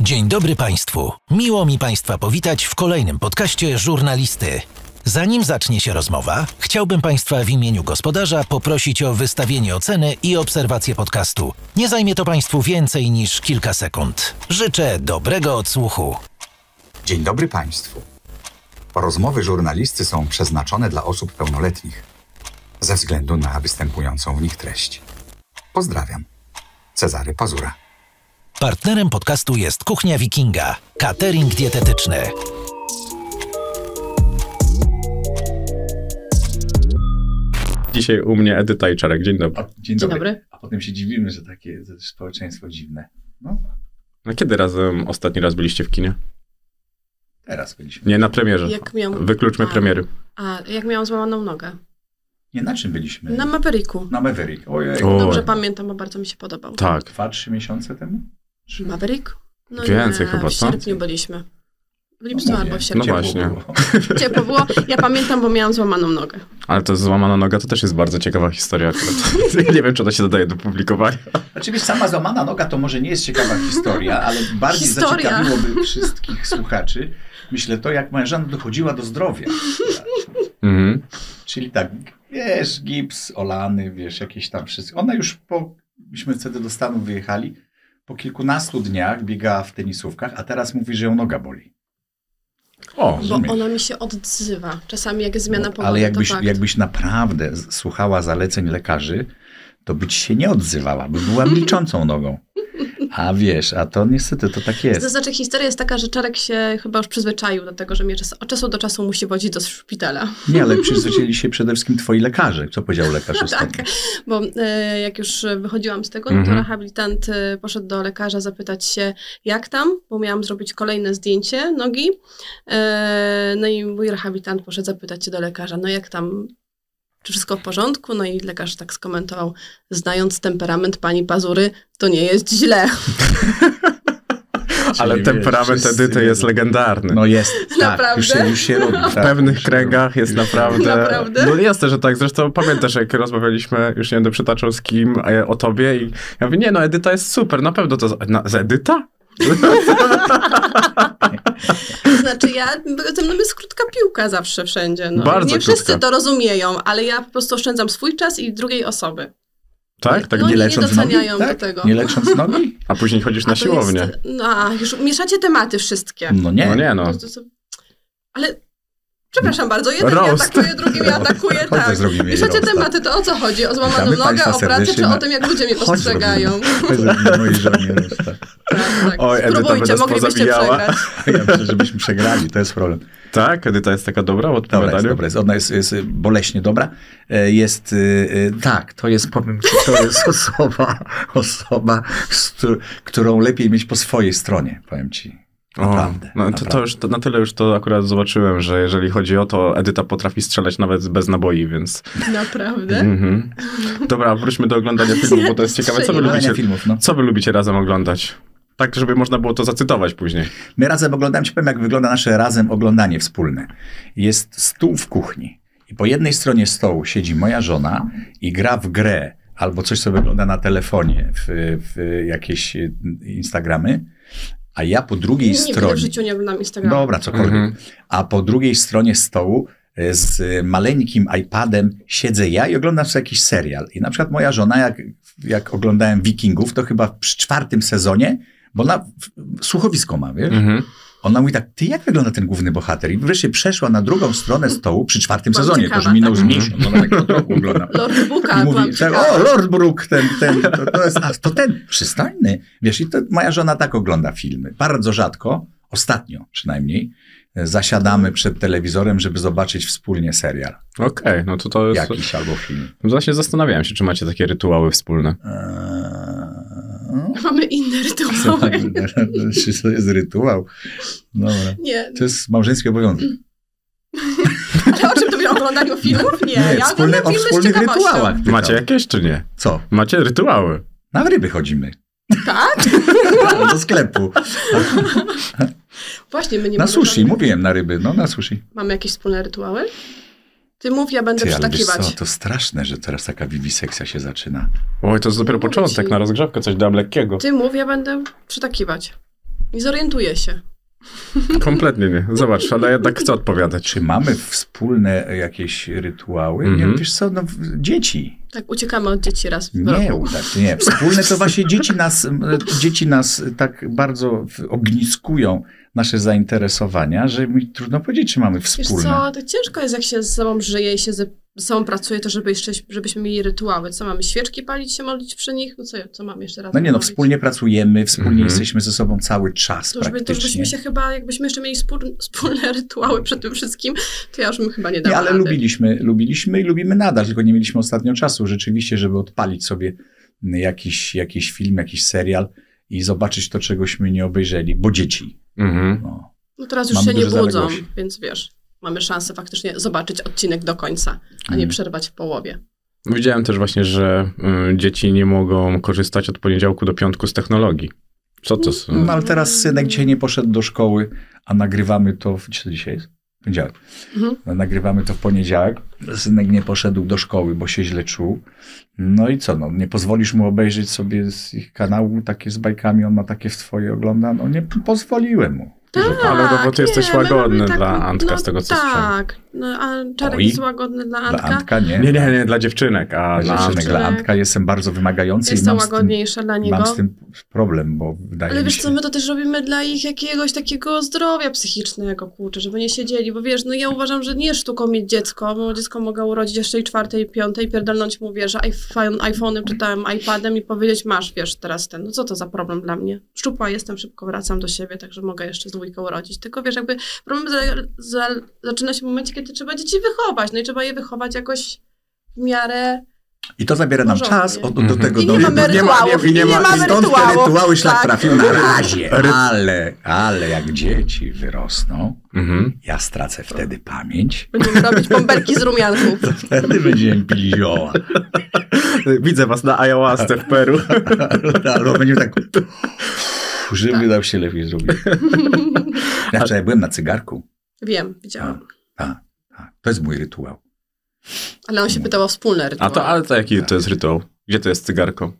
Dzień dobry Państwu. Miło mi Państwa powitać w kolejnym podcaście Żurnalisty. Zanim zacznie się rozmowa, chciałbym Państwa w imieniu gospodarza poprosić o wystawienie oceny i obserwację podcastu. Nie zajmie to Państwu więcej niż kilka sekund. Życzę dobrego odsłuchu. Dzień dobry Państwu. Rozmowy żurnalisty są przeznaczone dla osób pełnoletnich ze względu na występującą w nich treść. Pozdrawiam. Cezary Pazura. Partnerem podcastu jest Kuchnia Wikinga, catering dietetyczny. Dzisiaj u mnie Edyta i Czarek. Dzień dobry. Dzień, Dzień dobry. A potem się dziwimy, że takie jest społeczeństwo dziwne. No, A kiedy razem ostatni raz byliście w kinie? teraz byliśmy. Nie, na premierze. Jak miałam, Wykluczmy a, premiery. A, jak miałam złamaną nogę? Nie, na czym byliśmy? Na Mavericku. Na Maverick. Ojej. O. Dobrze pamiętam, bo bardzo mi się podobał. Tak. Dwa, trzy miesiące temu? Maverick? No Więcej nie, chyba, w co? sierpniu byliśmy. W No lipcu mówię, albo w No sierpniu. ciepło właśnie. było. Ciepło było. Ja pamiętam, bo miałam złamaną nogę. Ale to złamana noga to też jest bardzo ciekawa historia nie wiem, czy to się dodaje do publikowania. Oczywiście sama złamana noga to może nie jest ciekawa historia, ale bardziej Historia. zaciekawiłoby wszystkich słuchaczy. Myślę to, jak moja żona dochodziła do zdrowia. Mhm. Czyli tak, wiesz, gips, olany, wiesz, jakieś tam wszystko. Ona już po, myśmy wtedy do Stanów wyjechali, po kilkunastu dniach biegała w tenisówkach, a teraz mówi, że ją noga boli. O, Bo ona mi się odzywa. Czasami jak jest zmiana pogody, Ale jakbyś, to tak. jakbyś naprawdę słuchała zaleceń lekarzy, to by ci się nie odzywała, by była milczącą nogą. A wiesz, a to niestety to tak To jest. znaczy historia jest taka, że Czarek się chyba już przyzwyczaił do tego, że mnie czas, od czasu do czasu musi wodzić do szpitala. Nie, ale przyzwyczaili się przede wszystkim twoi lekarze. Co powiedział lekarz Tak, ostatnio? bo e, jak już wychodziłam z tego, no to Mhm. rehabilitant e, poszedł do lekarza zapytać się, jak tam, bo miałam zrobić kolejne zdjęcie nogi. E, no i mój rehabilitant poszedł zapytać się do lekarza, no jak tam, czy wszystko w porządku? No i lekarz tak skomentował, znając temperament pani Pazury, to nie jest źle. ale Czyli temperament wiesz, wszyscy Edyty jest legendarny. No jest, tak, Naprawdę? już się, już się robi. w tak, pewnych kręgach jest naprawdę... Naprawdę? No jasne, że tak. Zresztą pamiętasz, jak rozmawialiśmy, już nie będę przytaczał z kim, e, o tobie i ja mówię, nie no, Edyta jest super, na pewno to... Z, na, z Edyta? Znaczy ja, ze mną jest krótka piłka zawsze wszędzie. No. Bardzo nie wszyscy krótka. to rozumieją, ale ja po prostu oszczędzam swój czas i drugiej osoby. Tak? tak No Nie nie lecząc doceniają nogi? do tego. Nie lecząc nogi? A później chodzisz na siłownię. Jest, no, a, już mieszacie tematy wszystkie. No nie. No nie no. To- to- to- Ale przepraszam bardzo, jeden mnie Roast. atakuje, drugi mnie atakuje, Chodź, tak. roasta. tematy, to o co chodzi? O złamaną nogę, o pracę, czy serdecznie o na- tym, jak ludzie mnie postrzegają? Chodź, mojej żonie. Tak, tak. Oj, Spróbujcie, moglibyście przegrać. Ja myślę, żebyśmy przegrali, to jest problem. Tak? Edyta jest taka dobra w Dobra jest, odpowiadaniu? dobra jest. Ona jest, jest boleśnie dobra. E, Jest, y, y, tak, to jest, powiem ci, to jest osoba, osoba, którą lepiej mieć po swojej stronie, powiem ci. Naprawdę. no, to, naprawdę. to już, to, na tyle już to akurat zobaczyłem, że jeżeli chodzi o to, Edyta potrafi strzelać nawet bez naboi, więc... Naprawdę? Mhm. Dobra, wróćmy do oglądania filmu, bo to jest ciekawe. Co wy, lubicie, filmów, no. co wy lubicie razem oglądać? Tak, żeby można było to zacytować później. My razem oglądamy, ci powiem, jak wygląda nasze razem oglądanie wspólne. Jest stół w kuchni i po jednej stronie stołu siedzi moja żona i gra w grę albo coś, co wygląda na telefonie, w, w jakieś y, Instagramy, a ja po drugiej Nigdy w stronie... życiu nie oglądam Instagrama. Dobra, cokolwiek. Mhm. A po drugiej stronie stołu e, z maleńkim iPadem siedzę ja i oglądam sobie jakiś serial. I na przykład moja żona, jak, jak oglądałem Wikingów, to chyba przy czwartym sezonie, bo ona w- słuchowisko ma, wiesz? Mhm. Ona mówi tak, ty jak wygląda ten główny bohater? I wreszcie przeszła na drugą stronę stołu przy czwartym sezonie, ciekawa, to już minął z tak. miesiąc, ona tak po trochu ogląda. Lord Booka, I mówi, tak, o, Lord Brook, ten, ten, to, to jest, a to ten, przystojny. Wiesz, i to moja żona tak ogląda filmy. Bardzo rzadko, ostatnio przynajmniej, zasiadamy przed telewizorem, żeby zobaczyć wspólnie serial Okej, no to to jest... jakiś albo film. Właśnie zastanawiałem się, czy macie takie rytuały wspólne. Eee, Mamy inne rytuały. Czy to jest rytuał? Dobra. Nie, To jest małżeński obowiązek. ale o czym to mówię? O oglądaniu filmów? Nie, ja wspólne, oglądam o filmy z wspólnych rytuałach. pytam. Macie jakieś, czy nie? Co? Macie rytuały. Na ryby chodzimy. Tak? Do sklepu. Właśnie, my nie Na sushi, żadnych- mówiłem na ryby, no na sushi. Mamy jakieś wspólne rytuały? Ty mów, ja będę Ty, ale wiesz co, przytakiwać. to straszne, że teraz taka wiwisekcja się zaczyna. Oj, to jest dopiero Mówię początek, ci. na rozgrzewkę coś dam lekkiego. Ty mów, ja będę przytakiwać. Nie zorientuję się. Kompletnie nie. Zobacz, ale jednak chcę odpowiadać. Czy mamy wspólne jakieś rytuały? Mhm. Nie, wiesz co, no, dzieci. Tak, uciekamy od dzieci raz w Nie, roku. tak, nie. Wspólne to właśnie dzieci nas, m, dzieci nas tak bardzo ogniskują nasze zainteresowania, że mi trudno powiedzieć, czy mamy Wiesz wspólne. co, to ciężko jest, jak się z sobą żyje i się ze ze sobą pracuje, to żeby jeszcze, żebyśmy mieli rytuały. Co mamy, świeczki palić się, modlić przy nich? No co, co mamy jeszcze raz No nie no, wspólnie pracujemy, wspólnie Mhm. jesteśmy ze sobą cały czas To już, by, to już praktycznie. byśmy się chyba, jakbyśmy jeszcze mieli spór, wspólne rytuały przed tym wszystkim, to ja już bym chyba nie dała Nie, ale rady. lubiliśmy, lubiliśmy i lubimy nadal, tylko nie mieliśmy ostatnio czasu rzeczywiście, żeby odpalić sobie jakiś, jakiś film, jakiś serial i zobaczyć to, czegośmy nie obejrzeli, bo dzieci. Mhm. No. No teraz już Mamy się nie budzą, zaległości. więc wiesz, mamy szansę faktycznie zobaczyć odcinek do końca, a nie Mm. przerwać w połowie. Widziałem też właśnie, że y, dzieci nie mogą korzystać od poniedziałku do piątku z technologii. Co to są? no ale teraz synek dzisiaj nie poszedł do szkoły, a nagrywamy to, w, co dzisiaj jest? Poniedziałek. Mhm. No, nagrywamy to w poniedziałek. Synek nie poszedł do szkoły, bo się źle czuł. No i co, no, nie pozwolisz mu obejrzeć sobie z ich kanału takie z bajkami, on ma takie w twoje ogląda? No nie pozwoliłem mu. Ale no bo ty jesteś Tak, nie, my łagodny mamy dla Antka, z tego, co Tak, no, a Czarek Oj. jest łagodny dla Dla Antka. Antka nie. Nie, nie, nie, dla dziewczynek, a Dla dziewczynek, Antka. dla Antka jestem bardzo wymagający i Jest to mam z, tym, łagodniejsze dla niego. mam z tym problem, bo wydaje Ale mi wiesz się... co, my to też robimy dla ich jakiegoś takiego zdrowia psychicznego, kurczę, żeby nie siedzieli, bo wiesz, no ja uważam, że nie jest sztuką mieć dziecko, bo dziecko mogę urodzić jeszcze i czwartej, i piątej, pierdolnąć mu, wiesz, że iPhone, iPhone'em czy tam iPadem i powiedzieć, masz, wiesz, teraz ten, no co to za problem dla mnie? Szczupła jestem, szybko wracam do siebie, także mogę jeszcze z dwójką urodzić, tylko wiesz, jakby problem za, za, zaczyna się w momencie, kiedy trzeba dzieci wychować, no i trzeba je wychować jakoś w miarę I to zabiera nam Porządnie. czas od, do Mhm. tego I do nie mamy nie ma- rytuałów, nie, nie, i nie ma, stąd te rytuały szlak Tak. trafił na razie, ale, ale jak dzieci wyrosną, Mhm. ja stracę wtedy pamięć, będziemy robić bąbelki z rumianków. wtedy będziemy pili zioła. Widzę was na ayahuasce w Peru. Albo będzie tak, żeby dał się lepiej zrobić. Ja wczoraj byłem na cygarku. Wiem, widziałam. Tak, tak. To jest mój rytuał. Ale on się pytał o wspólne A rytuały. to, ale to jaki to jest rytuał? Gdzie to jest cygarko?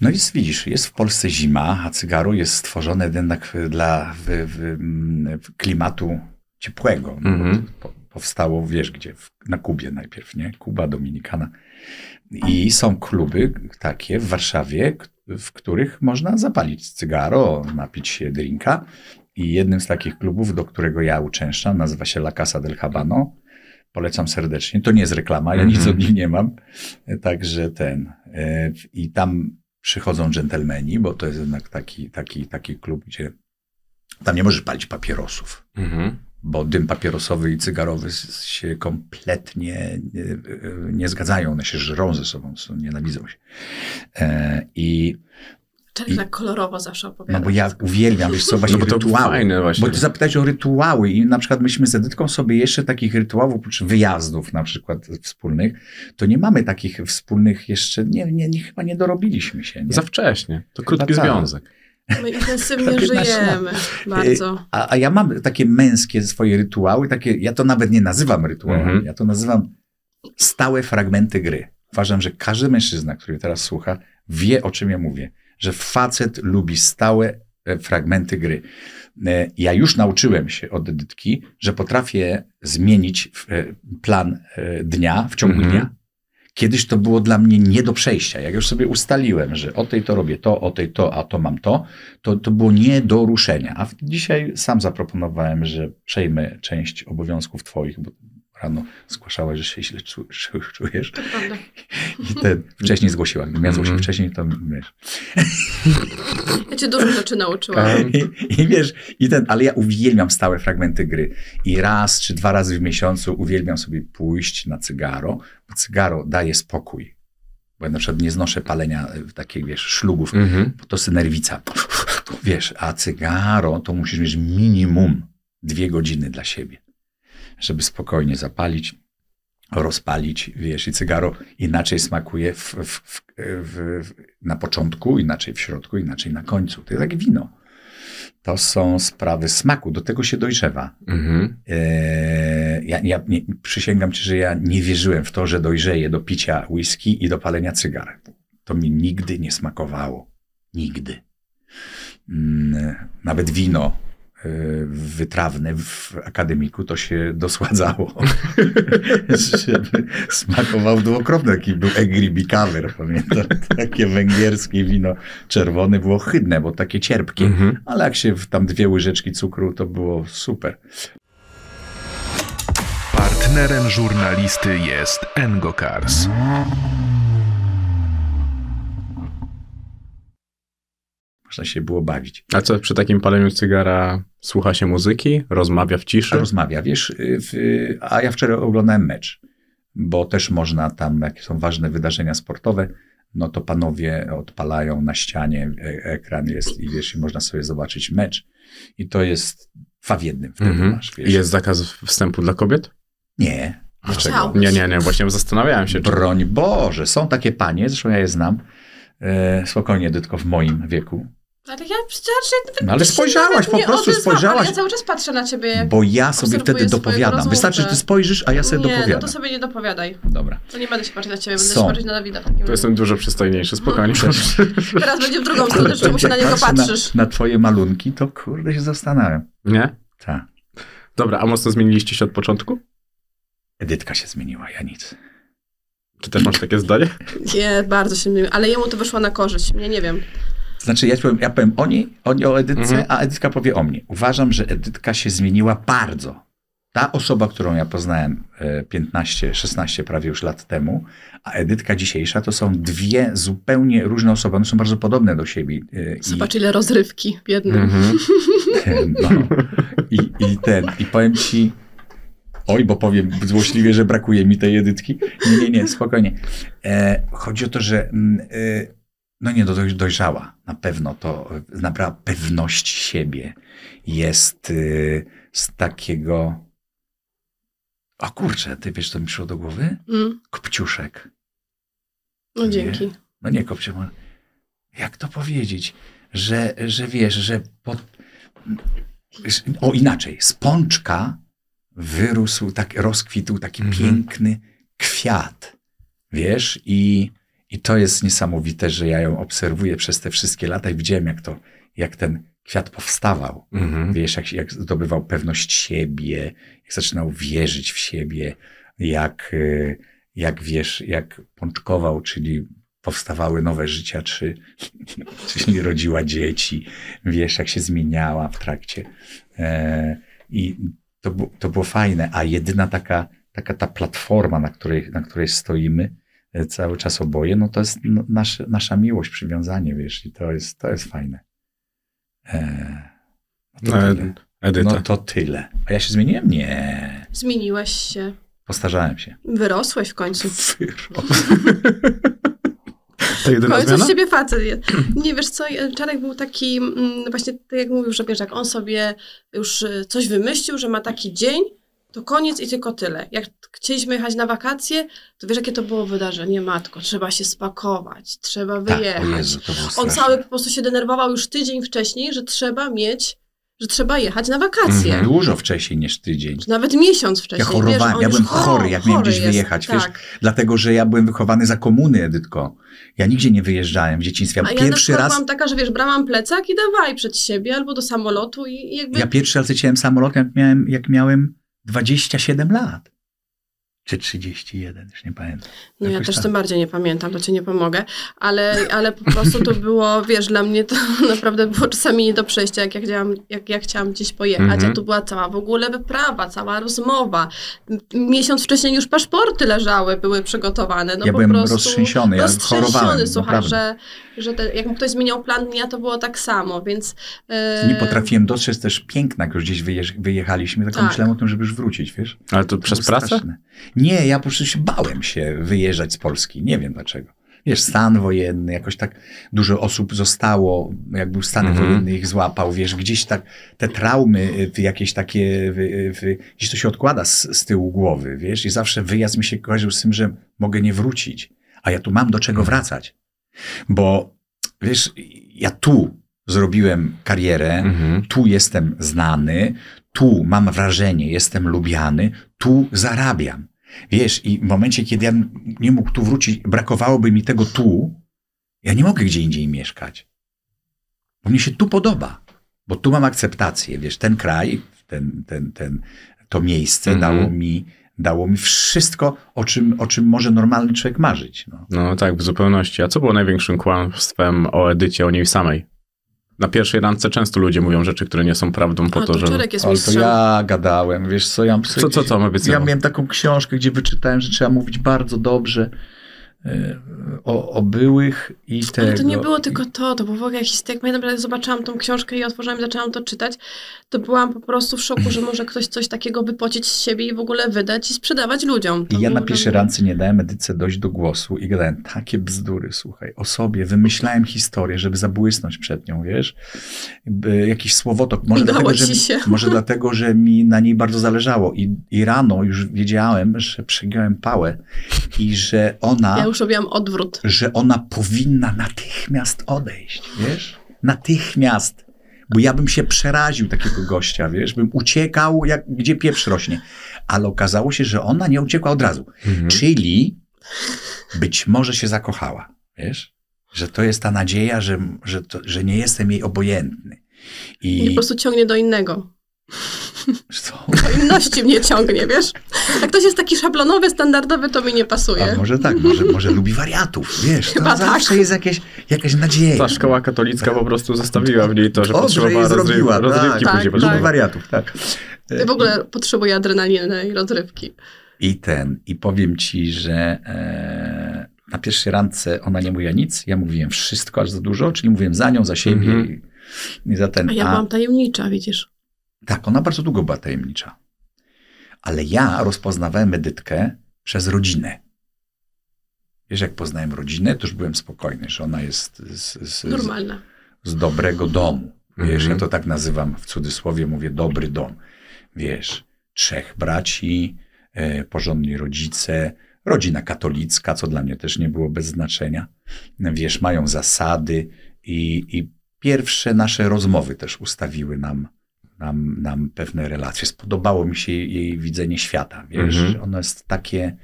No jest, widzisz, jest w Polsce zima, a cygaro jest stworzone jednak dla w, w, w klimatu ciepłego. No, Mhm. po, powstało, wiesz gdzie, w, na Kubie najpierw, nie? Kuba, Dominikana. I są kluby takie w Warszawie, w których można zapalić cygaro, napić się drinka. I jednym z takich klubów, do którego ja uczęszczam, nazywa się La Casa del Habano. Polecam serdecznie. To nie jest reklama, ja nic Mhm. od nich nie mam. Także ten. e, I tam przychodzą dżentelmeni, bo to jest jednak taki, taki, taki klub, gdzie tam nie możesz palić papierosów Mhm. bo dym papierosowy i cygarowy się kompletnie nie, nie zgadzają, one się żrą ze sobą, nienawidzą się. I Czarek tak kolorowo zawsze opowiada. no bo ja uwielbiam, wiesz co, właśnie No bo to rytuały. fajne właśnie. Bo ty zapytałeś o rytuały i na przykład myśmy z Edytką sobie jeszcze takich rytuałów, oprócz wyjazdów na przykład wspólnych, to nie mamy takich wspólnych jeszcze, nie, nie, nie chyba nie dorobiliśmy się. Nie? Za wcześnie. To krótki tak. związek. My intensywnie 15 lat. żyjemy. Bardzo. A, a ja mam takie męskie swoje rytuały, takie, ja to nawet nie nazywam rytuałami, Mhm. ja to nazywam stałe fragmenty gry. Uważam, że każdy mężczyzna, który teraz słucha, wie o czym ja mówię, że facet lubi stałe e, fragmenty gry. E, Ja już nauczyłem się od Edytki, że potrafię zmienić e, plan dnia w ciągu Mhm. dnia. Kiedyś to było dla mnie nie do przejścia. Jak już sobie ustaliłem, że o tej to robię to, o tej to, a to mam to, to, to było nie do ruszenia. A dzisiaj sam zaproponowałem, że przejmę część obowiązków twoich, bo rano zgłaszałaś, że się źle czu, czu, czujesz. I ten wcześniej zgłosiła. Gdybym ja zgłosił Mhm. wcześniej, to wiesz. Ja cię dużo rzeczy nauczyłam. I, I wiesz, i ten, ale ja uwielbiam stałe fragmenty gry. I raz czy dwa razy w miesiącu uwielbiam sobie pójść na cygaro, bo cygaro daje spokój. Bo ja na przykład nie znoszę palenia e, takich, wiesz, szlugów, Mhm. bo to jest nerwica. Wiesz, a cygaro to musisz mieć minimum dwie godziny dla siebie, żeby spokojnie zapalić, rozpalić, wiesz, i cygaro inaczej smakuje w, w, w, na początku, inaczej w środku, inaczej na końcu. To jest jak wino. To są sprawy smaku, do tego się dojrzewa. Mhm. Eee, ja ja nie, przysięgam ci, że ja nie wierzyłem w to, że dojrzeję do picia whisky i do palenia cygar. To mi nigdy nie smakowało. Nigdy. mm, nawet wino wytrawne w akademiku, to się dosładzało, żeby smakował dwukrotnie. Taki był Egri Bikaver, pamiętam. Takie węgierskie wino czerwone było chydne, bo takie cierpkie. Mhm. Ale jak się w tam dwie łyżeczki cukru, to było super. Partnerem żurnalisty jest Engokars. Można się było bawić. A co, przy takim paleniu cygara słucha się muzyki, rozmawia w ciszy? Rozmawia, wiesz, w, a ja wczoraj oglądałem mecz, bo też można tam, jak są ważne wydarzenia sportowe, no to panowie odpalają na ścianie, e- ekran jest i wiesz, i można sobie zobaczyć mecz. I to jest dwa w jednym wtedy Mhm. masz, wiesz. I Jest zakaz wstępu dla kobiet? Nie. Dlaczego? Chciałbyś. Nie, nie, nie, właśnie zastanawiałem się. Czy... Broń Boże, są takie panie, zresztą ja je znam, e, spokojnie, tylko w moim wieku, Ale ja przecież. No ale spojrzałaś, po nie prostu spojrzałaś. Ale ja cały czas patrzę na ciebie. Bo ja sobie wtedy dopowiadam. Wystarczy, że ty spojrzysz, a ja sobie nie, dopowiadam. no to sobie nie dopowiadaj. Dobra. To nie będę się patrzeć na ciebie, będę Są. się patrzeć na Dawida. To jestem dużo przystojniejszy, spokojnie. Teraz będzie w drugą stronę, czemu się na niego patrzysz. Na, na twoje malunki, to kurde się zastanawiam. Nie? Tak. Dobra, a mocno zmieniliście się od początku? Edytka się zmieniła, ja nic. Czy też masz takie zdanie? Nie, bardzo się zmienił, ale jemu to wyszło na korzyść. Mnie nie wiem. Znaczy, ja powiem, ja powiem o niej, o, niej, o Edytce, Mhm. a Edytka powie o mnie. Uważam, że Edytka się zmieniła bardzo. Ta osoba, którą ja poznałem e, 15, 16 prawie już lat temu, a Edytka dzisiejsza, to są dwie zupełnie różne osoby. One są bardzo podobne do siebie. e, i- Zobacz ile rozrywki w jednym. Mhm. No. I, I ten, i powiem ci, oj, bo powiem złośliwie, że brakuje mi tej edytki. Nie, nie, nie, spokojnie. E, chodzi o to, że mm, e, no nie, doj- dojrzała. Na pewno to nabrała pewność siebie. Jest e, z takiego, o kurczę, ty wiesz, co mi przyszło do głowy? Mm, Kopciuszek. no dzięki. No nie kopcie, bo- jak to powiedzieć, że, że wiesz, że pod... o inaczej, z pączka wyrósł, tak, rozkwitł taki Mhm. piękny kwiat, wiesz, i, i to jest niesamowite, że ja ją obserwuję przez te wszystkie lata i widziałem, jak to, jak ten kwiat powstawał. Mhm. Wiesz, jak, jak zdobywał pewność siebie, jak zaczynał wierzyć w siebie, jak, y, jak wiesz, jak pączkował, czyli powstawały nowe życia, czy, czyli rodziła dzieci, wiesz, jak się zmieniała w trakcie. E, I to, to było fajne, a jedyna taka, taka ta platforma, na której, na której stoimy cały czas oboje, no to jest nasze, nasza miłość, przywiązanie, wiesz, i to jest, to jest fajne. E, no to No, tyle. Edyta. No to tyle. A ja się zmieniłem? Nie. Zmieniłeś się. Postarzałem się. Wyrosłeś w końcu. To W jedyna końcu zmiana? z ciebie facet jest. Nie, wiesz co, Czarek był taki, mm, właśnie tak jak mówił, że wiesz, jak on sobie już coś wymyślił, że ma taki dzień, to koniec i tylko tyle. Jak chcieliśmy jechać na wakacje, to wiesz, jakie to było wydarzenie, matko, trzeba się spakować, trzeba Tak, wyjechać. o Jezu, on cały po prostu się denerwował już tydzień wcześniej, że trzeba mieć, że trzeba jechać na wakacje. Mhm. Dużo wcześniej niż tydzień. Nawet miesiąc wcześniej. Ja chorowałem, wiesz, ja byłem cho- chory, jak miałem gdzieś jest, wyjechać, wiesz. tak. Dlatego, że ja byłem wychowany za komuny, Edytko. Ja nigdzie nie wyjeżdżałem w dzieciństwie. A ja pierwszy na przykład raz, byłam taka, że wiesz, brałam plecak i dawaj przed siebie albo do samolotu i i jakby... ja pierwszy raz leciałem samolotem, jak miałem, jak miałem 27 lat. Czy 31, już nie pamiętam. No ja Jakoś też tak. tym bardziej nie pamiętam, to ci nie pomogę, ale, ale po prostu to było, wiesz, dla mnie to naprawdę było czasami nie do przejścia, jak ja chciałam, jak ja chciałam gdzieś pojechać, Mhm. a tu była cała w ogóle wyprawa, cała rozmowa. Miesiąc wcześniej już paszporty leżały, były przygotowane. No Ja po byłem prostu roztrzęsiony, ja chorowałem, słuchaj, naprawdę. że, że te, jak ktoś zmieniał plan dnia, to było tak samo, więc... e, Nie potrafiłem dostrzec też piękna, jak już gdzieś wyjechaliśmy, tak, Tak. myślałem o tym, żeby już wrócić, wiesz. Ale to To przez pracę? straszne. Nie, ja po prostu się bałem się wyjeżdżać z Polski. Nie wiem dlaczego. Wiesz, stan wojenny, jakoś tak dużo osób zostało, jak był stan Mhm. wojenny, ich złapał, wiesz, gdzieś tak te traumy, jakieś takie, y, y, gdzieś to się odkłada z, z tyłu głowy, wiesz, i zawsze wyjazd mi się kojarzył z tym, że mogę nie wrócić, a ja tu mam do czego wracać. Bo, wiesz, ja tu zrobiłem karierę, Mhm. tu jestem znany, tu mam wrażenie, jestem lubiany, tu zarabiam. Wiesz, i w momencie, kiedy ja nie mógł tu wrócić, brakowałoby mi tego tu, ja nie mogę gdzie indziej mieszkać. bo mnie się tu podoba, bo tu mam akceptację, wiesz, ten kraj, ten, ten, ten, to miejsce Mhm. dało mi dało mi wszystko, o czym, o czym może normalny człowiek marzyć. No. No tak, w zupełności. A co było największym kłamstwem o Edycie, o niej samej? Na pierwszej randce często ludzie mówią rzeczy, które nie są prawdą po A, to, to. Czarek jest Ale to ja gadałem, wiesz co, ja... Co, co, co być? Ja miałem taką książkę, gdzie wyczytałem, że trzeba mówić bardzo dobrze o, o byłych i tego. Ale to nie było tylko to, to było w ogóle jakiś, jak pamiętam, jak zobaczyłam tą książkę i otworzyłam i zaczęłam to czytać, to byłam po prostu w szoku, że może ktoś coś takiego wypocić z siebie i w ogóle wydać i sprzedawać ludziom. To I ja na pierwszej randce nie dałem Edyce dojść do głosu i gadałem takie bzdury, słuchaj, o sobie. Wymyślałem historię, żeby zabłysnąć przed nią, wiesz? Jakiś słowotok. Może Udało dlatego, że, się. może dlatego, że mi na niej bardzo zależało. I, I rano już wiedziałem, że przegiąłem pałę i że ona... Ja już robiłam odwrót. że ona powinna natychmiast odejść, wiesz? Natychmiast. Bo ja bym się przeraził takiego gościa, wiesz? Bym uciekał, jak, gdzie pieprz rośnie. Ale okazało się, że ona nie uciekła od razu. Mhm. Czyli być może się zakochała, wiesz? Że to jest ta nadzieja, że, że, to, że nie jestem jej obojętny. I I po prostu ciągnie do innego. Co? Do inności mnie ciągnie, wiesz? Jak ktoś jest taki szablonowy, standardowy, to mi nie pasuje. A może tak, może, może lubi wariatów, wiesz? To Chyba zawsze tak. jest jakieś, jakaś nadzieja. Ta szkoła katolicka po prostu zostawiła w niej to, że potrzebowała zrobiła, rozrywki tak, później. tak. Wariatów, tak. Ty w ogóle potrzebuję adrenaliny i rozrywki. I ten, i powiem ci, że e, na pierwszej randce ona nie mówiła nic, ja mówiłem wszystko aż za dużo, czyli mówiłem za nią, za siebie Mhm. i, i za ten. A ja byłam tajemnicza, widzisz. Tak, ona bardzo długo była tajemnicza. Ale ja rozpoznawałem Edytkę przez rodzinę. Wiesz, jak poznałem rodzinę, to już byłem spokojny, że ona jest z, z, z, Normalna. z dobrego domu. Wiesz, Mhm. ja to tak nazywam w cudzysłowie, mówię dobry dom. Wiesz, trzech braci, e, porządni rodzice, rodzina katolicka, co dla mnie też nie było bez znaczenia. Wiesz, mają zasady i, i pierwsze nasze rozmowy też ustawiły nam, nam, nam pewne relacje. Spodobało mi się jej, jej widzenie świata. Wiesz, Mhm. ono jest takie,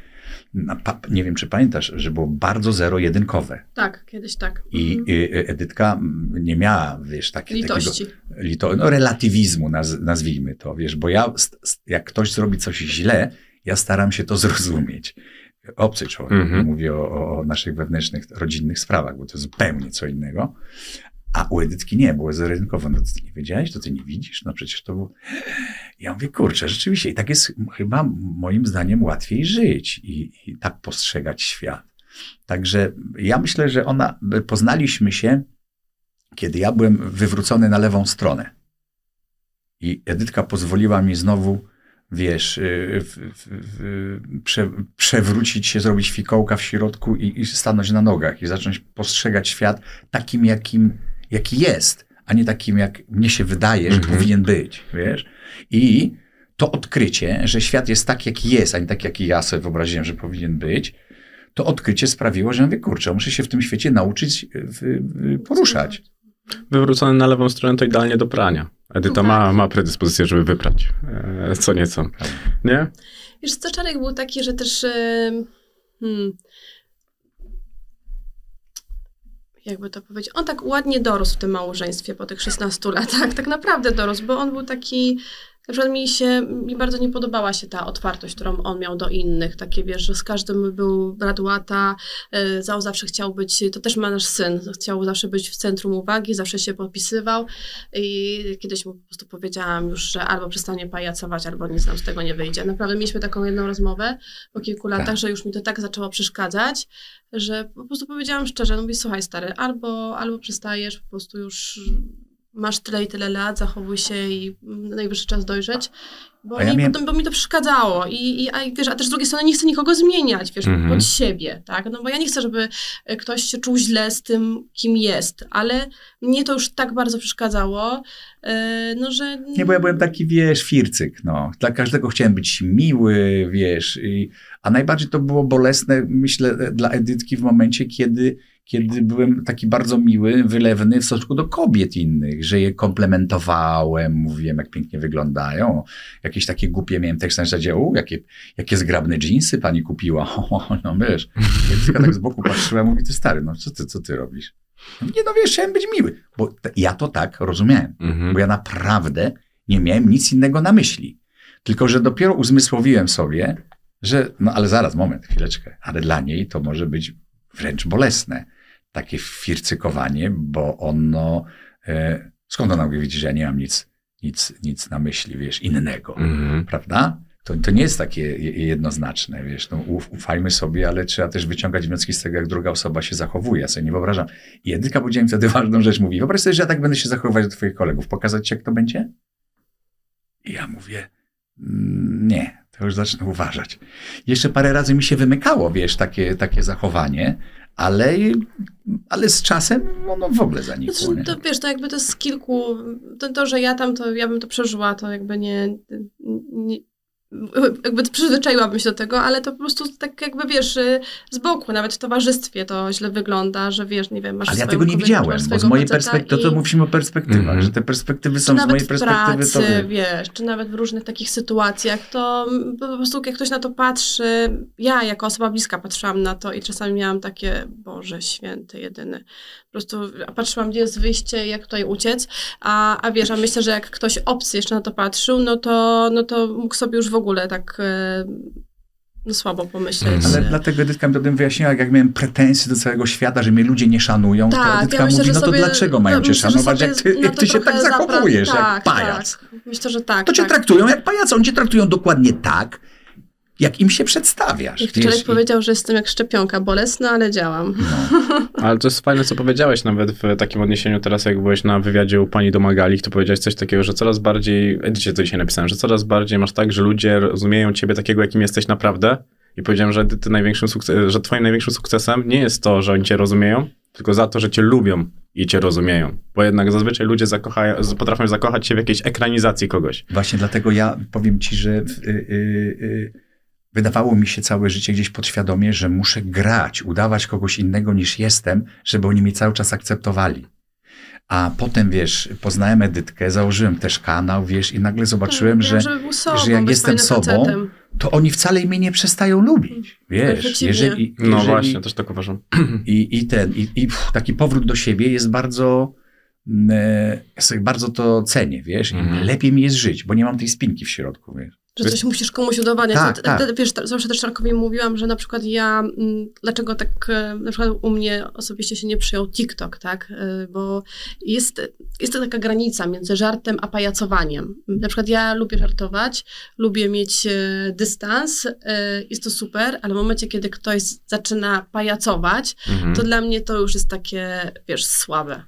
nie wiem czy pamiętasz, że było bardzo zero-jedynkowe. Tak, kiedyś tak. I Mhm. y, y, Edytka mm, nie miała, wiesz, takie, Litości. takiego lito, no, relatywizmu, naz, nazwijmy to, wiesz, bo ja, jak ktoś zrobi coś źle, ja staram się to zrozumieć. Obcy człowiek, Mhm. mówię o, o naszych wewnętrznych, rodzinnych sprawach, bo to zupełnie co innego. A u Edytki nie, było zero-jedynkowo. No ty nie wiedziałeś, to ty nie widzisz? No przecież to było... Ja mówię, kurczę, rzeczywiście. I tak jest chyba moim zdaniem łatwiej żyć i, i tak postrzegać świat. Także ja myślę, że ona, poznaliśmy się, kiedy ja byłem wywrócony na lewą stronę. I Edytka pozwoliła mi znowu, wiesz, y, prze, przewrócić się, zrobić fikołka w środku i, i stanąć na nogach i zacząć postrzegać świat takim, jakim, jaki jest, a nie takim, jak mnie się wydaje, że Mhm. powinien być, wiesz. I to odkrycie, że świat jest tak, jaki jest, a nie tak, jaki ja sobie wyobraziłem, że powinien być, to odkrycie sprawiło, że ja mówię, kurczę, muszę się w tym świecie nauczyć w, w, poruszać. Wywrócony na lewą stronę to idealnie do prania. Edyta No ma, tak. ma predyspozycję, żeby wyprać. E, co nieco. Nie? Wiesz, co Czarek był taki, że też... Hmm, jakby to powiedzieć, on tak ładnie dorósł w tym małżeństwie po tych 16 latach, tak naprawdę dorósł, bo on był taki, na przykład mi się, mi bardzo nie podobała się ta otwartość, którą on miał do innych, takie wiesz, że z każdym był brat łata, y, Zał zawsze chciał być, to też ma nasz syn, chciał zawsze być w centrum uwagi, zawsze się podpisywał i kiedyś mu po prostu powiedziałam już, że albo przestanie pajacować, albo nic nam z tego nie wyjdzie. Naprawdę mieliśmy taką jedną rozmowę po kilku latach, Tak. że już mi to tak zaczęło przeszkadzać, że po prostu powiedziałam szczerze, no mówię, słuchaj stary, albo, albo przestajesz, po prostu już masz tyle i tyle lat, zachowuj się i mm, najwyższy czas dojrzeć, bo, ja mi, miałem- potem, bo mi to przeszkadzało I, i, a, wiesz, a też z drugiej strony nie chcę nikogo zmieniać, wiesz, Mhm. pod siebie, tak, no bo ja nie chcę, żeby e, ktoś się czuł źle z tym, kim jest, ale mnie to już tak bardzo przeszkadzało, e, no że... Nie, bo ja byłem taki, wiesz, fircyk, no. Dla każdego chciałem być miły, wiesz. I, a najbardziej to było bolesne, myślę, dla Edytki w momencie, kiedy, kiedy byłem taki bardzo miły, wylewny w stosunku do kobiet innych, że je komplementowałem, mówiłem, jak pięknie wyglądają. Jakieś takie głupie miałem tekst na zasadzie, u, jakie, jakie zgrabne dżinsy pani kupiła. O, no wiesz. Edytka tak z boku patrzyła, mówi, ty stary, no co ty, co ty robisz? Nie no wiesz, chciałem być miły. Bo ja to tak rozumiałem. Mhm. Bo ja naprawdę nie miałem nic innego na myśli. Tylko, że dopiero uzmysłowiłem sobie, że no ale zaraz, moment, chwileczkę. Ale dla niej to może być wręcz bolesne. Takie fircykowanie, bo ono... E, skąd ona mówi, że ja nie mam nic, nic, nic na myśli, wiesz, innego. Mhm. Prawda? To, to nie jest takie je- jednoznaczne, wiesz, no, uf, ufajmy sobie, ale trzeba też wyciągać wnioski z tego, jak druga osoba się zachowuje. Ja sobie nie wyobrażam. I Edyka powiedziała mi wtedy ważną rzecz, mówi, wyobraź sobie, że ja tak będę się zachowywać do twoich kolegów, pokazać ci, jak to będzie? I ja mówię, "Mm, nie, to już zacznę uważać. Jeszcze parę razy mi się wymykało, wiesz, takie, takie zachowanie, ale, ale z czasem ono w ogóle zanikło. Znaczy, Nie? to wiesz, to jakby to z kilku, to, to, że ja tam, to ja bym to przeżyła, to jakby nie, nie jakby przyzwyczaiłabym się do tego, ale to po prostu tak jakby, wiesz, y, z boku, nawet w towarzystwie to źle wygląda, że wiesz, nie wiem, masz Ale ja tego nie widziałem, masz bo z mojej perspektywy, to, i- to mówimy o perspektywach, Mhm. że te perspektywy są z mojej w perspektywy, pracy, to wiesz, czy nawet w różnych takich sytuacjach, to po prostu jak ktoś na to patrzy, ja jako osoba bliska patrzyłam na to i czasami miałam takie, Boże święty, jedyny. Po prostu patrzyłam, gdzie jest wyjście, jak tutaj uciec, a, a wiesz, a myślę, że jak ktoś obcy jeszcze na to patrzył, no to, no to mógł sobie już w ogóle tak e, no, słabo pomyśleć. Ale e. dlatego Edytka mi potem wyjaśniła, jak miałem pretensje do całego świata, że mnie ludzie nie szanują, to Tak, Edytka ja myślę, mówi, no to sobie, dlaczego mają no, cię myślę, szanować, jak ty, jak to ty się tak zachowujesz, jak tak, pajac. Tak. Myślę, że tak. To cię tak. traktują jak pajaca, oni cię traktują dokładnie tak, jak im się przedstawiasz. Jak wiesz, wczoraj i- powiedział, że jestem jak szczepionka, bolesna, ale działam. Ale to jest fajne, co powiedziałeś nawet w takim odniesieniu teraz, jak byłeś na wywiadzie u pani Domagali, to powiedziałeś coś takiego, że coraz bardziej, Edycie to dzisiaj napisałem, że coraz bardziej masz tak, że ludzie rozumieją ciebie takiego, jakim jesteś naprawdę i powiedziałem, że ty największym sukces, że twoim największym sukcesem nie jest to, że oni cię rozumieją, tylko za to, że cię lubią i cię rozumieją. Bo jednak zazwyczaj ludzie zakochają, potrafią zakochać się w jakiejś ekranizacji kogoś. Właśnie dlatego ja powiem ci, że y, y, y, wydawało mi się całe życie gdzieś podświadomie, że muszę grać, udawać kogoś innego niż jestem, żeby oni mnie cały czas akceptowali. A potem, wiesz, poznałem Edytkę, założyłem też kanał, wiesz, i nagle zobaczyłem, Tak, że, sobą, że jak jestem sobą, facetem. to oni wcale mnie nie przestają lubić. Wiesz, przeciwnie. jeżeli, No jeżeli, właśnie, też tak uważam. i, i ten, i, i pff, taki powrót do siebie jest bardzo, mm, e, ja sobie bardzo to cenię, wiesz, i Mhm. lepiej mi jest żyć, bo nie mam tej spinki w środku, wiesz. Że coś musisz komuś udowadniać. Tak, To- tak. te- Wiesz, zawsze też Szarkowi mówiłam, że na przykład ja, mm, dlaczego tak, e, na przykład u mnie osobiście się nie przyjął TikTok, tak? E, Bo jest, jest to taka granica między żartem a pajacowaniem. Na przykład ja lubię żartować, lubię mieć e, dystans, jest to super, ale w momencie, kiedy ktoś zaczyna pajacować, Mhm. to dla mnie to już jest takie, wiesz, słabe.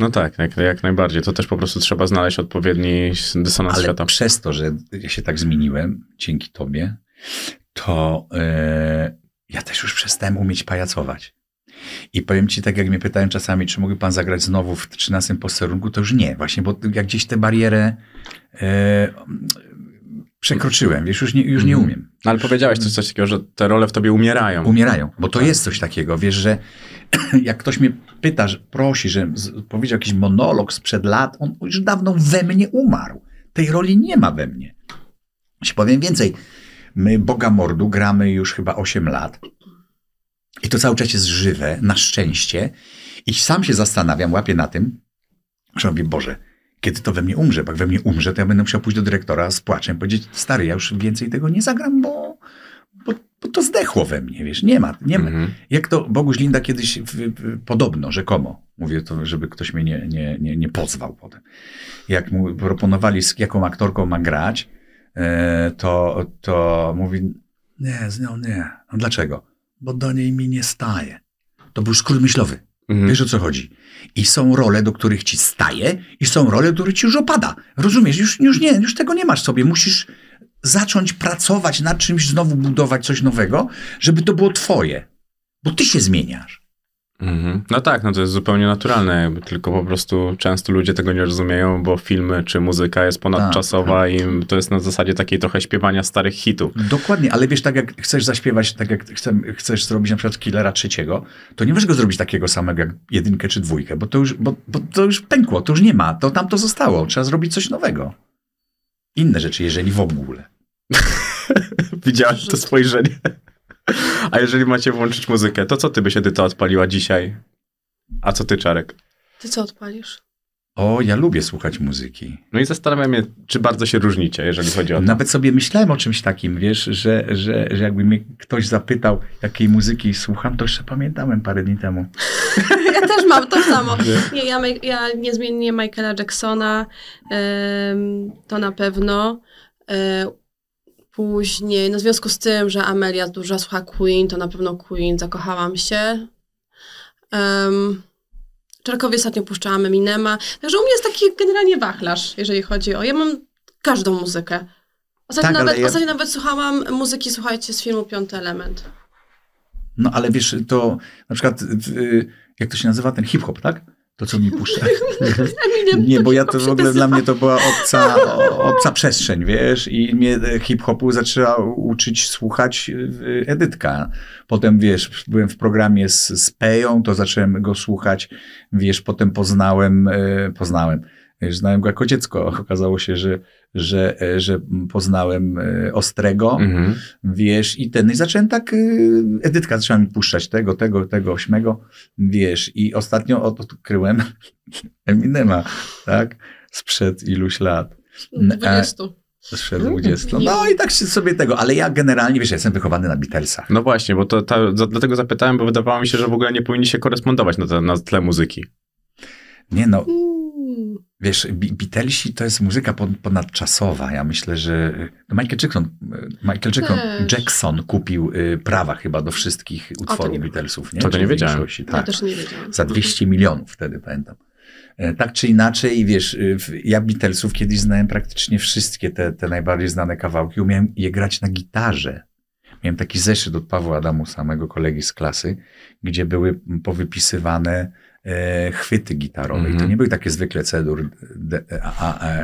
No tak, jak, jak najbardziej. To też po prostu trzeba znaleźć odpowiedni dysonans Ale świata. przez to, że ja się tak zmieniłem, dzięki tobie, to e, ja też już przestałem umieć pajacować. I powiem ci, tak jak mnie pytają czasami, czy mógłby pan zagrać znowu w 13 posterunku, to już nie. Właśnie, bo jak gdzieś tę barierę e, przekroczyłem, wiesz, już nie, już nie Mhm. umiem. No, ale powiedziałeś coś, coś takiego, że te role w tobie umierają. Umierają, bo to Tak. jest coś takiego, wiesz, że jak ktoś mnie pyta, że prosi, że z- powiedział jakiś monolog sprzed lat, on już dawno we mnie umarł. Tej roli nie ma we mnie. Ci powiem więcej. My Boga Mordu gramy już chyba 8 lat. I to cały czas jest żywe, na szczęście. I sam się zastanawiam, łapię na tym, że mówię, Boże, kiedy to we mnie umrze? Bo jak we mnie umrze, to ja będę musiał pójść do dyrektora z płaczem powiedzieć, stary, ja już więcej tego nie zagram, bo, bo, bo to zdechło we mnie, wiesz, nie ma, nie ma. Mhm. Jak to Boguś Linda kiedyś w, w, podobno, rzekomo, mówię to, żeby ktoś mnie nie, nie, nie, nie pozwał potem. Jak mu proponowali, z jaką aktorką ma grać, e, to, to mówi, nie, z nią nie. A dlaczego? Bo do niej mi nie staje. To był skrót myślowy. Mhm. Wiesz o co chodzi? I są role, do których ci staje, i są role, do których ci już opada. Rozumiesz? Już, już nie, już tego nie masz sobie. Musisz zacząć pracować nad czymś, znowu budować coś nowego, żeby to było twoje. Bo ty się zmieniasz. Mhm. No tak, no to jest zupełnie naturalne, jakby, tylko po prostu często ludzie tego nie rozumieją, bo filmy czy muzyka jest ponadczasowa i to jest na zasadzie takiej trochę śpiewania starych hitów. Dokładnie, ale wiesz, tak jak chcesz zaśpiewać, tak jak chcesz zrobić na przykład Killera trzeciego, to nie możesz go zrobić takiego samego jak jedynkę czy dwójkę, bo to już, bo, bo to już pękło, to już nie ma, to tam to zostało. Trzeba zrobić coś nowego. Inne rzeczy, jeżeli w ogóle. Widziałeś to spojrzenie. A jeżeli macie włączyć muzykę, to co ty byś Edyta odpaliła dzisiaj? A co ty, Czarek? Ty co odpalisz? O, ja lubię słuchać muzyki. No i zastanawiam się, czy bardzo się różnicie, jeżeli chodzi o to. Nawet sobie myślałem o czymś takim, wiesz, że, że, że jakby mnie ktoś zapytał, jakiej muzyki słucham, to jeszcze pamiętałem parę dni temu. Ja też mam to samo. Nie, ja, ja niezmiennie Michaela Jacksona, to na pewno. E, później, no w związku z tym, że Amelia dużo słucha Queen, to na pewno Queen, zakochałam się. Um, Czarkowi ostatnio puszczałam Eminema. Także u mnie jest taki generalnie wachlarz, jeżeli chodzi o... Ja mam każdą muzykę. Ostatnio, Tak, nawet, ja- ostatnio nawet słuchałam muzyki, słuchajcie, z filmu Piąty Element. No ale wiesz, to na przykład, jak to się nazywa, ten hip-hop, tak? To, co mi puszcza. Nie, bo ja to w ogóle dla mnie to była obca, obca przestrzeń, wiesz, i mnie e, hip-hopu zaczęła uczyć słuchać y, Edytka. Potem, wiesz, byłem w programie z, z Peją, to zacząłem go słuchać, wiesz, potem poznałem, e, poznałem, znałem go jako dziecko. Okazało się, że, że, e, że poznałem e, Ostrego, Mhm. wiesz, i ten, i zacząłem tak, y, Edytka zaczęła mi puszczać tego, tego, tego, ośmego, wiesz, i ostatnio od- odkryłem Eminema, tak, sprzed iluś lat, e, 20. sprzed 20. No i tak się sobie tego, ale ja generalnie, wiesz, ja jestem wychowany na Beatlesach. No właśnie, bo to, za, dlatego zapytałem, bo wydawało mi się, że w ogóle nie powinni się korespondować na, te, na tle muzyki. Nie no, Mm. Wiesz, Beatlesi to jest muzyka pon- ponadczasowa. Ja myślę, że no Michael Jackson, Michael Jackson. Jackson kupił y, prawa chyba do wszystkich utworów wiem. Beatlesów. Nie? To to nie wiedziałem. większości, Ja Tak. też nie wiedziałam. Za 200 milionów wtedy, pamiętam. E, Tak czy inaczej, wiesz, y, ja Beatlesów kiedyś znałem praktycznie wszystkie te, te najbardziej znane kawałki. Umiałem je grać na gitarze. Miałem taki zeszyt od Pawła Adamusa, mojego kolegi z klasy, gdzie były powypisywane e, chwyty gitarowe. I to Mhm. nie były takie zwykle cedur, d, a, a,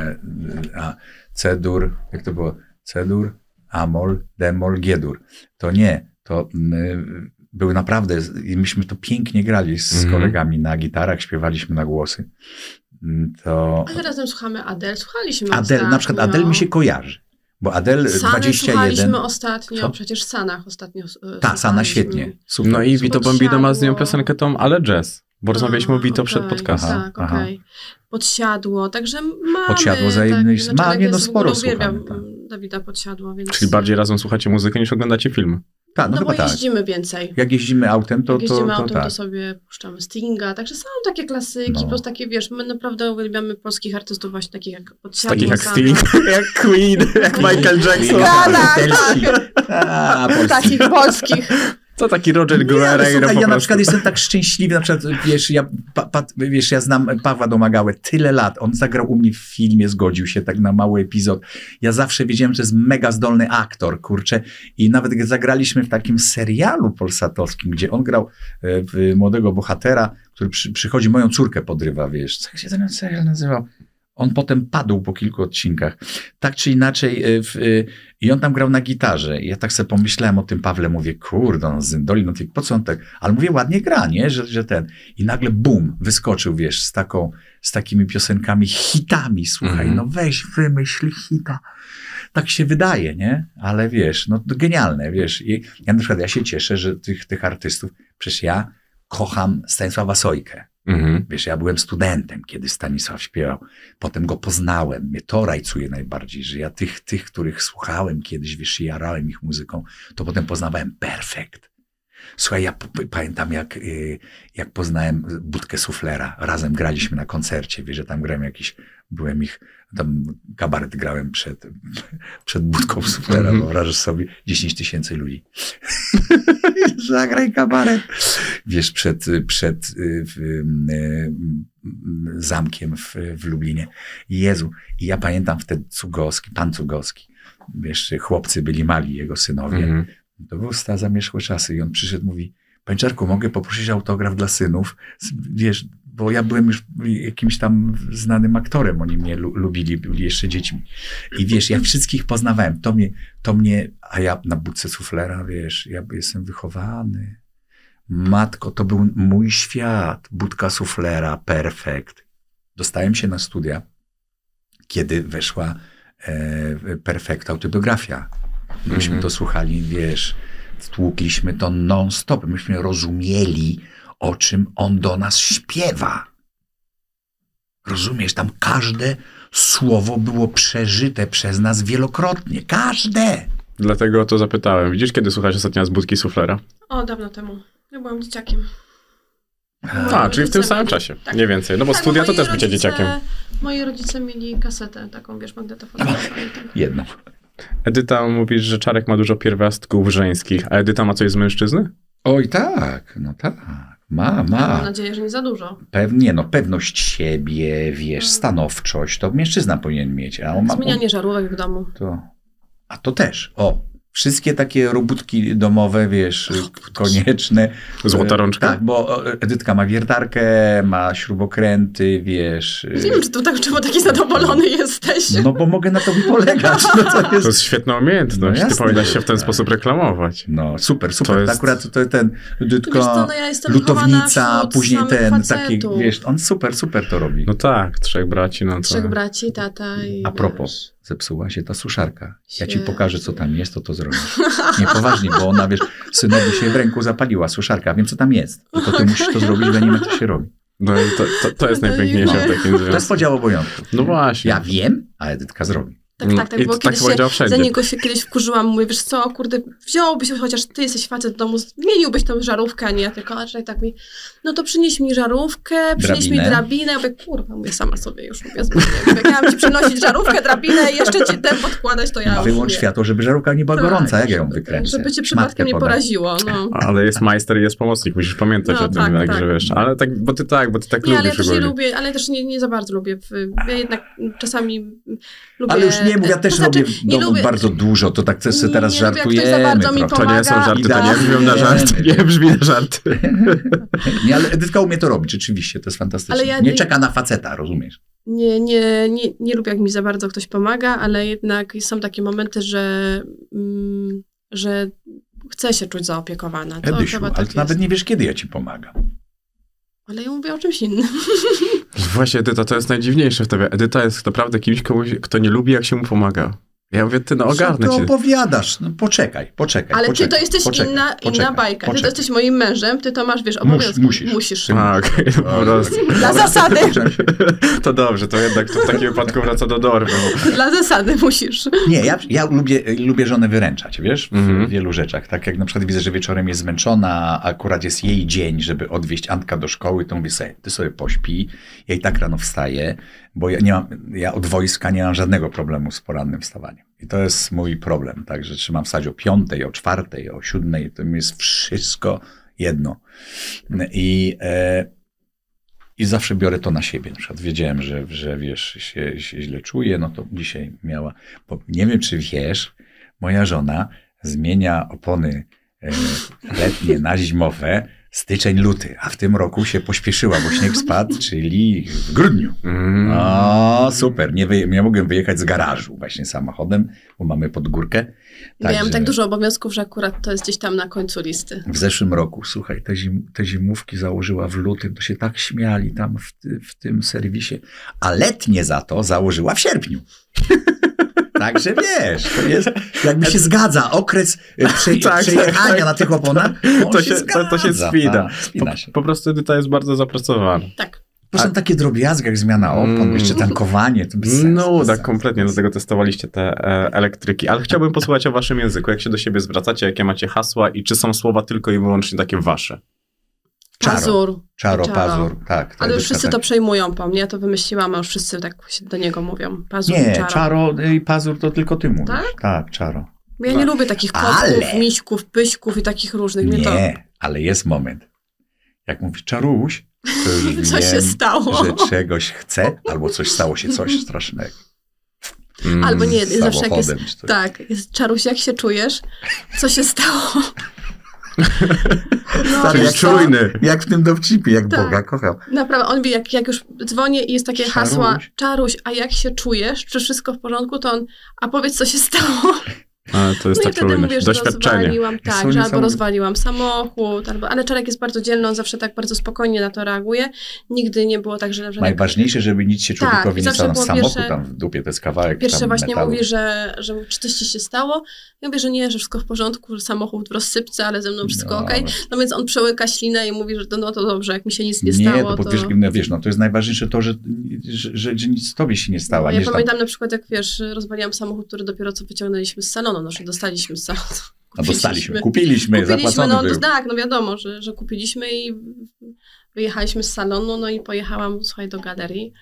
a, cedur, jak to było? Cedur, amol, demol, giedur. To nie. To mm, były naprawdę, i myśmy to pięknie grali z Mhm. kolegami na gitarach, śpiewaliśmy na głosy. Mm, To Ale razem słuchamy Adele, słuchaliśmy Adele, ostatnio. na przykład Adele mi się kojarzy, bo Adele Sany 21. słuchaliśmy ostatnio, Co? przecież w Sanach ostatnio e, Ta, Sana świetnie. Super. No i Vito Bambino ma z nią Podsiadło. piosenkę tą, ale jazz. Bo rozmawialiśmy o Vito A, przed podcastem. Tak, aha. okej. Podsiadło, także mamy... Podsiadło wzajemnej- tak, ma, znaczy, nie, no, sporo słuchamy, tak. Dawida Podsiadło, więc... Czyli bardziej razem słuchacie muzykę niż oglądacie film. Tak, no, No, chyba bo tak. jeździmy więcej. Jak jeździmy autem, to, Jak jeździmy to, to, autem, tak. to sobie puszczamy Stinga, także są takie klasyki, No. plus takie, wiesz, my naprawdę uwielbiamy polskich artystów właśnie takich jak Podsiadło, Takich jak. Sting, jak Queen, jak Michael Jackson. Zgadza, Beatlesi. A, polski. Takich polskich. To taki Roger ale Guerrero po ja na przykład jestem tak szczęśliwy, na przykład, wiesz, ja, pa, pa, wiesz, ja znam Pawła Domagałę tyle lat, on zagrał u mnie w filmie, zgodził się tak na mały epizod. Ja zawsze wiedziałem, że jest mega zdolny aktor, kurczę, i nawet jak zagraliśmy w takim serialu polsatowskim, gdzie on grał w młodego bohatera, który przy, przychodzi, moją córkę podrywa, wiesz, co się ten serial nazywał? On potem padł po kilku odcinkach. Tak czy inaczej, e, w, e, i on tam grał na gitarze. I ja tak sobie pomyślałem o tym Pawle, mówię, kurde, on z Dyndoli, no to po co on tak, ale mówię, ładnie gra, nie, że, że ten. I nagle bum, wyskoczył, wiesz, z taką, z takimi piosenkami, hitami, słuchaj, Mhm. no weź, wymyśl hita. Tak się wydaje, nie? Ale wiesz, no to genialne, wiesz. I ja na przykład, ja się cieszę, że tych, tych artystów, przecież ja kocham Stanisława Sojkę. Mhm. Wiesz, ja byłem studentem, kiedy Stanisław śpiewał. Potem go poznałem. Mnie to rajcuje najbardziej, że ja tych, tych, których słuchałem kiedyś, wiesz, i jarałem ich muzyką, to potem poznawałem perfekt. Słuchaj, ja pamiętam, jak, y, jak poznałem Budkę Suflera. Razem graliśmy na koncercie, wiesz, że tam grałem jakiś, byłem ich, tam kabaret grałem przed, przed Budką Suflera, Mhm. wyobrażasz sobie, 10 tysięcy ludzi. Zagraj kabaret. Wiesz, przed, przed y, y, zamkiem w, w Lublinie. Jezu. I ja pamiętam wtedy Cugowski, pan Cugowski. Wiesz, chłopcy byli mali, jego synowie. Mhm. To były sta zamierzchłe czasy i on przyszedł, mówi, Panie Czarku, mogę poprosić autograf dla synów? Wiesz, bo ja byłem już jakimś tam znanym aktorem, oni mnie lu- lubili, byli jeszcze dziećmi. I wiesz, ja wszystkich poznawałem. To mnie, to mnie, a ja na budce suflera, wiesz, ja jestem wychowany. Matko, to był mój świat. Budka suflera, perfekt. Dostałem się na studia, kiedy weszła e, perfekt autobiografia. Myśmy Mhm. to słuchali, wiesz, tłukliśmy to non-stop. Myśmy rozumieli, o czym on do nas śpiewa. Rozumiesz, tam każde słowo było przeżyte przez nas wielokrotnie. Każde. Dlatego o to zapytałem. Widzisz, kiedy słuchałeś ostatnio raz budki suflera? O, dawno temu. Ja byłam dzieciakiem. A, czyli w tym samym czasie. Tak. Nie więcej. No bo Tak, studia to też bycie rodzice- dzieciakiem. Moi rodzice mieli kasetę taką, wiesz, magnetofonową. pamiętam. Edyta mówisz, że Czarek ma dużo pierwiastków żeńskich, a Edyta ma coś z mężczyzny? Oj, tak, no tak. Ma, Mam ma. nadzieję, że nie za dużo. Pewnie, no pewność siebie, wiesz, stanowczość, to mężczyzna powinien mieć. A on ma, Zmienianie żarówek w domu. To, a to też. O, wszystkie takie robótki domowe, wiesz, konieczne. Złota E, rączka? Tak, bo Edytka ma wiertarkę, ma śrubokręty, wiesz. Nie wiem, czy tu tak, czemu taki zadowolony jesteś. No bo mogę na tobie polegać. No to To jest... jest świetna umiejętność. No Ty powinnaś się w ten tak. sposób reklamować. No super, super. To jest- Akurat to ten Wiesz co, Edytko, no ja lutownica, później ten, taki, facetów. wiesz, on super, super to robi. No tak, trzech braci, no to... Trzech braci, tata i A wiesz. propos, zepsuła się ta suszarka. Ja ci pokażę, co tam jest, to to zrobisz. Nie, poważnie, bo ona, wiesz, synowi się w ręku zapaliła suszarka, wiem, co tam jest. Tylko ty musisz to zrobić, bo nie wiem, to się robi. No i to, to, to jest No najpiękniejsze w takim To jest związku. podział obowiązków. No właśnie. Ja wiem, a Edytka zrobi. Tak, No tak, tak, i bo tak kiedyś się, wszędzie. za niego się kiedyś wkurzyłam, mówię, wiesz co, kurde, wziąłbyś, chociaż ty jesteś facet w domu, zmieniłbyś tą żarówkę, a nie ja tylko, a tak mi, no to przynieś mi żarówkę, przynieś mi Drabinę. drabinę, ja mówię, kurwa, mówię, sama sobie już mówię, zmienię. Mówię, Jak miałam ci przynosić żarówkę, drabinę i jeszcze ci ten podkładać, to ja już Wyłącz nie. światło, żeby żarówka nie była Tak, gorąca, jak ja ją wykręcę. Żeby cię przypadkiem nie poraziło, no. Ale jest majster i jest pomocnik, musisz pamiętać No, o tym, tak, tak, tak. że wiesz. Ale tak, bo ty tak, bo ty tak Nie, ale ja lubisz też nie lubię, ale też nie, nie za bardzo lubię. Ja jednak czasami lubię... Ale już nie mów, ja też to znaczy, robię w nie domu lubię- bardzo dużo, to tak też sobie teraz Nie lubię, jak ktoś za żartujemy bardzo mi trochę. To nie są Pomaga. żarty, to nie brzmią na żart, nie brzmi na żarty. Nie, ale Edytka umie to robić, rzeczywiście, to jest fantastyczne. Ale ja nie nie- czeka na faceta, rozumiesz? Nie, nie, nie, nie lubię, jak mi za bardzo ktoś pomaga, ale jednak są takie momenty, że, mm, że chcę się czuć zaopiekowana. To Edysiu, chyba ale tak to nawet nie wiesz, kiedy ja ci pomagam. Ale ja mówię o czymś innym. Właśnie Edyta, to jest najdziwniejsze w tobie. Edyta jest naprawdę kimś, komuś, kto nie lubi, jak się mu pomaga. Ja mówię, ty no ogarnę Co ty opowiadasz? No poczekaj, poczekaj, Ale poczekaj, ty to jesteś poczekaj, inna, inna poczekaj, bajka. Ty to jesteś moim mężem, ty to masz, wiesz, obowiązki. musisz. musisz. A, okej, po prostu. Dla zasady. To dobrze, to jednak to w takim wypadku wraca do dormy. bo- Dla zasady musisz. Nie, ja, ja lubię, lubię żonę wyręczać, wiesz, w Mhm. wielu rzeczach. Tak jak na przykład widzę, że wieczorem jest zmęczona, a akurat jest jej dzień, żeby odwieźć Antka do szkoły, to mówię sobie, ty sobie pośpi. Ja i tak rano wstaję, bo ja, nie mam, ja od wojska nie mam żadnego problemu z porannym wstawaniem. I to jest mój problem, tak, że trzymam wstać o piątej, o czwartej, o siódmej, to mi jest wszystko jedno. I, e, i zawsze biorę to na siebie. Na przykład wiedziałem, że, że wiesz, się, się źle czuję, no to dzisiaj miała. Bo nie wiem, czy wiesz, moja żona zmienia opony e, letnie na zimowe styczeń, luty, a w tym roku się pośpieszyła, bo śnieg spadł, czyli w grudniu. Mm. O, super. Nie, wyje, nie mogłem wyjechać z garażu właśnie samochodem, bo mamy pod górkę. Miałam Także tak dużo obowiązków, że akurat to jest gdzieś tam na końcu listy. W zeszłym roku, słuchaj, te, zim, te zimówki założyła w lutym, to się tak śmiali tam w, ty, w tym serwisie, a letnie za to założyła w sierpniu. Także wiesz, to jest, jakby się zgadza okres e, prze, Tak, przejechania tak, tak. na tych oponach, on To się, się- zgadza. to- to się spina. Tak, spina Po, się. po prostu Edyta jest bardzo zapracowana. Tak. To są takie drobiazgi jak zmiana opon, Mm. jeszcze tankowanie, to bez sensu. No, bez tak sensu. kompletnie, dlatego testowaliście te e, elektryki. Ale chciałbym posłuchać o waszym języku. Jak się do siebie zwracacie, jakie macie hasła i czy są słowa tylko i wyłącznie takie wasze? Czaro. Pazur. Czaro, Czaro. pazur, tak. Ale już wszyscy tak. to przejmują po mnie. Ja to wymyśliłam, a już wszyscy tak się do niego mówią. Pazur, Nie, czaro. czaro i pazur to tylko ty mówisz. Tak? Tak, czaro. Bo Ja nie lubię takich kotków, Ale- miśków, pyśków i takich różnych. Mnie to... Nie, ale jest moment. Jak mówisz czaruś, to już Co wiem, się stało? że czegoś chce, albo coś stało się coś strasznego. Mm. Albo nie, Z zawsze jak jest... Tak, jest Czaruś, jak się czujesz? Co się stało? No, Stary, jak czujny. Jak w tym dowcipie, jak Tak. Boga kocham. Naprawdę, on wie, jak, jak już dzwonię i jest takie Czaruś. hasła, Czaruś, a jak się czujesz? Czy wszystko w porządku? To on, a powiedz, co się stało? Ale to jest No i ta wtedy mówię, że doświadczenie. rozwaliłam, tak, że albo rozwaliłam samochód, albo, ale Czarek jest bardzo dzielny, on zawsze tak bardzo spokojnie na to reaguje. Nigdy nie było tak, że jak Najważniejsze, żeby nic się Tak, człowiekowi nie zawsze stało. Samochód pierwsze- tam w dupie, to jest kawałek Pierwsze tam właśnie metalu. mówi, że, że czy coś ci się stało. Ja mówię, że nie, że wszystko w porządku, że samochód w rozsypce, ale ze mną wszystko No, okej. ale- No więc on przełyka ślinę i mówi, że to, no to dobrze, jak mi się nic nie, Nie, stało, to, bo to... wiesz, no, wiesz, no to jest najważniejsze to, że, że, że, że nic tobie się nie stało. a ja nie, że tam, pamiętam na przykład, jak wiesz, rozwaliłam samochód, który dopiero co wyciągnęliśmy z salonu, no, że dostaliśmy salonu. a dostaliśmy, Kupiliśmy. kupiliśmy, zapłacony no był. to tak, no wiadomo, że, że kupiliśmy i wyjechaliśmy z salonu, no i pojechałam, słuchaj, do galerii.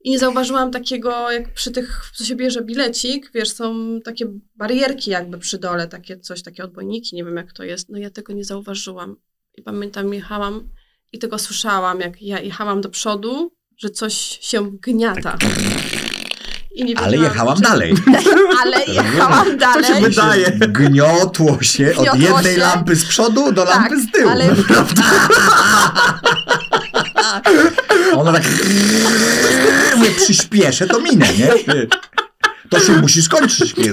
I nie zauważyłam takiego, jak przy tych, co się bierze bilecik, wiesz, są takie barierki jakby przy dole, takie coś, takie odbojniki, nie wiem jak to jest. No ja tego nie zauważyłam. I pamiętam, jechałam i tego słyszałam, jak ja jechałam do przodu, że coś się gniata. Nie Ale jechałam czy- dalej. Ale jechałam dalej. wydaje? Gniotło się od Gniotło jednej się. lampy z przodu do Tak, lampy z tyłu. ale- Naprawdę. Ona tak... Nie przyspieszę, to minę, nie? To się musi skończyć kiedyś.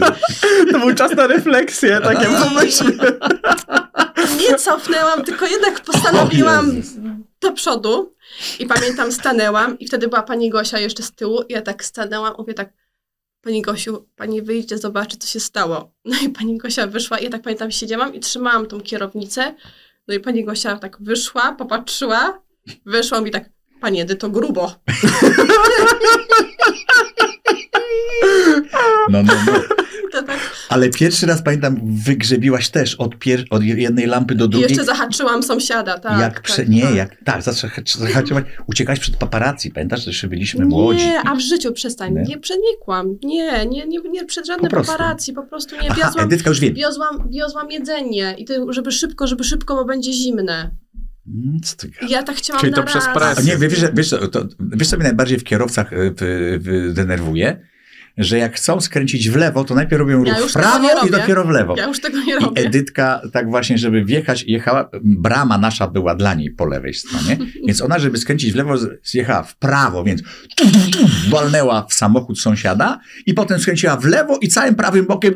To był czas na refleksję, takie pomyśl. Nie cofnęłam, tylko jednak postanowiłam. Do przodu i pamiętam, stanęłam i wtedy była pani Gosia jeszcze z tyłu i ja tak stanęłam, mówię tak, pani Gosiu, pani wyjdzie, zobaczy, co się stało. No i pani Gosia wyszła i ja tak pamiętam, siedziałam i trzymałam tą kierownicę, no i pani Gosia tak wyszła, popatrzyła, wyszła i tak, pani Edy, to grubo. No, no, no. I to tak, Ale pierwszy raz pamiętam, wygrzebiłaś też od, pier... od jednej lampy do I drugiej. jeszcze zahaczyłam sąsiada, tak. jak tak, prze... Nie, tak. jak tak, zahaczy- zahaczyłaś, uciekłaś przed paparazzi, pamiętasz, że jeszcze byliśmy młodzi. Nie, a w życiu przestań, Nie? nie, przenikłam. Nie, nie, nie, nie przed żadnym Po prostu. paparazzi, po prostu nie Aha, wiozłam, Edytka już wie. wiozłam, wiozłam jedzenie i ty, żeby szybko, żeby szybko, bo będzie zimne. Mm, Co ty gadasz? I ja tak chciałam Czyli to na przez raz. presję. Nie, wiesz, wiesz, co, to, wiesz, co mnie najbardziej w kierowcach y, y, y, denerwuje? Że jak chcą skręcić w lewo, to najpierw robią Ja ruch w prawo i dopiero w lewo. Ja już tego nie I robię. Edytka, tak właśnie, żeby wjechać, jechała, brama nasza była dla niej po lewej stronie, więc ona, żeby skręcić w lewo, zjechała w prawo, więc tu, tu, tu, walnęła w samochód sąsiada i potem skręciła w lewo i całym prawym bokiem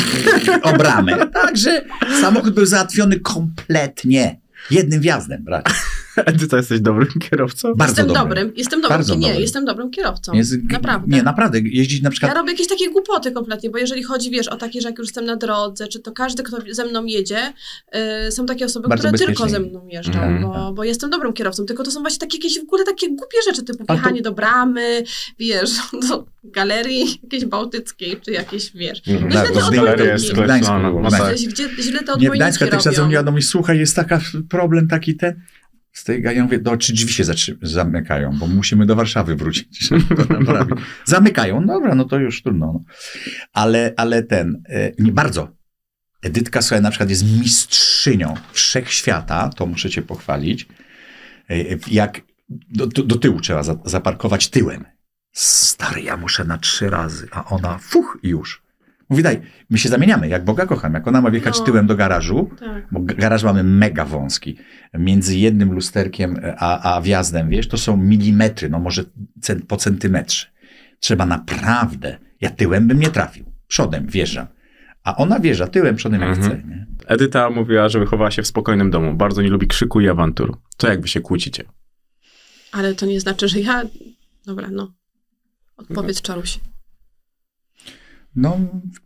o bramę. Także samochód był załatwiony kompletnie. Jednym wjazdem, bracie. Edyta, jesteś dobrym kierowcą? Bardzo jestem dobrym. dobrym, jestem dobrym, Bardzo nie, dobrym. jestem dobrym kierowcą. Jest, naprawdę. Nie, naprawdę. Jeździć na przykład Ja robię jakieś takie głupoty kompletnie, bo jeżeli chodzi, wiesz, o takie, że jak już jestem na drodze, czy to każdy, kto ze mną jedzie, y, są takie osoby, Bardzo które tylko ze mną jeżdżą, Mhm. bo, bo jestem dobrym kierowcą, tylko to są właśnie takie jakieś w ogóle takie głupie rzeczy, typu Ale to- do bramy, wiesz, do galerii jakiejś bałtyckiej, czy jakieś, wiesz. Mhm. No źle Tak, to Masakra. Gdańsku. Gdzie, źle te Nie, odbojniki Gdańska tak zadzwoniła do mnie, słuchaj, jest taki problem taki ten. Z tej ja mówię, no, czy drzwi się zamykają, bo musimy do Warszawy wrócić. Zamykają, dobra, no to już trudno. No. Ale, ale ten, e, nie bardzo. Edytka, słuchaj, na przykład jest mistrzynią wszechświata, to muszę cię pochwalić, E, jak do, do, tyłu trzeba za, zaparkować tyłem. Stary, ja muszę na trzy razy, a ona fuch już. Mówi, daj, my się zamieniamy, jak Boga kocham. Jak ona ma wjechać No. tyłem do garażu, Tak. bo garaż mamy mega wąski, między jednym lusterkiem a, a wjazdem, wiesz, to są milimetry, no może cen, po centymetrze. Trzeba naprawdę, ja tyłem bym nie trafił, przodem wjeżdżam. A ona wjeżdża tyłem, przodem jak Mhm. chce. Nie? Edyta mówiła, że wychowała się w spokojnym domu. Bardzo nie lubi krzyku i awantur. Co jak wy się kłócicie? Ale to nie znaczy, że ja... Dobra, no. Odpowiedz, Czaruś. No,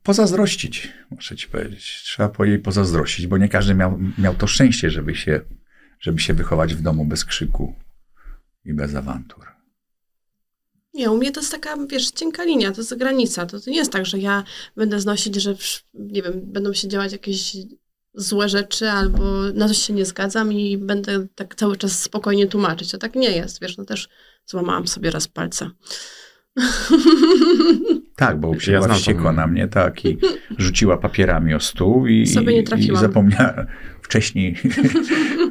pozazdrościć, muszę ci powiedzieć. Trzeba po jej pozazdrościć, bo nie każdy miał, miał to szczęście, żeby się, żeby się wychować w domu bez krzyku i bez awantur. Nie, u mnie to jest taka, wiesz, cienka linia, to jest granica. To, to nie jest tak, że ja będę znosić, że, nie wiem, będą się działać jakieś złe rzeczy albo na coś się nie zgadzam i będę tak cały czas spokojnie tłumaczyć. To tak nie jest, wiesz, no też złamałam sobie raz palca. Tak, bo Ja znam wściekła na mnie, tak, i rzuciła papierami o stół i, Sobie nie i, i zapomniała wcześniej,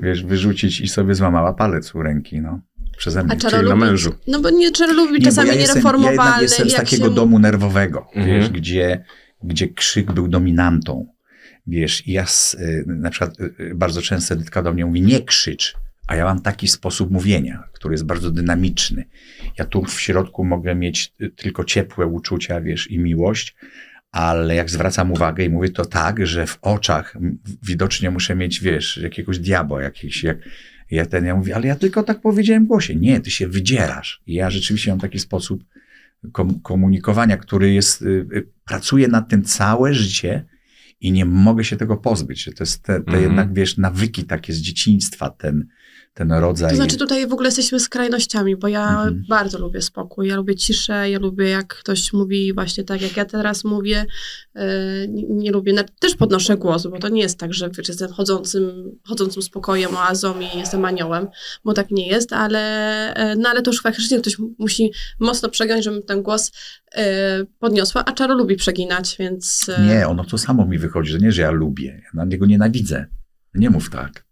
wiesz, wyrzucić i sobie złamała palec u ręki, no, przeze mnie. Czyli na mężu. no bo nie, Czaro lubi Nie, czasami ja jestem, ja niereformowalny. jednak jestem z takiego się... domu nerwowego, Mhm. wiesz, gdzie, gdzie krzyk był dominantą. Wiesz, i ja z, y, na przykład y, y, bardzo często Edytka do mnie mówi, nie krzycz, a ja mam taki sposób mówienia, który jest bardzo dynamiczny. Ja tu w środku mogę mieć y, tylko ciepłe uczucia, wiesz, i miłość, ale jak zwracam uwagę i mówię to tak, że w oczach widocznie muszę mieć, wiesz, jakiegoś diabła, jakiś, jak, ja ten, ja mówię, ale ja tylko tak powiedziałem w głosie. Nie, ty się wydzierasz. I ja rzeczywiście mam taki sposób kom- komunikowania, który jest, y, y, pracuję nad tym całe życie i nie mogę się tego pozbyć. To jest te, te Mhm. jednak, wiesz, nawyki takie z dzieciństwa, ten, ten rodzaj. To znaczy tutaj w ogóle jesteśmy skrajnościami, bo ja Mhm. bardzo lubię spokój, ja lubię ciszę, ja lubię jak ktoś mówi właśnie tak, jak ja teraz mówię, e, nie, lubię, też podnoszę głos, bo to nie jest tak, że wiesz, jestem chodzącym, chodzącym spokojem, oazą i jestem aniołem, bo tak nie jest, ale, e, no ale to już faktycznie ktoś musi mocno przegiąć, żebym ten głos e, podniosła, a Czaro lubi przeginać, więc... e, Nie, ono to samo mi wychodzi, że nie, że ja lubię. Ja na niego nienawidzę. Nie mów tak.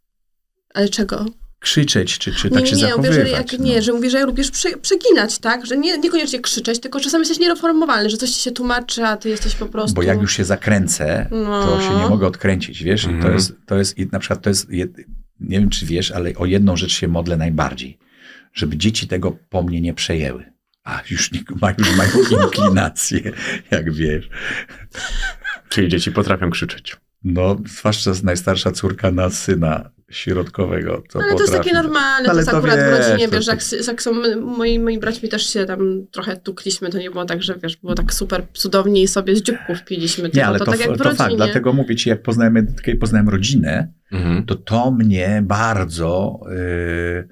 Ale czego? Krzyczeć, czy, czy tak nie, się nie, mówię, zachowywać. że jak, no. nie, że mówię, że lubisz prze, przeginać, tak? Że nie, niekoniecznie krzyczeć, tylko czasami jesteś niereformowalny, że coś ci się tłumaczy, a ty jesteś po prostu... Bo jak już się zakręcę, to No. się nie mogę odkręcić, wiesz? I to Mhm. jest, to jest, i na przykład to jest, nie wiem czy wiesz, ale o jedną rzecz się modlę najbardziej. Żeby dzieci tego po mnie nie przejęły. A już, nie, już mają inklinację, jak wiesz. Czyli dzieci potrafią krzyczeć. No, zwłaszcza najstarsza córka na syna środkowego. To Ale to jest potrafi. takie normalne, Ale to jest to akurat w wiesz, rodzinie, to- wiesz, to- jak, jak są moi, moi braćmi też się tam trochę tukliśmy, to nie było tak, że wiesz, było tak super cudownie i sobie z dzióbków piliśmy, tylko Nie, ale to, to, tak jak w to rodzinie. fakt. Dlatego mówię ci, jak poznałem Edytkę i poznałem rodzinę, Mhm. to to mnie bardzo, y,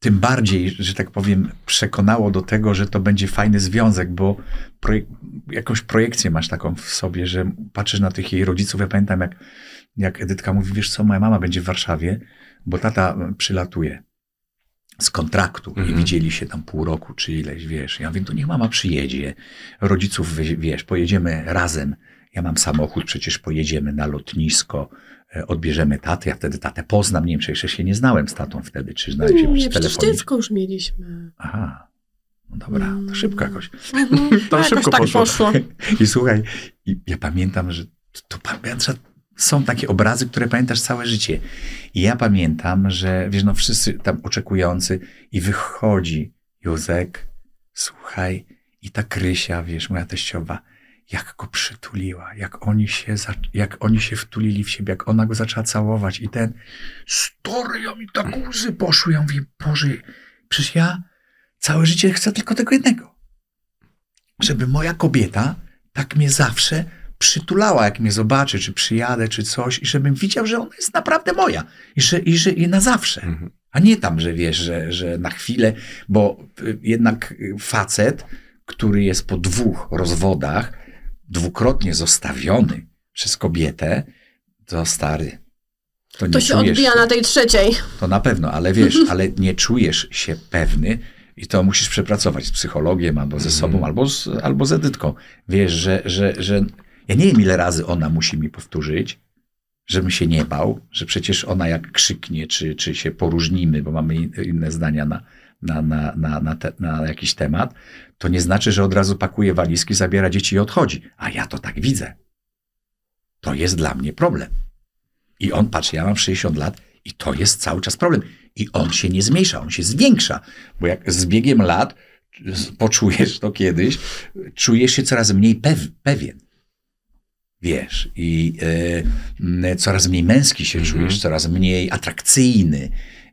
tym bardziej, że tak powiem, przekonało do tego, że to będzie fajny związek, bo projek- jakąś projekcję masz taką w sobie, że patrzysz na tych jej rodziców. Ja pamiętam, jak, jak Edytka mówi, wiesz co, moja mama będzie w Warszawie, bo tata przylatuje z kontraktu i Mhm. widzieli się tam pół roku czy ileś, wiesz. Ja mówię, to niech mama przyjedzie, rodziców, wiesz, pojedziemy razem. Ja mam samochód, przecież pojedziemy na lotnisko, e, odbierzemy tatę, ja wtedy tatę poznam, nie wiem, czy jeszcze się nie znałem z tatą wtedy, czy znałem się Nie, telefonie. dziecko już mieliśmy. Aha, no dobra, to szybko jakoś. Mhm. Tam A, szybko jakoś tak poszło. poszło. I słuchaj, i ja pamiętam, że to pamiętam, są takie obrazy, które pamiętasz całe życie. I ja pamiętam, że wiesz, no wszyscy tam oczekujący i wychodzi Józek, słuchaj, i ta Krysia, wiesz, moja teściowa, jak go przytuliła, jak oni się, jak oni się wtulili w siebie, jak ona go zaczęła całować i ten, story, ja mi tak łzy poszły, ja mówię, Boże, przecież ja całe życie chcę tylko tego jednego żeby moja kobieta tak mnie zawsze przytulała, jak mnie zobaczy, czy przyjadę, czy coś, i żebym widział, że ona jest naprawdę moja i że, i że i na zawsze. Mhm. A nie tam, że wiesz, że, że na chwilę, bo y, jednak y, facet, który jest po dwóch rozwodach, dwukrotnie zostawiony przez kobietę, to stary. To, To się odbija na tej trzeciej. to na pewno, ale wiesz, ale nie czujesz się pewny i to musisz przepracować z psychologiem, albo ze sobą, albo z, albo z Edytką. Wiesz, że, że, że ja nie wiem, ile razy ona musi mi powtórzyć, żebym się nie bał, że przecież ona jak krzyknie, czy, czy się poróżnimy, bo mamy in- inne zdania na, na, na, na, na, te, na jakiś temat, to nie znaczy, że od razu pakuje walizki, zabiera dzieci i odchodzi. A ja to tak widzę. To jest dla mnie problem. I on, patrz, ja mam 60 lat i to jest cały czas problem. I on się nie zmniejsza, on się zwiększa. Bo jak z biegiem lat poczujesz to kiedyś, czujesz się coraz mniej pew, pewien. Wiesz, i m, coraz mniej męski się Mhm. czujesz, coraz mniej atrakcyjny.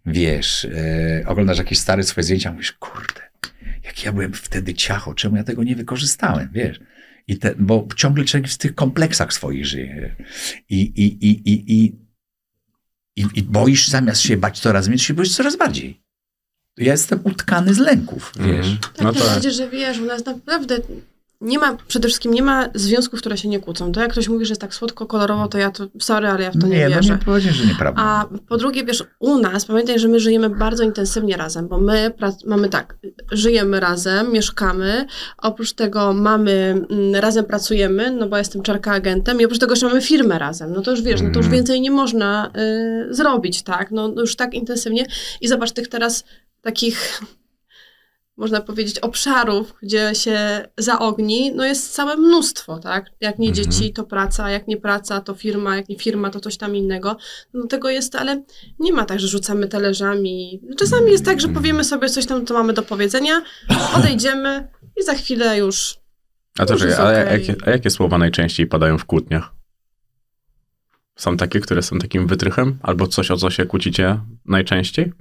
Wiesz, e, oglądasz jakieś stare swoje zdjęcia, mówisz, kurde, jak ja byłem wtedy ciacho, czemu ja tego nie wykorzystałem, wiesz? I te, bo ciągle człowiek w tych kompleksach swoich żyje. I, i, i, i, i, i, i boisz zamiast się bać coraz mniej, się boisz coraz bardziej. Ja jestem utkany z lęków, wiesz. Mhm. Tak, No to tak. będzie, że wiesz, u nas naprawdę nie ma, przede wszystkim nie ma związków, które się nie kłócą. To jak ktoś mówi, że jest tak słodko, kolorowo, to ja to, sorry, ale ja w to nie, nie, no wierzę. nie powiedzieć, że nieprawda. A po drugie, wiesz, u nas, pamiętaj, że my żyjemy bardzo intensywnie razem, bo my mamy tak, żyjemy razem, mieszkamy, oprócz tego mamy, mm, razem pracujemy, no bo jestem czarka agentem i oprócz tego jeszcze mamy firmę razem, no to już wiesz, no to już Mhm. więcej nie można y, zrobić, tak, no no już tak intensywnie i zobacz tych teraz takich można powiedzieć, obszarów, gdzie się zaogni, no jest całe mnóstwo, tak? Jak nie Mhm. dzieci, to praca, jak nie praca, to firma, jak nie firma, to coś tam innego. No tego jest, ale nie ma tak, że rzucamy talerzami. Czasami jest tak, że powiemy sobie coś tam, co mamy do powiedzenia, odejdziemy i za chwilę już A to Już czekaj, ale okej. jakie, a jakie słowa najczęściej padają w kłótniach? Są takie, które są takim wytrychem? Albo coś, o co się kłócicie najczęściej?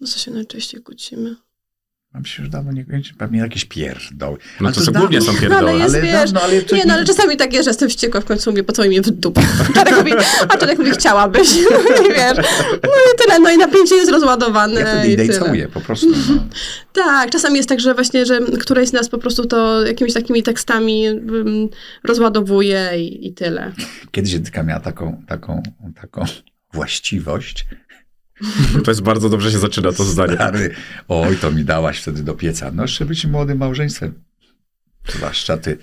No co się najczęściej kłócimy? Mam się już dawno nie kończy, pewnie jakieś pierdoły. No Ale to, to to dawno- głównie są Ale pierdoły. jest, ale wiesz, dawno, ale to Nie, no ale czasami tak jest, że jestem wściekła w końcu mówię, po co mi w dupę. Czarek mówi, a Czarek mówi, chciałabyś. No i wiesz, no i tyle, no i napięcie jest rozładowane Ja wtedy i idę i całuję, po prostu. No. Tak, czasami jest tak, że właśnie, że któreś z nas po prostu to jakimiś takimi tekstami um, rozładowuje i, i tyle. Kiedyś Edyka miała taką, taką, taką właściwość. To jest bardzo dobrze się zaczyna to zdanie. Stary, oj, to mi dałaś wtedy do pieca. No, jeszcze być młodym małżeństwem. Zwłaszcza ty.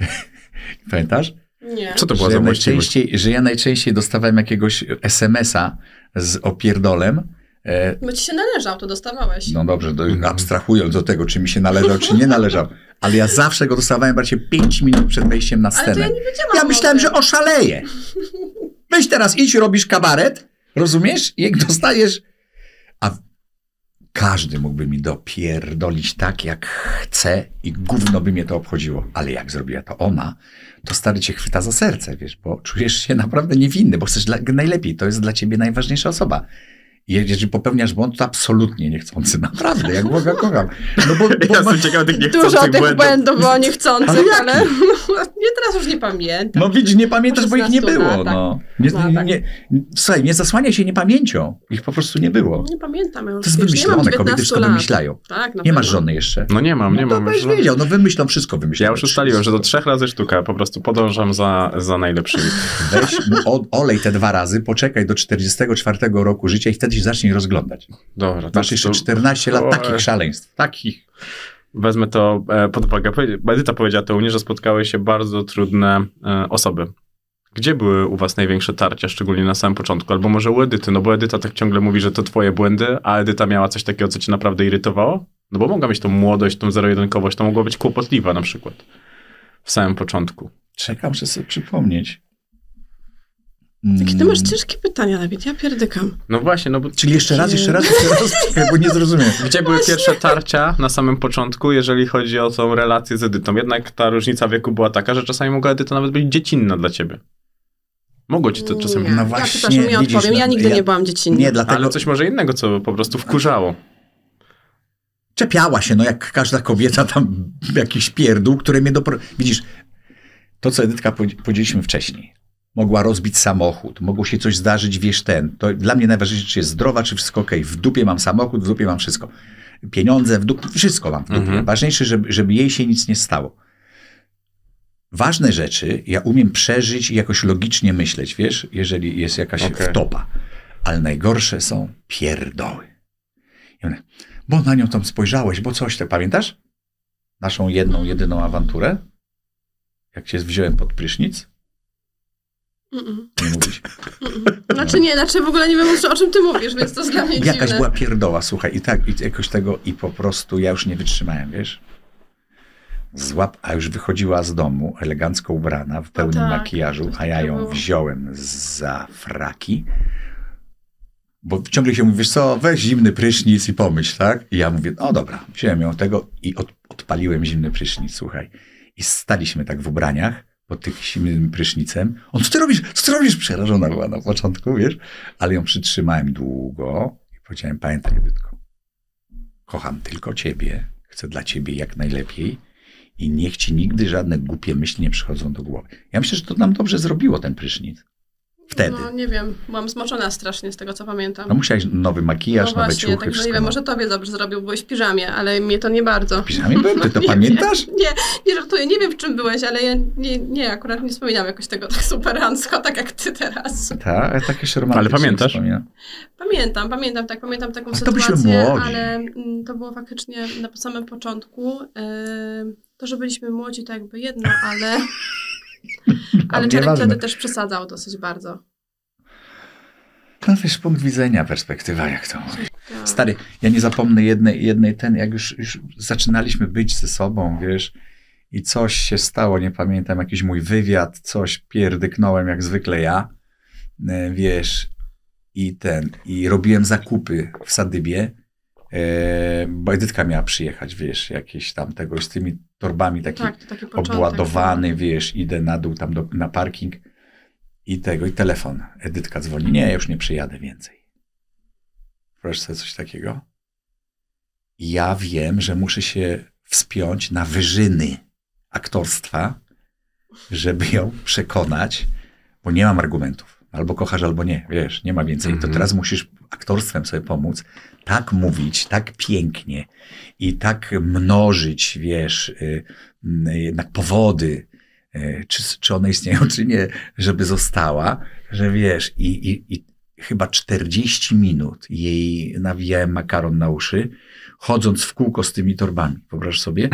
Pamiętasz? Nie. Co to była że, za ja właściwość? najczęściej, że ja najczęściej dostawałem jakiegoś SMS-a z opierdolem. E, Bo ci się należał, to dostawałeś. no dobrze, to abstrahując od tego, czy mi się należał, czy nie należał, ale ja zawsze go dostawałem bracie 5 minut przed wejściem na Ale to scenę. ja nie wiedziałam Ja myślałem, że oszaleję. Weź teraz idź, robisz kabaret, rozumiesz? Jak dostajesz... A każdy mógłby mi dopierdolić tak, jak chce i gówno by mnie to obchodziło. Ale jak zrobiła to ona, to stary cię chwyta za serce, wiesz, bo czujesz się naprawdę niewinny, bo chcesz dla, najlepiej. To jest dla ciebie najważniejsza osoba. Jeżeli popełniać błąd, to absolutnie niechcący. Naprawdę, jak Boga kocham. No bo, bo Ja jestem ciekawy tych Dużo niechcących tych błędów. błędów było niechcących, Ale ale, nie teraz już nie pamiętam. No widzisz, nie pamiętasz, bo ich nie 16 było. latach. No. Nie, No, nie, tak. nie, słuchaj, nie zasłania się niepamięcią. Ich po prostu nie było. Nie pamiętam. Ja już, To jest wymyślone, kobiety 19 wszystko lat. wymyślają. Tak, Nie masz żony jeszcze. No nie mam, nie no to mam. byś już- wiedział, no wymyślą wszystko, wymyślą. Ja już ustaliłem, że do trzech razy sztuka, po prostu podążam za, za najlepszymi. Weź, mu o, olej te dwa razy, poczekaj do 44 roku życia i wtedy się zacznij rozglądać. Dobra, to, Masz jeszcze to 14 lat takich szaleństw. Takich. wezmę to e, pod uwagę. Edyta powiedziała to u mnie, że spotkały się bardzo trudne e, osoby. Gdzie były u was największe tarcia, szczególnie na samym początku? Albo może u Edyty, no bo Edyta tak ciągle mówi, że to twoje błędy, a Edyta miała coś takiego, co cię naprawdę irytowało? No bo mogła mieć tą młodość, tą zero-jedynkowość, to mogła być kłopotliwa na przykład. W samym początku. Czekam, że sobie przypomnieć. Jakie ty masz ciężkie pytania, Dawid, ja pierdykam. No właśnie, no bo Czyli jeszcze raz, jeszcze raz, jeszcze raz, bo nie zrozumiem. Gdzie były pierwsze tarcia na samym początku, jeżeli chodzi o tą relację z Edytą? Jednak ta różnica wieku była taka, że czasami mogła Edyta nawet być dziecinna dla ciebie. Mogło ci to czasem... Nie. No ja właśnie, przepraszam, ja widzisz, odpowiem. no, Ja nigdy ja- nie byłam dziecinna. Nie, dlatego Ale coś może innego, co po prostu wkurzało. czepiała się, no jak każda kobieta tam jakiś pierdół, które mnie dopro... Widzisz, to co Edytka powiedzieliśmy wcześniej. Mogła rozbić samochód, mogło się coś zdarzyć, wiesz ten. To dla mnie najważniejsze, czy jest zdrowa, czy wszystko okej. W dupie mam samochód, w dupie mam wszystko. Pieniądze, w dupie, wszystko mam w dupie. Mhm. Ważniejsze, żeby, żeby jej się nic nie stało. Ważne rzeczy ja umiem przeżyć i jakoś logicznie myśleć, wiesz, jeżeli jest jakaś Okej. wtopa. Ale najgorsze są pierdoły. I one, bo na nią tam spojrzałeś, bo coś ty pamiętasz? Naszą jedną, jedyną awanturę? Jak się wziąłem pod prysznic? Nie mówić. Znaczy nie, znaczy w ogóle nie wiem o czym ty mówisz, więc to dla mnie Jakaś dziwne. była pierdoła, słuchaj, i tak, i jakoś tego, i po prostu ja już nie wytrzymałem, wiesz? Złap, a już wychodziła z domu, elegancko ubrana, w pełnym tak, makijażu, a ja ją takiego było. wziąłem za fraki, bo ciągle się mówi, wiesz co, weź zimny prysznic i pomyśl, tak? I ja mówię, no dobra, wziąłem ją tego i od, odpaliłem zimny prysznic, słuchaj. I staliśmy tak w ubraniach, pod tym prysznicem. On, co ty robisz? Co ty robisz? Przerażona była na początku, wiesz? Ale ją przytrzymałem długo i powiedziałem, pamiętaj, Edytko, kocham tylko ciebie, chcę dla ciebie jak najlepiej i niech ci nigdy żadne głupie myśli nie przychodzą do głowy. Ja myślę, że to nam dobrze zrobiło ten prysznic. Wtedy. No nie wiem, byłam zmoczona strasznie z tego, co pamiętam. No musiałeś nowy makijaż, no nowe właśnie, ciuchy, także nie wszystko. wiem, no. może tobie dobrze zrobił, byłeś w piżamie, ale mnie to nie bardzo. W piżamie byłem? Ty to Nie, pamiętasz? Nie, nie, nie żartuję, nie wiem w czym byłeś, ale ja nie, nie akurat nie wspominam jakoś tego tak superancko, tak jak ty teraz. Tak, ale tak jeszcze romantycznie Ale pamiętasz? wspominam. Pamiętam, pamiętam, tak, pamiętam taką A to byliśmy sytuację, młodzi. ale mm, to było faktycznie na samym początku. Yy, to, że byliśmy młodzi, to jakby jedno, ale, ale Czarek wtedy też przesadzał dosyć bardzo. No wiesz, punkt widzenia, perspektywa, jak to mówi. Tak. Stary, ja nie zapomnę jednej, jednej ten, jak już, już zaczynaliśmy być ze sobą, wiesz, i coś się stało, nie pamiętam, jakiś mój wywiad, coś pierdyknąłem jak zwykle ja, e, wiesz, i ten, i robiłem zakupy w Sadybie, E, bo Edytka miała przyjechać, wiesz, jakieś tam tego z tymi torbami taki Tak, taki początek. obładowany, wiesz, idę na dół tam do, na parking i tego, i telefon. Edytka dzwoni, nie, ja już nie przyjadę więcej. Proszę sobie coś takiego. Ja wiem, że muszę się wspiąć na wyżyny aktorstwa, żeby ją przekonać, bo nie mam argumentów. Albo kochasz, albo nie, wiesz, nie ma więcej. To Mhm. teraz musisz aktorstwem sobie pomóc, tak mówić, tak pięknie i tak mnożyć, wiesz, y, y, jednak powody, y, czy, czy one istnieją, czy nie, żeby została, że wiesz, i, i, i chyba 40 minut jej nawijałem makaron na uszy, chodząc w kółko z tymi torbami, wyobraź sobie,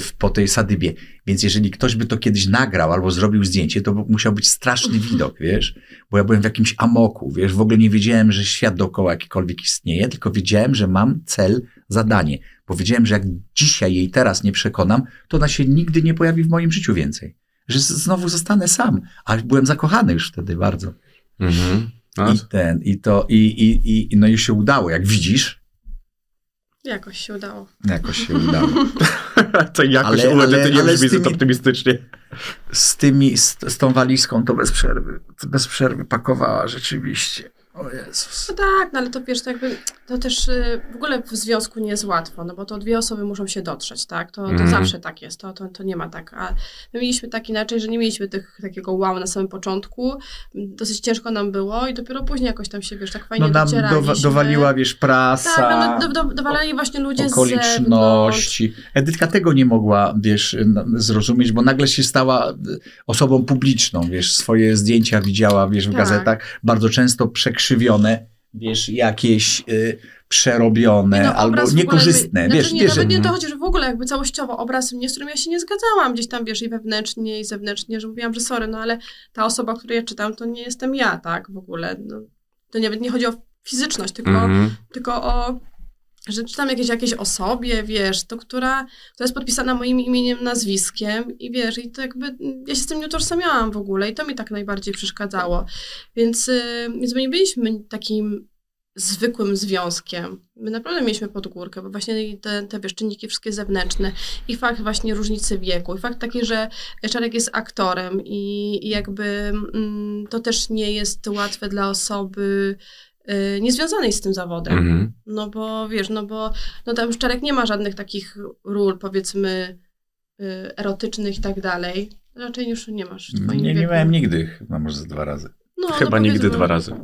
w- po tej sadybie. Więc jeżeli ktoś by to kiedyś nagrał albo zrobił zdjęcie, to musiał być straszny widok, wiesz, bo ja byłem w jakimś amoku, wiesz, w ogóle nie wiedziałem, że świat dookoła jakikolwiek istnieje, tylko wiedziałem, że mam cel, zadanie. Bo wiedziałem, że jak dzisiaj jej teraz nie przekonam, to ona się nigdy nie pojawi w moim życiu więcej. Że znowu zostanę sam. A byłem zakochany już wtedy bardzo. Mhm. I ten, i to, i, i, i no i się udało, jak widzisz, Jakoś się udało. jakoś się udało. to jakoś Ale- ale, ale- ty nie ale brzmi zbyt tymi- optymistycznie. Z tymi, z, z tą walizką to bez przerwy, bez przerwy pakowała rzeczywiście. O Jezus. No tak, no ale to wiesz, to jakby, to też y, w ogóle w związku nie jest łatwo, no bo to dwie osoby muszą się dotrzeć, tak? To, to Mhm. zawsze tak jest, to, to, to nie ma tak. A my mieliśmy tak inaczej, że nie mieliśmy tych, takiego wow na samym początku, dosyć ciężko nam było i dopiero później jakoś tam się, wiesz, tak fajnie No nam docieraliśmy. dowa- dowaliła, wiesz, prasa. Tak, no, do, do, dowalali właśnie ludzie z zewnątrz. okoliczności. Edytka tego nie mogła, wiesz, n- zrozumieć, bo nagle się stała y, osobą publiczną, wiesz, swoje zdjęcia widziała, wiesz, w Tak. gazetach, bardzo często przekrzywione, wiesz, jakieś y, przerobione no, albo niekorzystne, jakby- wiesz, znaczy, nie, wiesz, nawet nie że- to chodzi, że w ogóle jakby całościowo obraz mnie, z którym ja się nie zgadzałam gdzieś tam, wiesz, i wewnętrznie, i zewnętrznie, że mówiłam, że sorry, no ale ta osoba, której ja czytam, to nie jestem ja, tak, w ogóle. No, to nawet nie chodzi o fizyczność, tylko, Mhm. tylko o, że czytam jakieś, jakiejś osobie, wiesz, to która, która jest podpisana moim imieniem, nazwiskiem i wiesz, i to jakby, ja się z tym nie utożsamiałam w ogóle i to mi tak najbardziej przeszkadzało. Więc, y, więc my nie byliśmy takim zwykłym związkiem. My naprawdę mieliśmy pod górkę, bo właśnie te, te wiesz, czynniki wszystkie zewnętrzne i fakt właśnie różnicy wieku, i fakt taki, że Czarek jest aktorem i, i jakby mm, to też nie jest łatwe dla osoby niezwiązanej z tym zawodem. Mhm. No bo wiesz, no bo no tam Szczerek nie ma żadnych takich ról, powiedzmy, y, erotycznych i tak dalej. Raczej już nie masz nie, nie miałem nigdy, chyba może z dwa razy. No, Chyba no nigdy dwa razy.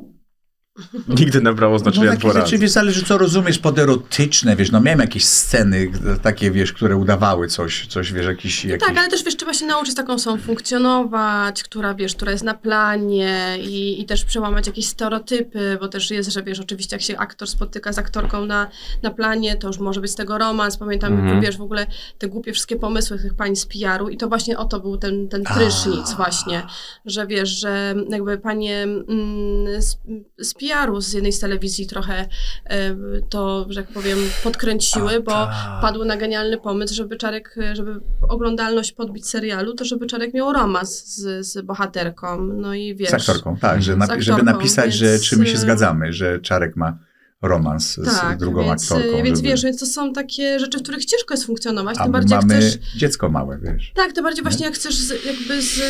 Nigdy na prawo znaczy no, dwa razy. rzeczy, wiesz, zależy co rozumiesz pod erotyczne, wiesz, no miałem jakieś sceny takie, wiesz, które udawały coś, coś, wiesz, jakiś... No jakiś... tak, ale też wiesz, trzeba się nauczyć taką osobą funkcjonować, która wiesz, która jest na planie i, i też przełamać jakieś stereotypy, bo też jest, że wiesz, oczywiście jak się aktor spotyka z aktorką na, na planie, to już może być z tego romans. Pamiętam, Mhm. wiesz, w ogóle te głupie wszystkie pomysły tych pań z PR-u i to właśnie o to był ten, ten prysznic A. właśnie, że wiesz, że jakby panie mm, z, z PR-u z jednej z telewizji trochę e, to, że jak powiem, podkręciły, A, bo tak. padł na genialny pomysł, żeby Czarek, żeby oglądalność podbić serialu, to żeby Czarek miał romans z, z bohaterką. No i wiesz. Z aktorką, tak, że napi- aktorką, żeby napisać, że więc, czy my się y, zgadzamy, że Czarek ma romans z drugą więc, aktorką. Więc żeby... wiesz, więc to są takie rzeczy, w których ciężko jest funkcjonować, A tym bardziej mamy chcesz. dziecko małe, wiesz. Tak, tym bardziej właśnie jak chcesz z, jakby z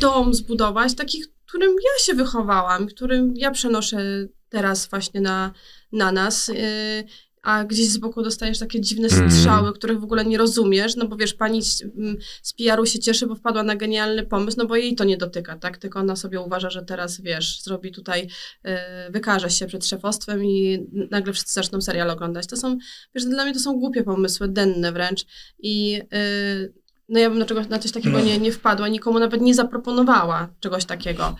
dom zbudować, taki, którym ja się wychowałam, którym ja przenoszę teraz właśnie na, na nas. Yy, a gdzieś z boku dostajesz takie dziwne Mhm. strzały, których w ogóle nie rozumiesz, no bo wiesz, pani z, mm, PR-u się cieszy, bo wpadła na genialny pomysł, no bo jej to nie dotyka, tak? Tylko ona sobie uważa, że teraz, wiesz, zrobi tutaj, yy, wykaże się przed szefostwem i nagle wszyscy zaczną serial oglądać. To są, wiesz, dla mnie to są głupie pomysły, denne wręcz i yy, no ja bym na, czegoś, na coś takiego nie, nie wpadła, nikomu nawet nie zaproponowała czegoś takiego.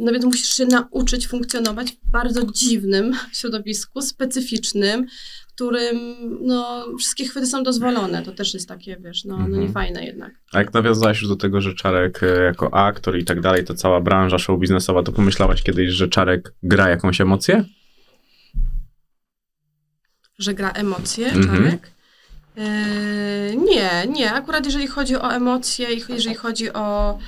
No więc musisz się nauczyć funkcjonować w bardzo dziwnym środowisku, specyficznym, którym no, wszystkie chwyty są dozwolone. To też jest takie, wiesz, no, no Mhm. niefajne jednak. A jak nawiązałeś już do tego, że Czarek e, jako aktor i tak dalej, to cała branża show biznesowa, to pomyślałaś kiedyś, że Czarek gra jakąś emocję? Że gra emocje, Mhm. Czarek? Yy, nie, nie. Akurat jeżeli chodzi o emocje i jeżeli chodzi o,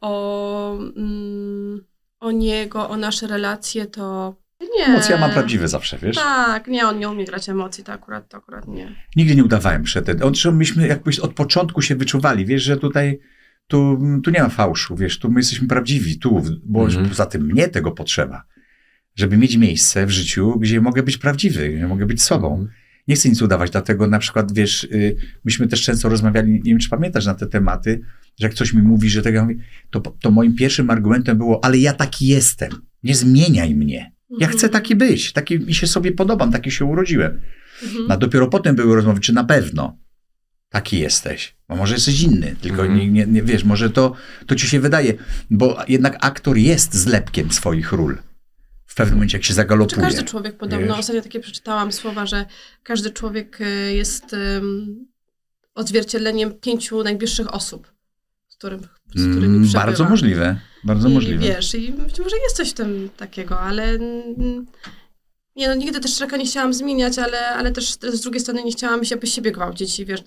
o, mm, o niego, o nasze relacje, to Nie. Emocje ja mam prawdziwe zawsze, wiesz? Tak, nie, on nie umie grać emocji, to akurat, to akurat nie. Nigdy nie udawałem przed. On, myśmy jakbyś od początku się wyczuwali, wiesz, że tutaj tu, tu nie ma fałszu, wiesz, tu my jesteśmy prawdziwi, tu, bo Mhm. poza tym mnie tego potrzeba, żeby mieć miejsce w życiu, gdzie mogę być prawdziwy, gdzie mogę być sobą. Nie chcę nic udawać, dlatego na przykład, wiesz, y, myśmy też często rozmawiali, nie wiem, czy pamiętasz na te tematy, że jak ktoś mi mówi, że tego, ja mówię, to, to moim pierwszym argumentem było, ale ja taki jestem, nie zmieniaj mnie. Ja Mhm. chcę taki być, taki mi się sobie podobam, taki się urodziłem. Mhm. A dopiero potem były rozmowy, czy na pewno taki jesteś. Bo może jesteś inny, tylko Mhm. nie, nie, nie wiesz, może to, to ci się wydaje, bo jednak aktor jest zlepkiem swoich ról. W pewnym momencie, jak się Czy zagalopuje. każdy człowiek podobno, wiesz? ostatnio takie przeczytałam słowa, że każdy człowiek y, jest ym, odzwierciedleniem pięciu najbliższych osób, z, którym, z którymi Mm, przebywa. bardzo możliwe, bardzo I możliwe. wiesz, i być może jest coś w tym takiego, ale mm, nie no, nigdy też człowieka nie chciałam zmieniać, ale, ale też z drugiej strony nie chciałam się bez siebie gwałcić i wiesz,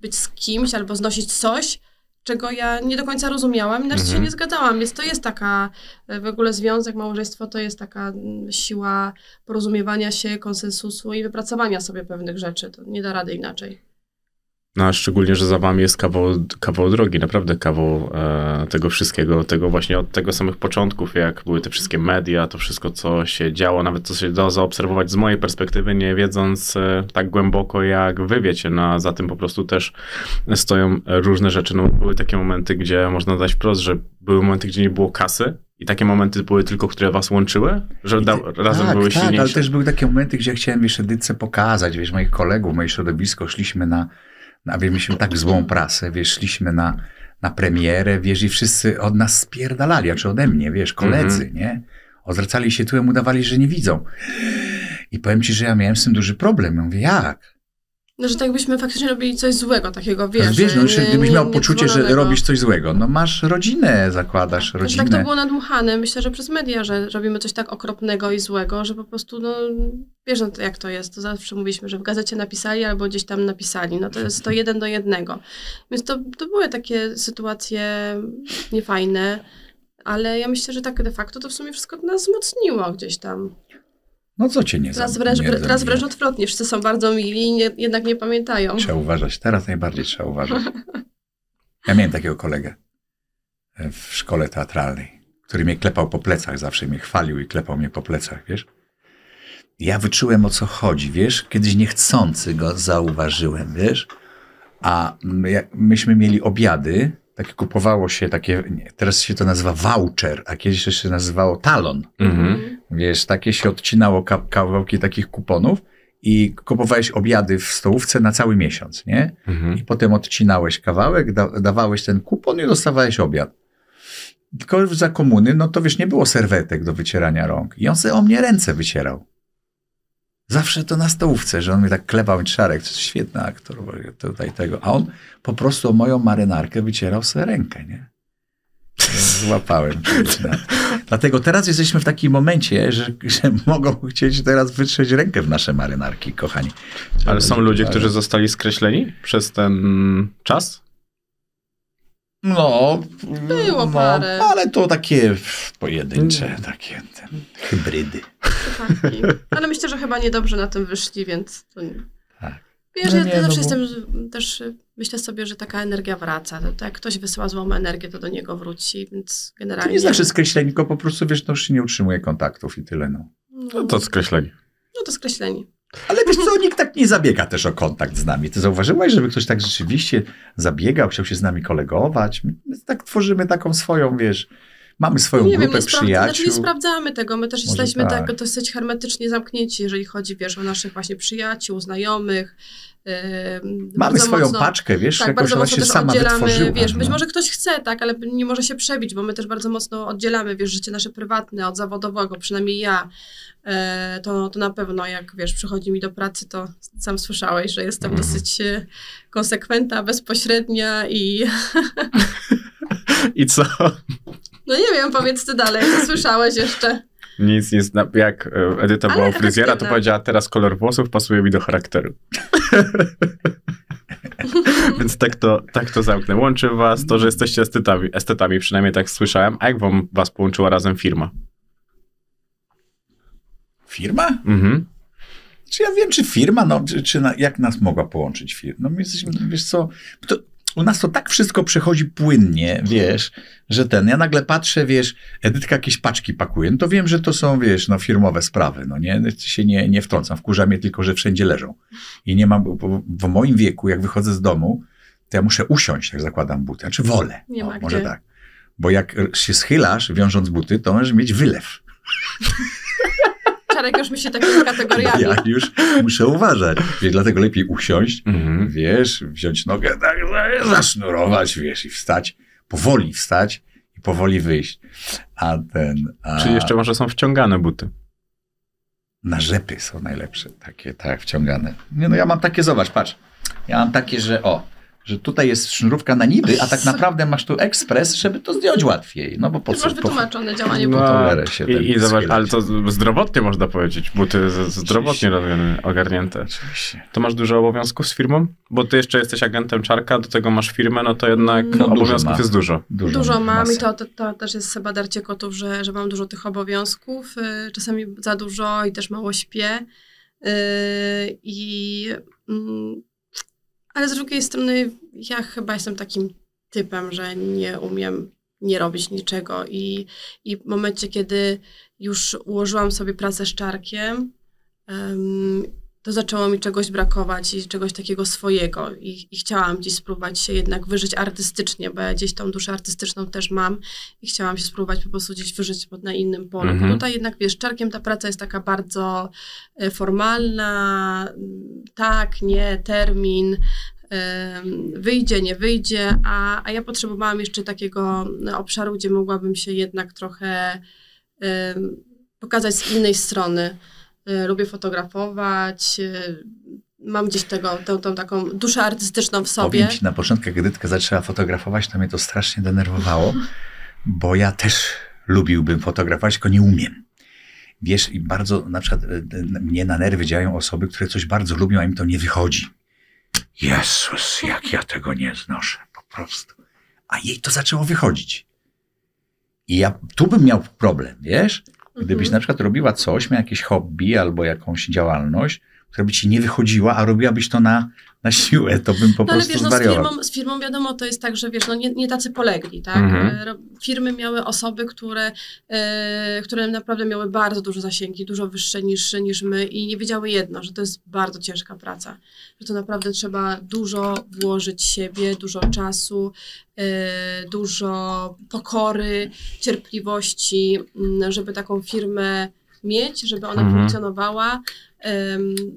być z kimś albo znosić coś, czego ja nie do końca rozumiałam i nawet się Mhm. nie zgadzałam. Więc to jest taka, e, w ogóle związek, małżeństwo to jest taka siła porozumiewania się, konsensusu i wypracowania sobie pewnych rzeczy. To nie da rady inaczej. No a szczególnie, że za wami jest kawał, kawał drogi, naprawdę kawał e, tego wszystkiego, tego właśnie od tego samych początków, jak były te wszystkie media, to wszystko, co się działo, nawet co się dało zaobserwować z mojej perspektywy, nie wiedząc e, tak głęboko, jak wy wiecie, no a za tym po prostu też stoją różne rzeczy. No były takie momenty, gdzie można dać wprost, że były momenty, gdzie nie było kasy i takie momenty były tylko, które was łączyły, że da, razem tak, były tak, silniejsze. ale też były takie momenty, gdzie chciałem, wiesz, edycję pokazać, wiesz, moich kolegów, moje środowisko, szliśmy na, na wiesz, mieliśmy tak złą prasę, wiesz, szliśmy na, na premierę, wiesz, i wszyscy od nas spierdalali, czy ode mnie, wiesz, koledzy, Mhm. nie? Odwracali się tyłem, udawali, że nie widzą. I powiem ci, że ja miałem z tym duży problem. Ja mówię, jak? No, że tak byśmy faktycznie robili coś złego takiego, wiesz. Wiesz, no, że gdybyś nie- miał nie poczucie, że robisz coś złego, no masz rodzinę, zakładasz Znaczy, rodzinę. tak to było nadmuchane, myślę, że przez media, że robimy coś tak okropnego i złego, że po prostu, no, wiesz, no, jak to jest, to zawsze mówiliśmy, że w gazecie napisali albo gdzieś tam napisali, no to jest to jeden do jednego. Więc to, to były takie sytuacje niefajne, ale ja myślę, że tak de facto to w sumie wszystko nas wzmocniło gdzieś tam. No co cię nie Teraz wręcz, nie teraz wręcz odwrotnie, wszyscy są bardzo mili i nie, jednak nie pamiętają. Trzeba uważać. Teraz najbardziej trzeba uważać. Ja miałem takiego kolegę e, w szkole teatralnej, który mnie klepał po plecach, zawsze mnie chwalił i klepał mnie po plecach, wiesz? Ja wyczułem o co chodzi, wiesz? Kiedyś niechcący go zauważyłem, wiesz? A my, myśmy mieli obiady, takie kupowało się takie, nie, teraz się to nazywa voucher, a kiedyś jeszcze się nazywało talon. Mhm. Wiesz, takie się odcinało ka- kawałki takich kuponów i kupowałeś obiady w stołówce na cały miesiąc, nie? Mhm. I potem odcinałeś kawałek, da, dawałeś ten kupon i dostawałeś obiad. Tylko za komuny, no to wiesz, nie było serwetek do wycierania rąk. I on sobie o mnie ręce wycierał. Zawsze to na stołówce, że on mnie tak klepał i Szarek, to jest świetny aktor, tutaj tego. A on po prostu o moją marynarkę wycierał sobie rękę, nie? Złapałem. Dlatego teraz jesteśmy w takim momencie, że, że mogą chcieć teraz wytrzeć rękę w nasze marynarki, kochani. Ale są ludzie, którzy zostali skreśleni przez ten czas? No, Było no, parę. ale to takie pojedyncze, takie ten, hybrydy. Ale myślę, że chyba niedobrze na tym wyszli, więc to nie. Tak. Wiesz, No ja nie, zawsze no bo- jestem też, y, myślę sobie, że taka energia wraca. To, to jak ktoś wysyła złą energię, to do niego wróci, więc To generalnie... nie znaczy skreślenie, tylko po prostu, wiesz, no już się nie utrzymuje kontaktów i tyle, no. No to skreśleni. No to skreśleni. Ale wiesz co, nikt tak nie zabiega też o kontakt z nami. Ty zauważyłaś, żeby ktoś tak rzeczywiście zabiegał, chciał się z nami kolegować? My tak tworzymy taką swoją, wiesz, mamy swoją nie wiem, grupę nie, sprawdza, przyjaciół. znaczy nie sprawdzamy tego. My też Może jesteśmy tak. tak. dosyć hermetycznie zamknięci, jeżeli chodzi, wiesz, o naszych właśnie przyjaciół, znajomych. Yy, Mamy swoją mocno- paczkę, wiesz, Tak, jakoś bardzo ona mocno się sama oddzielamy, wytworzyła. wiesz, być no. może ktoś chce, tak, ale nie może się przebić, bo my też bardzo mocno oddzielamy, wiesz, życie nasze prywatne od zawodowego, przynajmniej ja. E, to, to na pewno, jak wiesz, przychodzi mi do pracy, to sam słyszałeś, że jestem Mhm. dosyć e, konsekwentna, bezpośrednia i I co? No nie wiem, powiedz ty dalej, co słyszałeś jeszcze. Nic, nic. Jak e, Edyta była u fryzjera, to jednak. powiedziała, teraz kolor włosów pasuje mi do charakteru. Więc tak to, tak to zamknę. Łączy was to, że jesteście estetami, estetami, przynajmniej tak słyszałem. A jak wam was połączyła razem firma? Firma? Mhm. Czy ja wiem, czy firma, no, czy, czy na, jak nas mogła połączyć firma? No my jesteśmy, wiesz co, to, u nas to tak wszystko przechodzi płynnie, wiesz, że ten, ja nagle patrzę, wiesz, Edytka jakieś paczki pakuje, no to wiem, że to są, wiesz, no firmowe sprawy, no nie, się nie, nie wtrącam, wkurza mnie tylko, że wszędzie leżą. I nie mam, bo w moim wieku, jak wychodzę z domu, to ja muszę usiąść, jak zakładam buty, znaczy wolę, Nie o, ma może gdzie. tak. Bo jak się schylasz, wiążąc buty, to możesz mieć wylew. Czarek już myśli takimi kategoriami. Ja już muszę uważać. Wiesz, dlatego lepiej usiąść, Mhm. wiesz, wziąć nogę, tak, zasznurować, wiesz, i wstać, powoli wstać i powoli wyjść. A ten, a Czyli jeszcze może są wciągane buty. na rzepy są najlepsze, takie, tak, wciągane. Nie no, ja mam takie, zobacz, patrz, ja mam takie, że o, że tutaj jest sznurówka na niby, a tak naprawdę masz tu ekspres, żeby to zdjąć łatwiej. No bo po co? masz Po, wytłumaczone działanie No, butu. się I, i zobacz, ale to zdrowotnie można powiedzieć. Buty z- zdrowotnie robione, ogarnięte. oczywiście. To masz dużo obowiązków z firmą? Bo ty jeszcze jesteś agentem Czarka, do tego masz firmę, no to jednak No, dużo obowiązków ma. jest dużo. Dużo, Dużo mam masy. i to, to, to też jest chyba darcie kotów, że, że mam dużo tych obowiązków. y, Czasami za dużo i też mało śpię. Y, I, mm, ale z drugiej strony ja chyba jestem takim typem, że nie umiem nie robić niczego. I, i w momencie, kiedy już ułożyłam sobie pracę z czarkiem, em, to zaczęło mi czegoś brakować i czegoś takiego swojego i, i chciałam gdzieś spróbować się jednak wyżyć artystycznie, bo ja gdzieś tą duszę artystyczną też mam i chciałam się spróbować po prostu gdzieś wyżyć na innym polu. Mhm. Tutaj jednak, wiesz, czarkiem ta praca jest taka bardzo e, formalna, tak, nie, termin, wyjdzie, nie wyjdzie, a, a ja potrzebowałam jeszcze takiego e, obszaru, gdzie mogłabym się jednak trochę pokazać z innej strony. E, Lubię fotografować, e, mam gdzieś tego, tą, tą taką duszę artystyczną w sobie. Powiem ci, na początku, jak Edytka zaczęła fotografować, to mnie to strasznie denerwowało, bo ja też lubiłbym fotografować, tylko nie umiem. Wiesz, i bardzo, na przykład e, mnie na nerwy działają osoby, które coś bardzo lubią, a im to nie wychodzi. Jezus, jak ja tego nie znoszę, po prostu. A jej to zaczęło wychodzić. I ja tu bym miał problem, wiesz? Gdybyś Mhm. na przykład robiła coś, miała jakieś hobby albo jakąś działalność, która by ci nie wychodziła, a robiłabyś to na, na siłę, to bym po No ale prostu wiesz, no z firmą, z firmą wiadomo, to jest tak, że wiesz, no nie, nie tacy polegli, tak? Mhm. E, Firmy miały osoby, które, e, które naprawdę miały bardzo duże zasięgi, dużo wyższe niż, niż my i nie wiedziały jedno, że to jest bardzo ciężka praca, że to naprawdę trzeba dużo włożyć siebie, dużo czasu, e, dużo pokory, cierpliwości, m, żeby taką firmę mieć, żeby ona Mhm. funkcjonowała.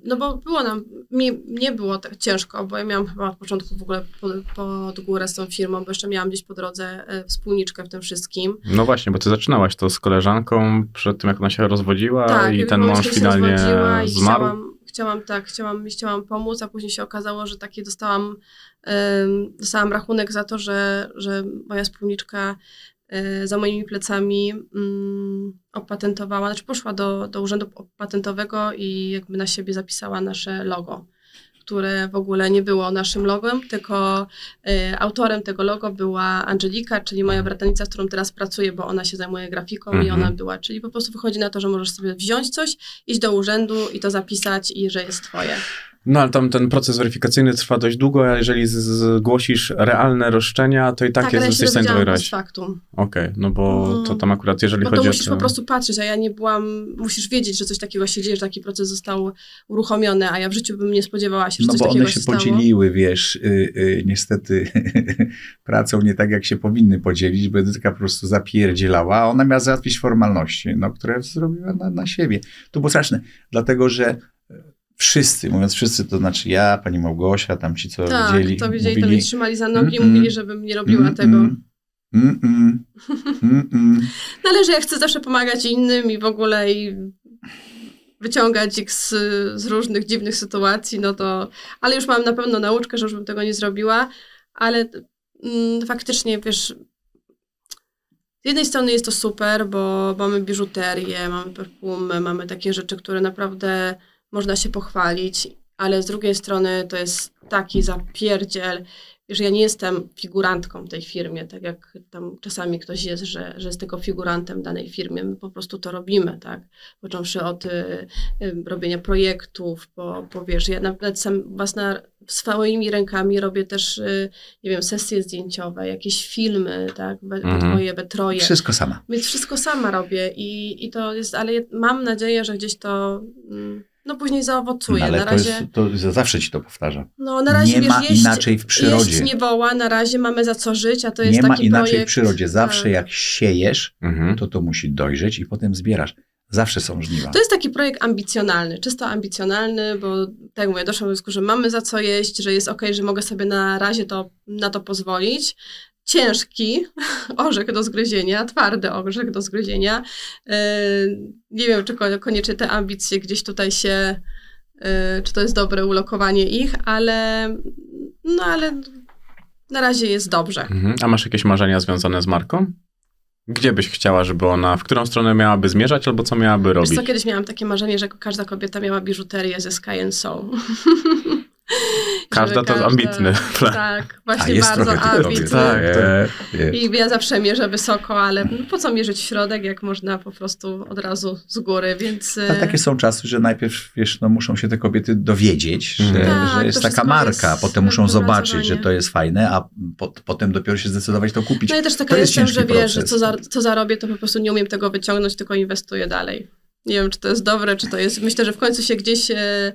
No bo było nam, mi nie było tak ciężko, bo ja miałam chyba od początku w ogóle pod, pod górę z tą firmą, bo jeszcze miałam gdzieś po drodze e, wspólniczkę w tym wszystkim. No właśnie, bo ty zaczynałaś to z koleżanką przed tym, jak ona się rozwodziła tak, i ten mąż finalnie zmarł. Chciałam, chciałam, tak, chciałam, chciałam pomóc, a później się okazało, że taki dostałam, em, dostałam rachunek za to, że, że moja wspólniczka za moimi plecami mm, opatentowała, znaczy poszła do, do urzędu patentowego i jakby na siebie zapisała nasze logo, które w ogóle nie było naszym logiem, tylko e, autorem tego logo była Angelika, czyli moja bratanica, z którą teraz pracuję, bo ona się zajmuje grafiką i Mhm. ona była, czyli po prostu wychodzi na to, że możesz sobie wziąć coś, iść do urzędu i to zapisać i że jest twoje. No ale tam ten proces weryfikacyjny trwa dość długo, a jeżeli zgłosisz realne roszczenia, to i tak, ale jest się jesteś w stanie to wygrać. post factum. Okej, no bo No. to tam akurat, jeżeli Bo chodzi to o musisz po prostu patrzeć, a ja nie byłam, musisz wiedzieć, że coś takiego się dzieje, że taki proces został uruchomiony, a ja w życiu bym nie spodziewała się, że No coś bo takiego one się stało. podzieliły, wiesz, y, y, niestety pracą nie tak, jak się powinny podzielić, bo Edytka po prostu zapierdzielała, a ona miała załatwić formalności, no, które zrobiła na, na siebie. To było straszne, dlatego że wszyscy, mówiąc wszyscy, to znaczy ja, pani Małgosia, tam ci, co Tak, widzieli, to wiedzieli, to mówili, mnie trzymali za nogi i mówili, żebym nie robiła mm, tego. mm, mm, mm. No ale że ja chcę zawsze pomagać innym i w ogóle i wyciągać ich z, z różnych dziwnych sytuacji, no to... Ale już mam na pewno nauczkę, że już bym tego nie zrobiła, ale mm, faktycznie, wiesz... Z jednej strony jest to super, bo mamy biżuterię, mamy perfumy, mamy takie rzeczy, które naprawdę można się pochwalić, ale z drugiej strony to jest taki zapierdziel, że ja nie jestem figurantką tej firmie, tak jak tam czasami ktoś jest, że, że jest tylko figurantem danej firmie. My po prostu to robimy, tak? Począwszy od y, y, robienia projektów, po, po wiesz, ja nawet sam własna, swoimi rękami robię też, y, nie wiem, sesje zdjęciowe, jakieś filmy, tak? We, Mhm. Moje betroje. Wszystko sama. Więc wszystko sama robię i, i to jest, ale mam nadzieję, że gdzieś to mm, no później zaowocuje. No, ale na to, razie, jest, to zawsze ci to powtarzam. no na razie nie wiesz, ma jeść, inaczej w przyrodzie. Jeść nie woła, na razie mamy za co żyć, a to jest Nie ma taki inaczej projekt, w przyrodzie. Zawsze tak. jak siejesz, Mhm. to to musi dojrzeć i potem zbierasz. Zawsze są żniwa. To jest taki projekt ambicjonalny, czysto ambicjonalny, bo tak jak mówię, doszłam do wniosku, że mamy za co jeść, że jest okej, że mogę sobie na razie to, na to pozwolić. Ciężki orzech do zgryzienia, twardy orzech do zgryzienia. Yy, Nie wiem, czy ko- koniecznie te ambicje gdzieś tutaj się, yy, czy to jest dobre ulokowanie ich, ale no ale na razie jest dobrze. Mhm. A masz jakieś marzenia związane z marką? Gdzie byś chciała, żeby ona, w którą stronę miałaby zmierzać, albo co miałaby Wiesz robić? co, kiedyś miałam takie marzenie, że każda kobieta miała biżuterię ze Sky and Soul. Każda to ambitny plan. Tak, właśnie jest bardzo ambitny. Tak, nie. I ja zawsze mierzę wysoko, ale po co mierzyć środek, jak można po prostu od razu z góry, więc... A takie są czasy, że najpierw, wiesz, no, muszą się te kobiety dowiedzieć, że, Mhm. Tak, że jest taka marka. jest Potem muszą zobaczyć, że to jest fajne, a po, potem dopiero się zdecydować to kupić. No i też taka to jest jestem, że wiesz, że co, za, co zarobię, to po prostu nie umiem tego wyciągnąć, tylko inwestuję dalej. Nie wiem, czy to jest dobre, czy to jest... Myślę, że w końcu się gdzieś e,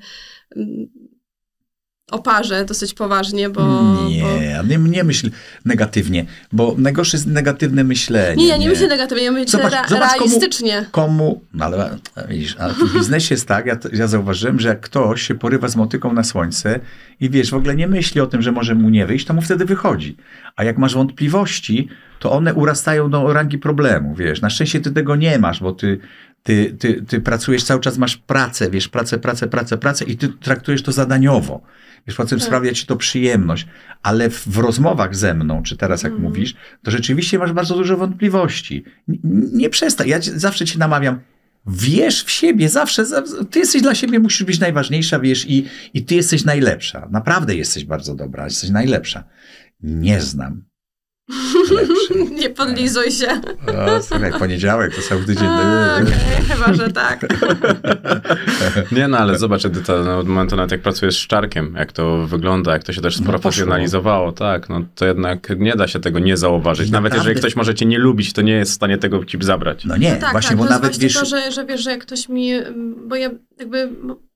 oparzę dosyć poważnie, bo... bo... Nie, nie, nie myśl negatywnie, bo najgorsze jest negatywne myślenie. Nie, ja nie myślę negatywnie, ja myślę Zobacz- ra- zobacz, komu- realistycznie. Komu, no ale widzisz, a w biznesie jest tak, ja, to- ja zauważyłem, że jak ktoś się porywa z motyką na słońce i wiesz, w ogóle nie myśli o tym, że może mu nie wyjść, to mu wtedy wychodzi. A jak masz wątpliwości, to one urastają do rangi problemu, wiesz. Na szczęście ty tego nie masz, bo ty, ty, ty, ty pracujesz cały czas, masz pracę, wiesz, pracę, pracę, pracę, pracę i ty traktujesz to zadaniowo. Wiesz, potem Tak. sprawia ci to przyjemność, ale w, w rozmowach ze mną, czy teraz jak Mhm. mówisz, to rzeczywiście masz bardzo dużo wątpliwości. N- nie przestań, ja zawsze ci namawiam, wierz w siebie, zawsze, za- ty jesteś dla siebie, musisz być najważniejsza, wiesz, i, i ty jesteś najlepsza. Naprawdę jesteś bardzo dobra, jesteś najlepsza. Nie znam lepszej. Nie podlizuj się. O, słuchaj, poniedziałek to cały tydzień. A, okej, chyba, że tak. Nie, no ale zobacz, Edyta, no, od momentu nawet jak pracujesz z czarkiem, jak to wygląda, jak to się też No, sprofesjonalizowało, tak, no to jednak nie da się tego nie zauważyć. I Nawet naprawdę- jeżeli ktoś może cię nie lubić, to nie jest w stanie tego ci zabrać. No nie, No tak, właśnie, tak, bo to nawet jest właśnie wiesz, to, że, że wiesz, że jak ktoś mi, bo ja jakby,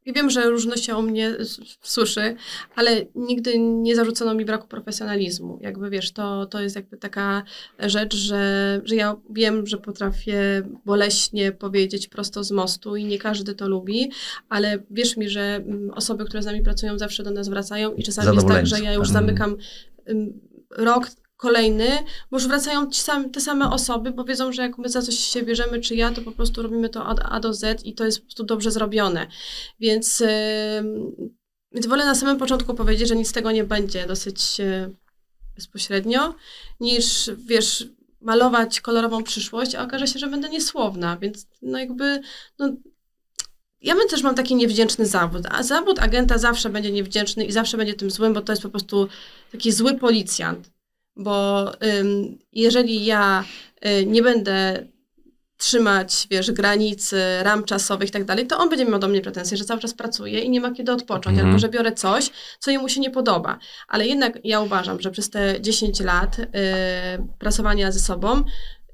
ja wiem, że różno się o mnie słyszy, ale nigdy nie zarzucono mi braku profesjonalizmu. Jakby wiesz, to, to jest jakby taka rzecz, że, że ja wiem, że potrafię boleśnie powiedzieć prosto z mostu i nie każdy to lubi, ale wierz mi, że mm, osoby, które z nami pracują zawsze do nas wracają i czasami jest tak, że ja już tak. zamykam ym, rok kolejny, bo już wracają ci te same osoby, bo wiedzą, że jak my za coś się bierzemy, czy ja, to po prostu robimy to od A do Z i to jest po prostu dobrze zrobione. Więc, ym, więc wolę na samym początku powiedzieć, że nic z tego nie będzie dosyć yy, bezpośrednio, niż wiesz, malować kolorową przyszłość, a okaże się, że będę niesłowna, więc no jakby, no, ja bym też mam taki niewdzięczny zawód, a zawód agenta zawsze będzie niewdzięczny i zawsze będzie tym złym, bo to jest po prostu taki zły policjant. Bo jeżeli ja y, nie będę trzymać, wiesz, granic, ram czasowych i tak dalej, to on będzie miał do mnie pretensje, że cały czas pracuje i nie ma kiedy odpocząć, Mhm. albo że biorę coś, co jemu się nie podoba. Ale jednak ja uważam, że przez te 10 lat y, pracowania ze sobą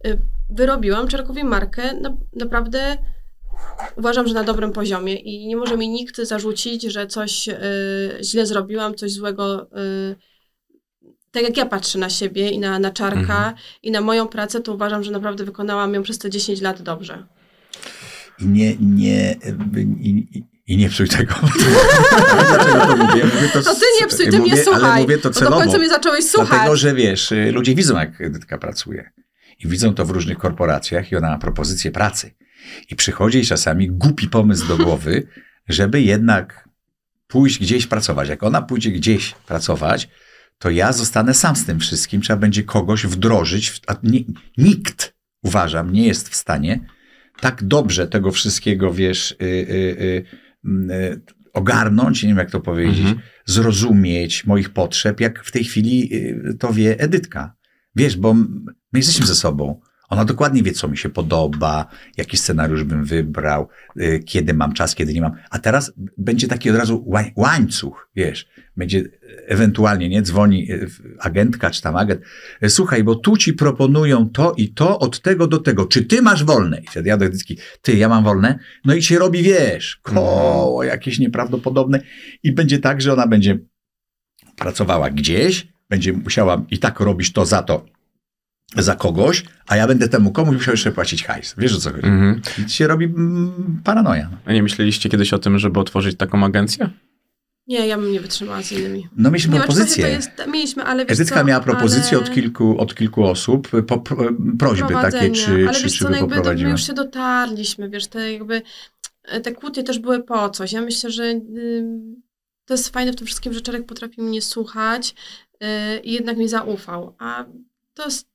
y, wyrobiłam Czarkowi markę na, naprawdę uważam, że na dobrym poziomie i nie może mi nikt zarzucić, że coś y, źle zrobiłam, coś złego. Y, tak jak ja patrzę na siebie i na, na czarka Mhm. i na moją pracę, to uważam, że naprawdę wykonałam ją przez te 10 lat dobrze. I nie, nie, i, i, i nie psuj tego. Dlaczego to mówię? Mówię to, To ty nie psuj, ty mówię, mnie słuchaj. Ale mówię to bo do celowo. końca mnie zacząłeś słuchać. Dlatego, że wiesz, y, ludzie widzą, jak Edytka pracuje. I widzą to w różnych korporacjach i ona ma propozycję pracy. I przychodzi jej czasami głupi pomysł do głowy, żeby jednak pójść gdzieś pracować. Jak ona pójdzie gdzieś pracować, to ja zostanę sam z tym wszystkim. Trzeba będzie kogoś wdrożyć. A nie, nikt, uważam, nie jest w stanie tak dobrze tego wszystkiego, wiesz, y, y, y, ogarnąć, nie wiem jak to powiedzieć, Mhm. zrozumieć moich potrzeb, jak w tej chwili to wie Edytka. Wiesz, bo my jesteśmy ze sobą. Ona dokładnie wie, co mi się podoba, jaki scenariusz bym wybrał, kiedy mam czas, kiedy nie mam. A teraz będzie taki od razu łań- łańcuch, wiesz. Będzie ewentualnie, nie, dzwoni y, agentka czy tam agent. y, Słuchaj, bo tu ci proponują to i to od tego do tego. Czy ty masz wolne? I wtedy ja do ty, ja mam wolne? No i się robi, wiesz, koło jakieś nieprawdopodobne. I będzie tak, że ona będzie pracowała gdzieś, będzie musiała i tak robić to za to, za kogoś, a ja będę temu komuś musiał jeszcze płacić hajs. Wiesz o co chodzi? Mhm. I się robi mm, paranoja. A nie myśleliście kiedyś o tym, żeby otworzyć taką agencję? Nie, ja bym nie wytrzymała z innymi. No mieliśmy propozycję. jest, mieliśmy, ale Edytka co, miała propozycję ale... od, kilku, od kilku osób, po, pro, prośby takie, czy, ale czy, wiesz czy co, by no jakby my już się dotarliśmy, wiesz, te jakby e, te kłótnie też były po coś. Ja myślę, że ym, to jest fajne w tym wszystkim, że Czarek potrafi mnie słuchać y, i jednak mi zaufał. A to, jest,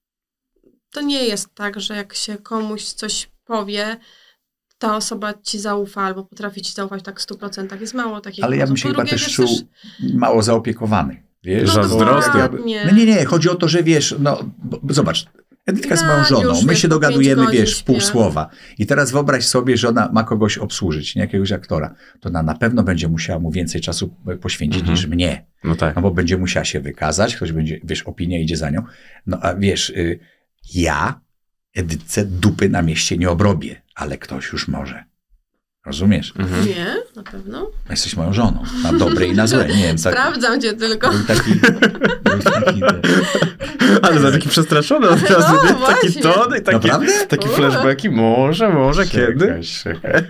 to nie jest tak, że jak się komuś coś powie, ta osoba ci zaufa albo potrafi ci zaufać tak w 100%. Jest mało takich Ale ja bym się chyba też wiesz, czuł mało zaopiekowany. Wiesz? No Zazdrosny. No nie, nie, chodzi o to, że wiesz, no bo, bo zobacz, Edytka jest moją Tak, żoną, my się dogadujemy, wiesz, pół słowa. I teraz wyobraź sobie, że ona ma kogoś obsłużyć, nie jakiegoś aktora. To ona na pewno będzie musiała mu więcej czasu poświęcić Mhm. niż mnie. No tak. No bo będzie musiała się wykazać, ktoś będzie, wiesz, opinia idzie za nią. No a wiesz, y, ja Edytce dupy na mieście nie obrobię, ale ktoś już może. Rozumiesz? Mhm. Nie, na pewno. Jesteś moją żoną. Na dobre i na złe. Nie wiem, tak, Sprawdzam cię tylko. był taki... Był taki Ale za taki przestraszony od razu, No? Taki ton i taki, Naprawdę? taki flashbacki. Może, może, kiedy? Czekaj, czekaj.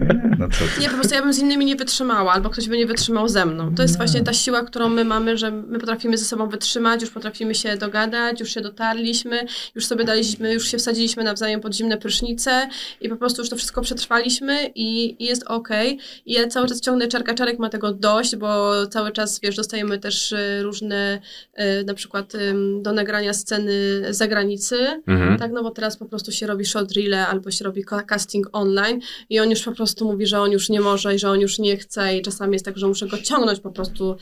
Nie, No ty. Nie, po prostu ja bym z innymi nie wytrzymała, albo ktoś by nie wytrzymał ze mną. To jest właśnie ta siła, którą my mamy, że my potrafimy ze sobą wytrzymać, już potrafimy się dogadać, już się dotarliśmy, już sobie daliśmy, już się wsadziliśmy nawzajem pod zimne prysznice i po prostu już to wszystko przetrwaliśmy i, i jest okej. I ja cały czas ciągnę czarka, czarek ma tego dość, bo cały czas, wiesz, dostajemy też y, różne, y, na przykład do nagrania sceny z zagranicy, Mhm. tak, no bo teraz po prostu się robi short reele albo się robi casting online i on już po prostu mówi, że on już nie może i że on już nie chce i czasami jest tak, że muszę go ciągnąć po prostu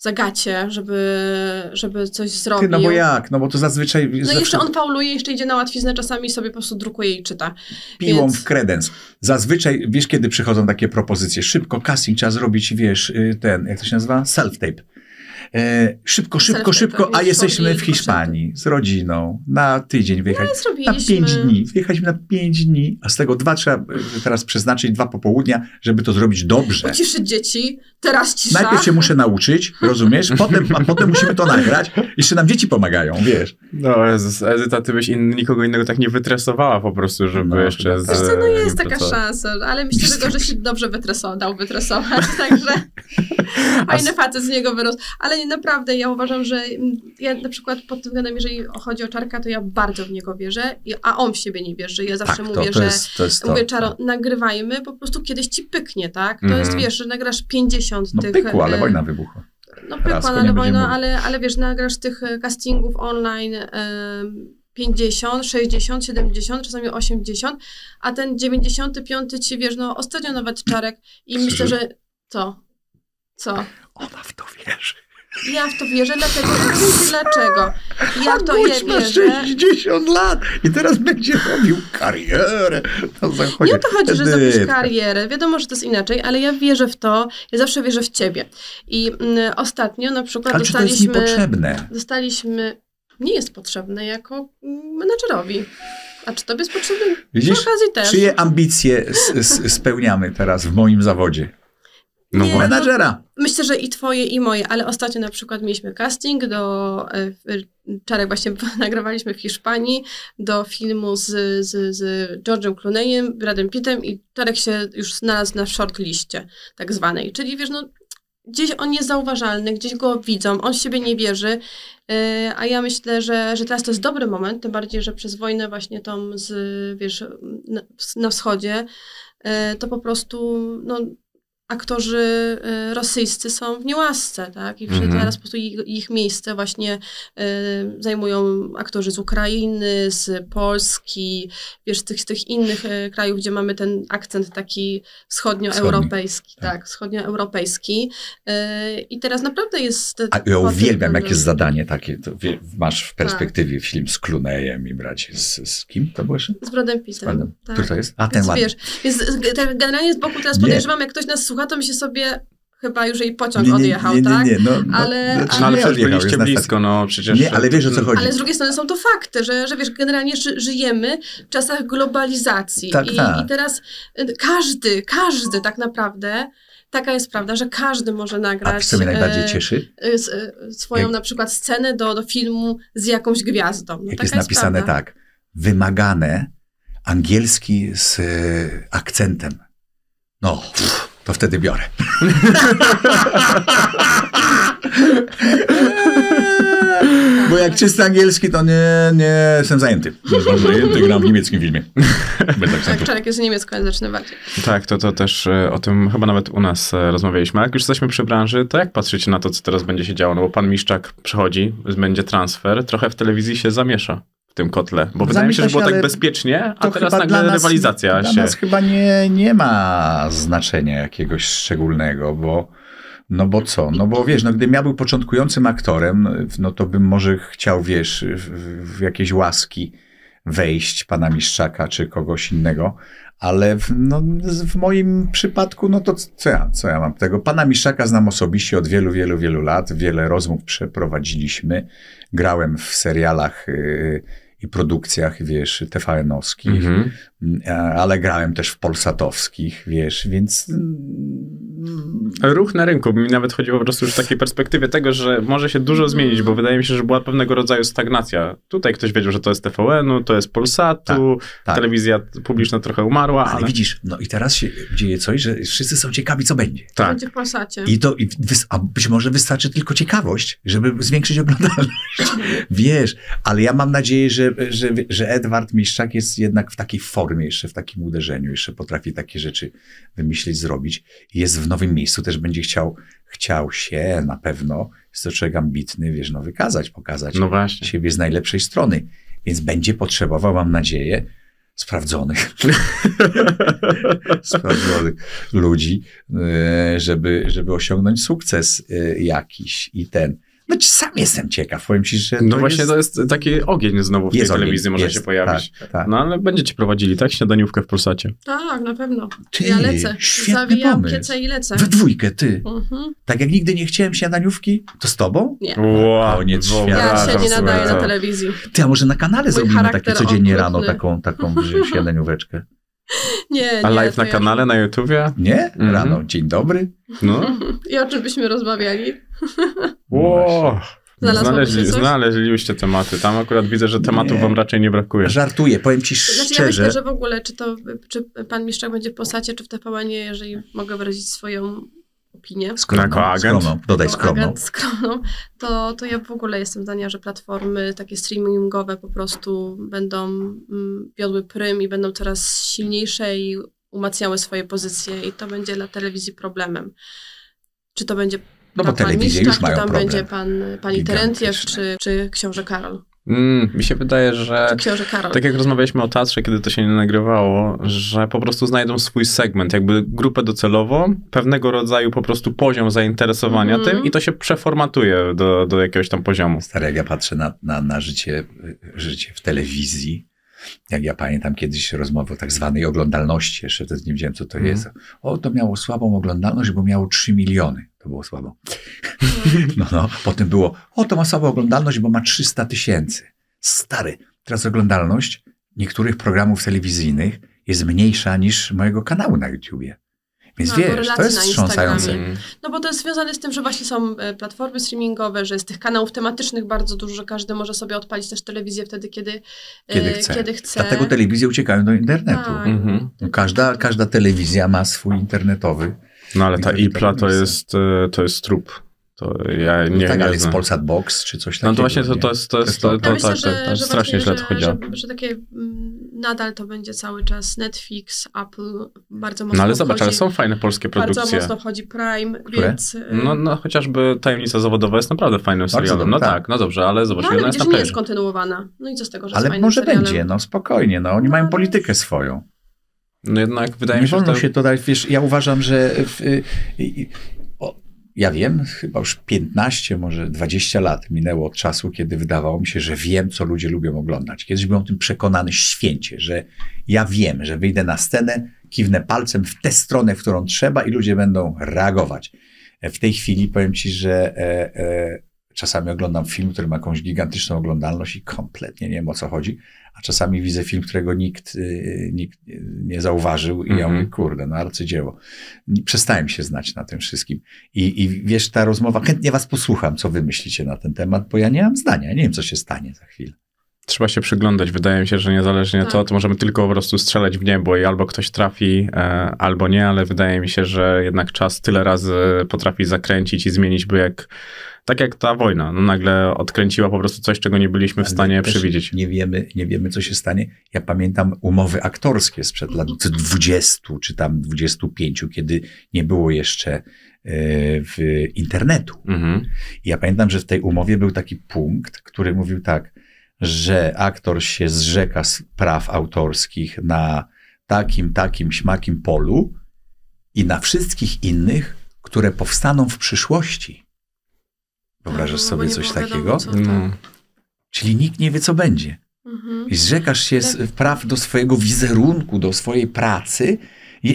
za gacie, żeby, żeby coś zrobił. Ty, no bo jak? No bo to zazwyczaj No zawsze jeszcze on fauluje, jeszcze idzie na łatwiznę, czasami sobie po prostu drukuje i czyta. piłą więc- w kredens. Zazwyczaj, wiesz, kiedy przychodzą takie propozycje, szybko casting trzeba zrobić, wiesz, y, ten, jak to się nazywa? Self-tape. E, szybko, szybko, szybko, tak, a jesteśmy w Hiszpanii z rodziną na tydzień wyjechać. No Na pięć dni. Wyjechaliśmy na pięć dni, a z tego dwa trzeba y, teraz przeznaczyć, dwa popołudnia, żeby to zrobić dobrze. Uciszyć dzieci, teraz cisza. Najpierw się muszę nauczyć, rozumiesz? Potem, a potem musimy to nagrać. Jeszcze nam dzieci pomagają, wiesz. No Jezus, Edyta, ty byś in, nikogo innego tak nie wytresowała po prostu, żeby No, jeszcze chyba z tak. Wiesz co, no jest taka szansa, ale myślę, że, go, że się dobrze wytresował, dał wytresować, także fajny facet z niego wyrósł. Ale naprawdę ja uważam, że mm, ja na przykład pod tym względem, jeżeli chodzi o Czarka, to ja bardzo w niego wierzę, a on w siebie nie wierzy. Ja zawsze tak, mówię, to, to że jest to. Jest to. Mówię, Czaro, nagrywajmy, po prostu kiedyś ci pyknie, tak? To Mhm. jest, wiesz, że nagrasz 50 No tych... pykło, ale e, wojna wybuchła. No pykła, no, będziemy no mówić. ale, ale wiesz, nagrasz tych e, castingów online em, 50, 60, 70, czasami 80, a ten 95 ci, wiesz, no ostatnio nawet Czarek i myślę, że... Co? Co? Ona w to wierzy. Ja w to wierzę, dlatego, wiecie dlaczego. Ja w to je ma wierzę. 60 lat i teraz będzie robił karierę. To zachodzi. Nie o to chodzi, że zrobisz Edytka. karierę. Wiadomo, że to jest inaczej, ale ja wierzę w to. Ja zawsze wierzę w ciebie. I mm, ostatnio na przykład Ale czy to jest mi dostaliśmy... dostaliśmy, nie jest potrzebne jako menadżerowi. A czy tobie jest potrzebne? Widzisz? Przy okazji też. Czyje ambicje spełniamy teraz w moim zawodzie? No Nie. Menadżera. Myślę, że i twoje, i moje, ale ostatnio na przykład mieliśmy casting do, e, e, Czarek właśnie nagrywaliśmy w Hiszpanii, do filmu z, z, z George'em Clooneyem, Bradem Pittem i Czarek się już znalazł na shortliście tak zwanej. Czyli wiesz, no gdzieś on jest zauważalny, gdzieś go widzą, on w siebie nie wierzy, e, a ja myślę, że, że teraz to jest dobry moment, tym bardziej, że przez wojnę właśnie tą z, wiesz, na, na wschodzie, to po prostu, no aktorzy y, rosyjscy są w niełasce, tak? I Mhm. teraz po prostu ich, ich miejsce właśnie y, zajmują aktorzy z Ukrainy, z Polski, wiesz, z tych, z tych innych y, krajów, gdzie mamy ten akcent taki wschodnioeuropejski, Wschodni, tak, wschodnioeuropejski. Y, I teraz naprawdę jest... A ja uwielbiam, jak względem- jest zadanie takie. Wie, masz w perspektywie film z Klunejem i bracie. Z, z kim to było jeszcze? Z Bradem Z Pittem. tak. Który to jest? A, ten Więc ładny. wiesz, więc tak generalnie z boku teraz podejrzewam, jak ktoś nas słucha, to myśli sobie, chyba już jej pociąg Nie, nie, odjechał, nie, nie, tak? nie, no, no, Ale- znaczy No ale nie przecież byliście jest na blisko, no przecież... Nie, ale wiesz o co chodzi. Ale z drugiej strony są to fakty, że, że wiesz, generalnie ży, żyjemy w czasach globalizacji. Tak, I, tak. I teraz y, każdy, każdy tak naprawdę, taka jest prawda, że każdy może A nagrać co mnie najbardziej e, cieszy? y, s- y, swoją Jak- na przykład scenę do, do filmu z jakąś gwiazdą. No, Jak taka jest napisane prawda. tak. Wymagane angielski z e, akcentem. No, to wtedy biorę. Bo jak czysty angielski, to nie, nie, jestem zajęty. Jestem zajęty, gram w niemieckim filmie. Bez Tak, akcentu. Czarek jest niemieckojęzyczny bardziej. Tak, to, to też e, o tym chyba nawet u nas e, rozmawialiśmy. A jak już jesteśmy przy branży, to jak patrzycie na to, co teraz będzie się działo? No bo pan Miszczak przychodzi, będzie transfer, trochę w telewizji się zamiesza w tym kotle. Bo wydaje mi się, że było tak bezpiecznie, a teraz nagle nas- rywalizacja dla się... nas chyba nie, nie ma znaczenia jakiegoś szczególnego, bo no bo co? No bo wiesz, no gdybym ja był początkującym aktorem, no to bym może chciał, wiesz, w, w jakieś łaski wejść pana Miszczaka czy kogoś innego, ale w, no, w moim przypadku, no to co ja, co ja mam tego? Pana Miszczaka znam osobiście od wielu, wielu, wielu lat. Wiele rozmów przeprowadziliśmy. Grałem w serialach y, i produkcjach, wiesz, TVN-owskich, Mhm. e, ale grałem też w polsatowskich, wiesz, więc mm, Ruch na rynku. Mi nawet chodziło po prostu już w takiej perspektywie tego, że może się dużo zmienić, bo wydaje mi się, że była pewnego rodzaju stagnacja. Tutaj ktoś wiedział, że to jest TVN-u, to jest Polsatu, tak. telewizja publiczna trochę umarła, ale ale... widzisz, no i teraz się dzieje coś, że wszyscy są ciekawi, co będzie. Tak. Będzie w Polsacie. I to, i wys- a być może wystarczy tylko ciekawość, żeby zwiększyć oglądalność. Wiesz, ale ja mam nadzieję, że, że, że Edward Miszczak jest jednak w takiej formie, jeszcze w takim uderzeniu, jeszcze potrafi takie rzeczy wymyślić, zrobić. Jest w nowym miejscu, też będzie chciał, chciał się na pewno, jest to człowiek ambitny, wiesz, no wykazać, pokazać No właśnie. siebie z najlepszej strony. Więc będzie potrzebował, mam nadzieję, sprawdzonych, sprawdzonych ludzi, e, żeby, żeby osiągnąć sukces e, jakiś i ten. No sam jestem ciekaw, powiem ci, że No to właśnie jest, to jest taki ogień znowu w tej jest ogień, telewizji może jest, się pojawić. Tak, tak. No ale będziecie prowadzili, tak? Śniadaniówkę w Polsacie. Tak, na pewno. Ty, ja lecę. Zawijam kiecę i lecę. We dwójkę, ty. Mhm. Tak jak nigdy nie chciałem śniadaniówki, to z tobą? Nie. Wow, Koniec wyobrażam Ja się nie nadaję na telewizji. Ty, a może na kanale Mój zrobimy takie codziennie rano okrutny. taką, taką że śniadanióweczkę? Nie, A nie. live na ja- kanale, na YouTubie? Nie? Mhm. Rano, dzień dobry. No. I o czym byśmy rozmawiali? Wow. Znaleźli, znaleźliście tematy. Tam akurat widzę, że tematów Nie. wam raczej nie brakuje. Żartuję, powiem ci Znaczy ja szczerze. myślę, że w ogóle, czy to, czy pan Miszczak będzie w Polsacie, czy w TVN-ie, jeżeli mogę wyrazić swoją opinię. Skromną, Jako agent? skromną, dodaj jako skromną. agent skromną, to, to ja w ogóle jestem zdania, że platformy takie streamingowe po prostu będą mm, wiodły prym i będą coraz silniejsze i umacniały swoje pozycje i to będzie dla telewizji problemem. Czy to będzie No bo pan telewizje Miszczak, już czy mają tam problem. będzie pan, pani. Terentiew, czy, czy książę Karol. Mm, mi się wydaje, że tak jak rozmawialiśmy o teatrze, kiedy to się nie nagrywało, że po prostu znajdą swój segment, jakby grupę docelową, pewnego rodzaju po prostu poziom zainteresowania Mhm. tym i to się przeformatuje do, do jakiegoś tam poziomu. Stary, jak ja patrzę na, na, na życie, życie w telewizji, jak ja pamiętam kiedyś rozmowę o tak zwanej oglądalności, jeszcze wtedy nie wiedziałem, co to Mhm. jest. O, to miało słabą oglądalność, bo miało 3 miliony. To było słabo. No, no. Potem było, o, to ma słabą oglądalność, bo ma 300 tysięcy. Stary, teraz oglądalność niektórych programów telewizyjnych jest mniejsza niż mojego kanału na YouTubie. Więc No, wiesz, to jest wstrząsające. No bo to jest związane z tym, że właśnie są e, platformy streamingowe, że jest tych kanałów tematycznych bardzo dużo, że każdy może sobie odpalić też telewizję wtedy, kiedy, e, Kiedy chce. Kiedy chce. Dlatego telewizje uciekają do internetu. Tak. Mhm. No, Każda, każda telewizja ma swój internetowy. No ale ta IPLA tak to jest, e, to jest trup. To ja nie, No tak, nie ale jest. Polsat Box czy coś takiego. No to właśnie to, to jest, to jest, to, to- myślę, tak, że, że strasznie źle to chodziło. że, że takie mm, nadal to będzie cały czas Netflix, Apple, bardzo mocno No ale zobacz, wchodzi, ale są fajne polskie Bardzo produkcje. mocno wchodzi Prime, Które? więc... y, No, no chociażby Tajemnica Zawodowa jest naprawdę fajnym serialem. No tak. tak, no dobrze, ale zobacz, no ale ona jest na nie jest kontynuowana. No i co z tego, że Ale może serialem? będzie, no spokojnie, no oni No, mają ale- politykę swoją. No jednak wydaje nie mi się, wolno że... się to dać, wiesz, ja uważam, że w, y, o, ja wiem, chyba już 15, może 20 lat minęło od czasu, kiedy wydawało mi się, że wiem, co ludzie lubią oglądać. Kiedyś byłem o tym przekonany święcie, że ja wiem, że wyjdę na scenę, kiwnę palcem w tę stronę, w którą trzeba i ludzie będą reagować. E, W tej chwili powiem ci, że e, e, czasami oglądam film, który ma jakąś gigantyczną oglądalność i kompletnie nie wiem o co chodzi, a czasami widzę film, którego nikt, y, nikt nie zauważył i ja Mhm. mówię, kurde, no arcydzieło. Przestałem się znać na tym wszystkim. I, I wiesz, ta rozmowa, chętnie was posłucham, co wy myślicie na ten temat, bo ja nie mam zdania, ja nie wiem, co się stanie za chwilę. Trzeba się przyglądać. Wydaje mi się, że niezależnie Tak. to, to możemy tylko po prostu strzelać w niebo i albo ktoś trafi, e, albo nie, ale wydaje mi się, że jednak czas tyle razy potrafi zakręcić i zmienić, by jak, tak jak ta wojna, no nagle odkręciła po prostu coś, czego nie byliśmy w stanie przewidzieć. Nie wiemy, nie wiemy, co się stanie. Ja pamiętam umowy aktorskie sprzed lat 20 czy tam 25, kiedy nie było jeszcze e, w internetu. Mhm. I ja pamiętam, że w tej umowie był taki punkt, który mówił tak, że aktor się zrzeka z praw autorskich na takim, takim, śmakim polu i na wszystkich innych, które powstaną w przyszłości. Wyobrażasz bo sobie coś takiego? co. No. Czyli nikt nie wie, co będzie. Mhm. I zrzekasz się z praw do swojego wizerunku, do swojej pracy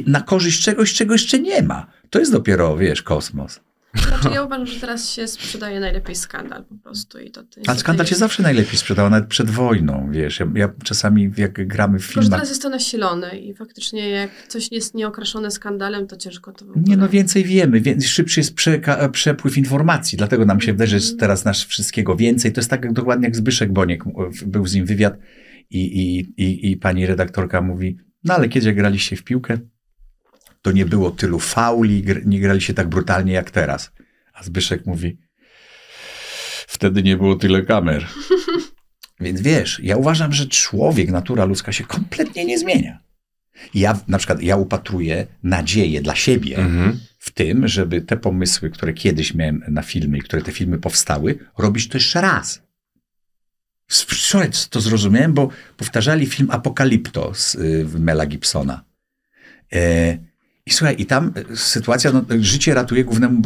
na korzyść czegoś, czego jeszcze nie ma. To jest dopiero, wiesz, kosmos. Znaczy ja uważam, że teraz się sprzedaje najlepiej skandal po prostu. I to, to Ale skandal się zawsze najlepiej sprzedał, nawet przed wojną, wiesz. Ja, ja czasami, jak gramy w Tylko, filmach, teraz jest to nasilone i faktycznie jak coś jest nieokraszone skandalem, to ciężko to ogóle. nie no, więcej wiemy, więc szybszy jest przeka- przepływ informacji, dlatego nam się wydaje, że jest teraz nasz wszystkiego więcej. To jest tak jak, dokładnie jak Zbyszek Boniek, był z nim wywiad i, i, i, i pani redaktorka mówi, no ale kiedy graliście w piłkę, to nie było tylu fauli, nie grali się tak brutalnie jak teraz. A Zbyszek mówi, wtedy nie było tyle kamer. Więc wiesz, ja uważam, że człowiek, natura ludzka się kompletnie nie zmienia. Ja na przykład, ja upatruję nadzieję dla siebie Mhm. w tym, żeby te pomysły, które kiedyś miałem na filmy i które te filmy powstały, robić to jeszcze raz. Wczoraj to zrozumiałem, bo powtarzali film Apokalipto z y, Mela Gibsona. E, I słuchaj, i tam e, sytuacja, no, życie ratuje głównemu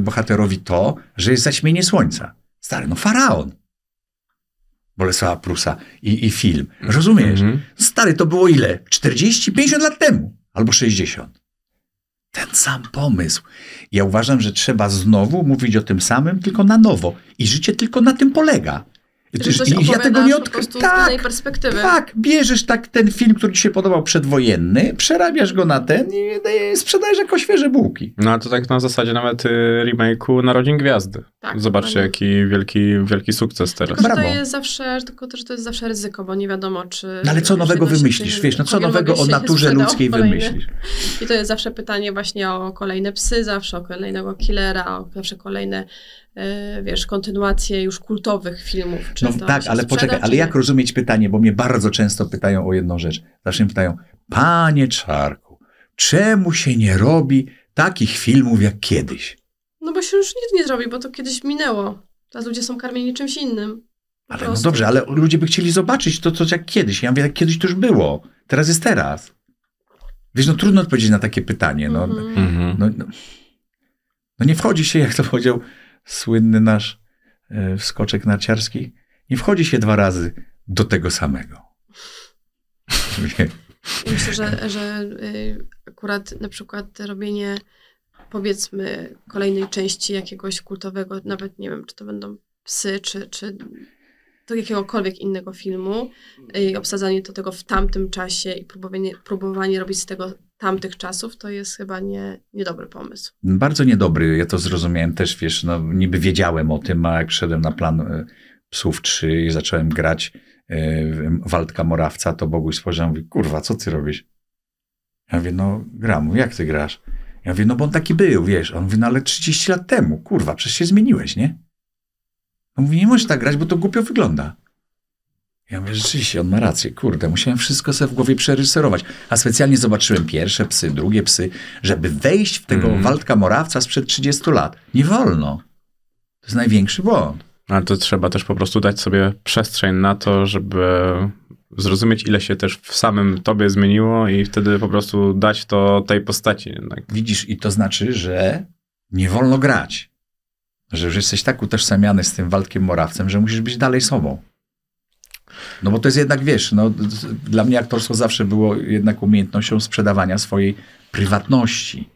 bohaterowi, to, że jest zaćmienie słońca. Stary, no faraon. Bolesława Prusa i, i film. Rozumiesz? Mhm. Stary, to było ile? 40, 50 lat temu. Albo 60. Ten sam pomysł. Ja uważam, że trzeba znowu mówić o tym samym, tylko na nowo. I życie tylko na tym polega. Że coś I ja tego nie po odkryłem. innej perspektywy. Tak, bierzesz tak ten film, który ci się podobał przedwojenny, przerabiasz go na ten i i sprzedajesz jako świeże bułki. No a to tak na zasadzie nawet y, remake'u Narodzin Gwiazdy. Tak, Zobaczcie, jaki wielki, wielki sukces teraz. Tylko, to jest zawsze, tylko to, że to jest zawsze ryzyko, bo nie wiadomo, czy... No ale co nowego wymyślisz? Wiesz, no co nowego o naturze ludzkiej kolejny. wymyślisz? I to jest zawsze pytanie właśnie o kolejne psy, zawsze o kolejnego killera, o zawsze kolejne, e, wiesz, kontynuacje już kultowych filmów. Czy No tak, ale poczekaj, ale jak rozumieć pytanie, bo mnie bardzo często pytają o jedną rzecz. Zawsze mnie pytają, panie Czarku, czemu się nie robi takich filmów jak kiedyś? No bo się już nic nie zrobi, bo to kiedyś minęło. Teraz ludzie są karmieni czymś innym. Ale no dobrze, ale ludzie by chcieli zobaczyć to, co jak kiedyś. Ja mówię, jak kiedyś to już było. Teraz jest teraz. Wiesz, no trudno odpowiedzieć na takie pytanie. No, Mhm. Mhm. no, no, no nie wchodzi się, jak to powiedział słynny nasz e, wskoczek narciarski, nie wchodzi się dwa razy do tego samego. Myślę, że, że y, akurat na przykład robienie powiedzmy kolejnej części jakiegoś kultowego, nawet nie wiem, czy to będą psy, czy, czy do jakiegokolwiek innego filmu i obsadzanie do tego w tamtym czasie i próbowanie, próbowanie robić z tego tamtych czasów, to jest chyba nie, niedobry pomysł. Bardzo niedobry, ja to zrozumiałem też, wiesz, no niby wiedziałem o tym, a jak wszedłem na plan e, Psów 3 i zacząłem grać w Waldka Morawca, to Boguś spojrzał i mówi, kurwa, co ty robisz? Ja mówię, no gram, jak ty grasz? Ja mówię, no bo on taki był, wiesz. On mówi, no ale 30 lat temu, kurwa, przecież się zmieniłeś, nie? On mówi, nie możesz tak grać, bo to głupio wygląda. Ja mówię, rzeczywiście, on ma rację, kurde, musiałem wszystko sobie w głowie przerysować. A specjalnie zobaczyłem pierwsze psy, drugie psy, żeby wejść w tego Mhm. Waldka Morawca sprzed 30 lat. Nie wolno. To jest największy błąd. Ale to trzeba też po prostu dać sobie przestrzeń na to, żeby zrozumieć, ile się też w samym tobie zmieniło i wtedy po prostu dać to tej postaci jednak. Widzisz, i to znaczy, że nie wolno grać. Że już jesteś tak utożsamiany z tym Waldkiem Morawcem, że musisz być dalej sobą. No bo to jest jednak, wiesz, no, dla mnie aktorstwo zawsze było jednak umiejętnością sprzedawania swojej prywatności.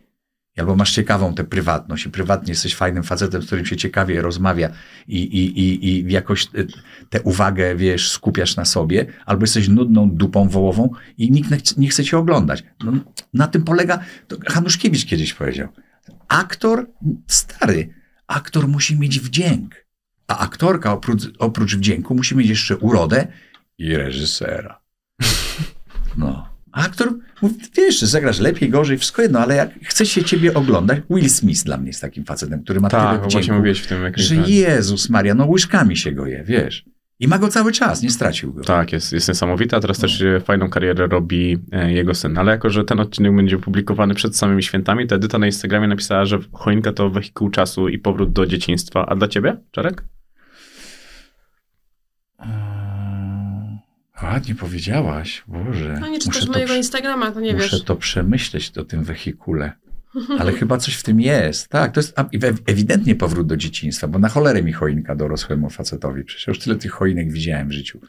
Albo masz ciekawą tę prywatność i prywatnie jesteś fajnym facetem, z którym się ciekawie rozmawia i, i, i, i jakoś y, tę uwagę, wiesz, skupiasz na sobie, albo jesteś nudną dupą wołową i nikt nie chce cię oglądać. No, na tym polega, to Hanuszkiewicz kiedyś powiedział, aktor, stary, aktor musi mieć wdzięk, a aktorka oprócz, oprócz wdzięku musi mieć jeszcze urodę i reżysera. No. A aktor, wiesz, zagrasz lepiej, gorzej, wszystko jedno, ale jak chce się ciebie oglądać, Will Smith dla mnie jest takim facetem, który ma Tak, tyle właśnie wdzięku, mówiłeś w tym jakimś... że Jezus Maria, no łyżkami się go je, wiesz. I ma go cały czas, nie stracił go. Tak, jest, jest niesamowita. a Teraz też e, fajną karierę robi e, jego syn. Ale jako, że ten odcinek będzie publikowany przed samymi świętami, to Edyta na Instagramie napisała, że choinka to wehikuł czasu i powrót do dzieciństwa. A dla ciebie, Czarek? Eee, Ładnie powiedziałaś, Boże. No nie czytasz Muszę to mojego prze- Instagrama, to nie Muszę wiesz. to przemyśleć o tym wehikule. Ale chyba coś w tym jest. Tak, to jest ewidentnie powrót do dzieciństwa, bo na cholerę mi choinka dorosłemu facetowi. Przecież już tyle tych choinek widziałem w życiu.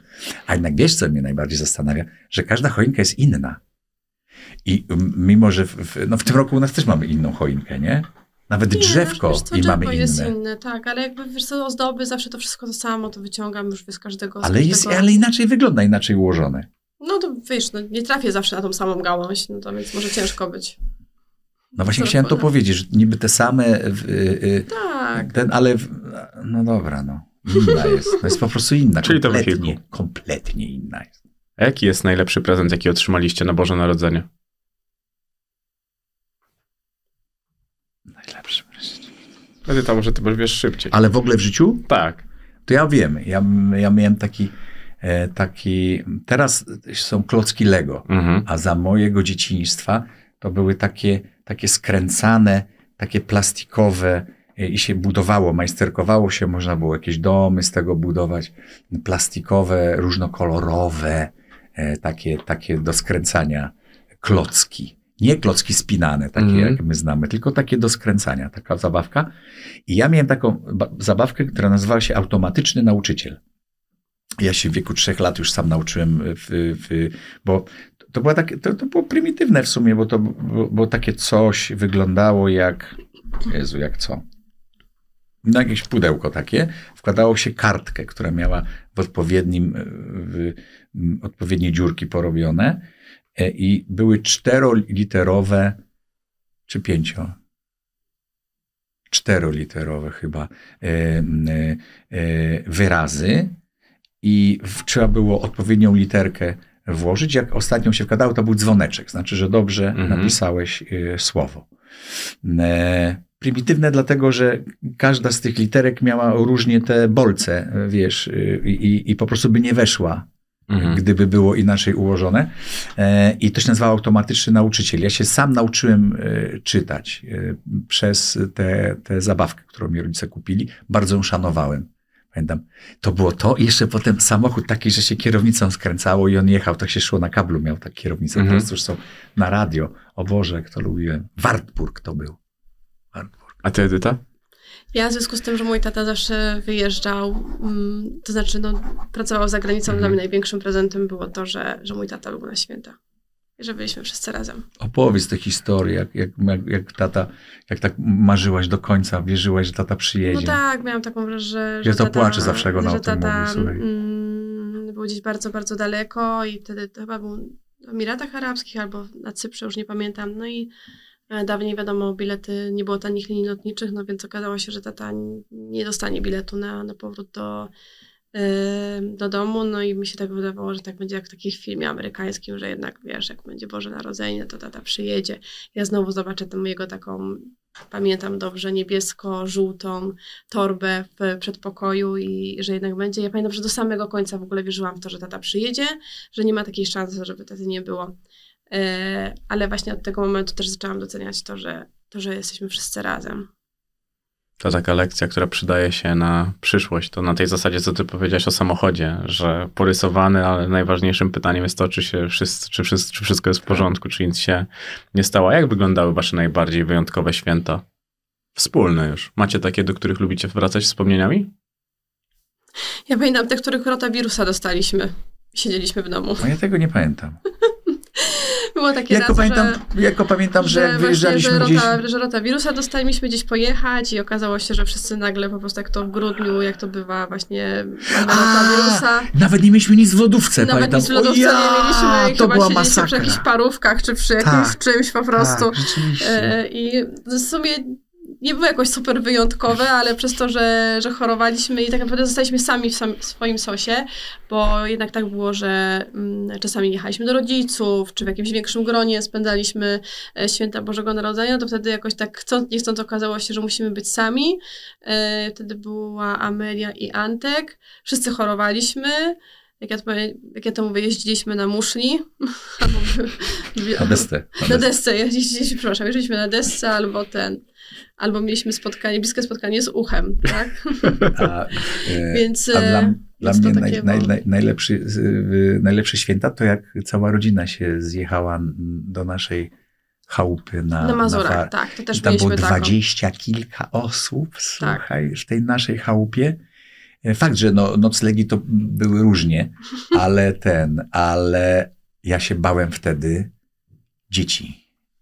A jednak wiesz, co mnie najbardziej zastanawia? Że każda choinka jest inna. I m- mimo, że w, no w tym roku u nas też mamy inną choinkę, nie? Nawet Nie, drzewko wiesz co, i mamy jest inne. inne, tak, ale jakby wiesz co, ozdoby, zawsze to wszystko to samo, to wyciągam już z każdego. z Ale, jest, ale inaczej wygląda, inaczej ułożone. No to wiesz, no, nie trafię zawsze na tą samą gałąź, no to więc może ciężko być. No właśnie chciałem to powiedzieć, że niby te same, w, y, y, Tak. ten, ale w, no dobra, no. Inna jest. No jest po prostu inna. Czyli to kompletnie, wehikuł. kompletnie inna jest. A jaki jest najlepszy prezent, jaki otrzymaliście na Boże Narodzenie? Najlepszy. Edyta, może ty wiesz szybciej. Ale w ogóle w życiu? Tak. To ja wiem. Ja, ja miałem taki, e, taki, teraz są klocki Lego, Mhm. a za mojego dzieciństwa to były takie, takie skręcane, takie plastikowe e, i się budowało, majsterkowało się, można było jakieś domy z tego budować, plastikowe, różnokolorowe, e, takie, takie do skręcania klocki. Nie klocki spinane, takie Mhm. jak my znamy, tylko takie do skręcania, taka zabawka. I ja miałem taką ba- zabawkę, która nazywała się automatyczny nauczyciel. Ja się w wieku trzech lat już sam nauczyłem, w, w, bo to, była takie, to, to było prymitywne w sumie, bo to bo, bo takie coś wyglądało jak, Jezu, jak co? No jakieś pudełko takie, wkładało się kartkę, która miała w odpowiednim, e, w, odpowiednie dziurki porobione e, i były czteroliterowe, czy pięcio? Czteroliterowe chyba e, wyrazy i trzeba było odpowiednią literkę włożyć. Jak ostatnią się wkładało, to był dzwoneczek. Znaczy, że dobrze Mhm. napisałeś e, słowo. E, prymitywne dlatego, że każda z tych literek miała różnie te bolce, e, wiesz, e, i, i po prostu by nie weszła, Mhm. gdyby było inaczej ułożone. E, I to się nazywa automatyczny nauczyciel. Ja się sam nauczyłem e, czytać e, przez tę zabawkę, którą mi rodzice kupili. Bardzo ją szanowałem. Pamiętam, to było to i jeszcze potem samochód taki, że się kierownicą skręcało i on jechał, tak się szło na kablu, miał tak kierownicę. Mhm. Teraz już są na radio. O Boże, jak to lubiłem. Wartburg to był. Wartburg. A ty, Edyta? Ja w związku z tym, że mój tata zawsze wyjeżdżał, mm, to znaczy no, pracował za granicą, Mhm. dla mnie największym prezentem było to, że, że mój tata był na święta. I że byliśmy wszyscy razem. Opowiedz tę historię, jak, jak, jak, jak tata, jak tak marzyłaś do końca, wierzyłaś, że tata przyjedzie. No tak, miałam taką wrażenie, że, Ja że to tata, płaczę zawsze, jak ona że o tym tata, mówi, słuchaj. mm, był gdzieś bardzo, bardzo daleko i wtedy to chyba był w Emiratach Arabskich albo na Cyprze, już nie pamiętam. No i e, dawniej wiadomo, bilety, nie było tanich linii lotniczych, no więc okazało się, że tata nie dostanie biletu na, na powrót do, do domu, no i mi się tak wydawało, że tak będzie jak w takim filmie amerykańskim, że jednak wiesz, jak będzie Boże Narodzenie, to tata przyjedzie. Ja znowu zobaczę tę mojego taką, pamiętam dobrze, niebiesko-żółtą torbę w przedpokoju i że jednak będzie. Ja pamiętam, że do samego końca w ogóle wierzyłam w to, że tata przyjedzie, że nie ma takiej szansy, żeby taty nie było. E, ale właśnie od tego momentu też zaczęłam doceniać to, że, to, że jesteśmy wszyscy razem. To taka lekcja, która przydaje się na przyszłość. To na tej zasadzie, co ty powiedziałeś o samochodzie, że porysowany, ale najważniejszym pytaniem jest to, czy, się wszyscy, czy, wszyscy, czy wszystko jest w porządku, czy nic się nie stało. Jak wyglądały wasze najbardziej wyjątkowe święta? Wspólne już. Macie takie, do których lubicie wracać wspomnieniami? Ja pamiętam te, których rotawirusa dostaliśmy. Siedzieliśmy w domu. No ja tego nie pamiętam. Było takie jako, raz, pamiętam, że, jako pamiętam, że, jak wyjeżdżaliśmy że gdzieś... Rota, że rotawirusa dostaliśmy gdzieś pojechać i okazało się, że wszyscy nagle po prostu jak to w grudniu, jak to bywa właśnie mamy rotawirusa. Nawet nie mieliśmy nic w lodówce, Nawet pamiętam. nic w lodówce ja, nie mieliśmy to była masakra. przy jakichś parówkach czy przy jakimś Tak, czymś po prostu. Tak, rzeczywiście. E, I w sumie nie było jakoś super wyjątkowe, ale przez to, że, że chorowaliśmy i tak naprawdę zostaliśmy sami w, sam, w swoim sosie, bo jednak tak było, że mm, czasami jechaliśmy do rodziców, czy w jakimś większym gronie spędzaliśmy e, święta Bożego Narodzenia, to wtedy jakoś tak chcąc, nie chcąc okazało się, że musimy być sami. E, wtedy była Amelia i Antek. Wszyscy chorowaliśmy. Jak ja, to, jak ja to mówię, jeździliśmy na muszli. Na desce. na desce, jeździliśmy, przepraszam, jeździliśmy na desce albo ten, albo mieliśmy spotkanie, bliskie spotkanie z uchem, tak? A, e, Więc, a dla, e, dla mnie naj, takie naj, naj, najlepszy, y, najlepsze święta to jak cała rodzina się zjechała do naszej chałupy na, Na Mazurach, Wa- tak, to też I tam było dwadzieścia kilka osób, Tak. słuchaj, w tej naszej chałupie. E, Fakt, że no, noclegi to były różnie, ale ten, ale ja się bałem wtedy dzieci.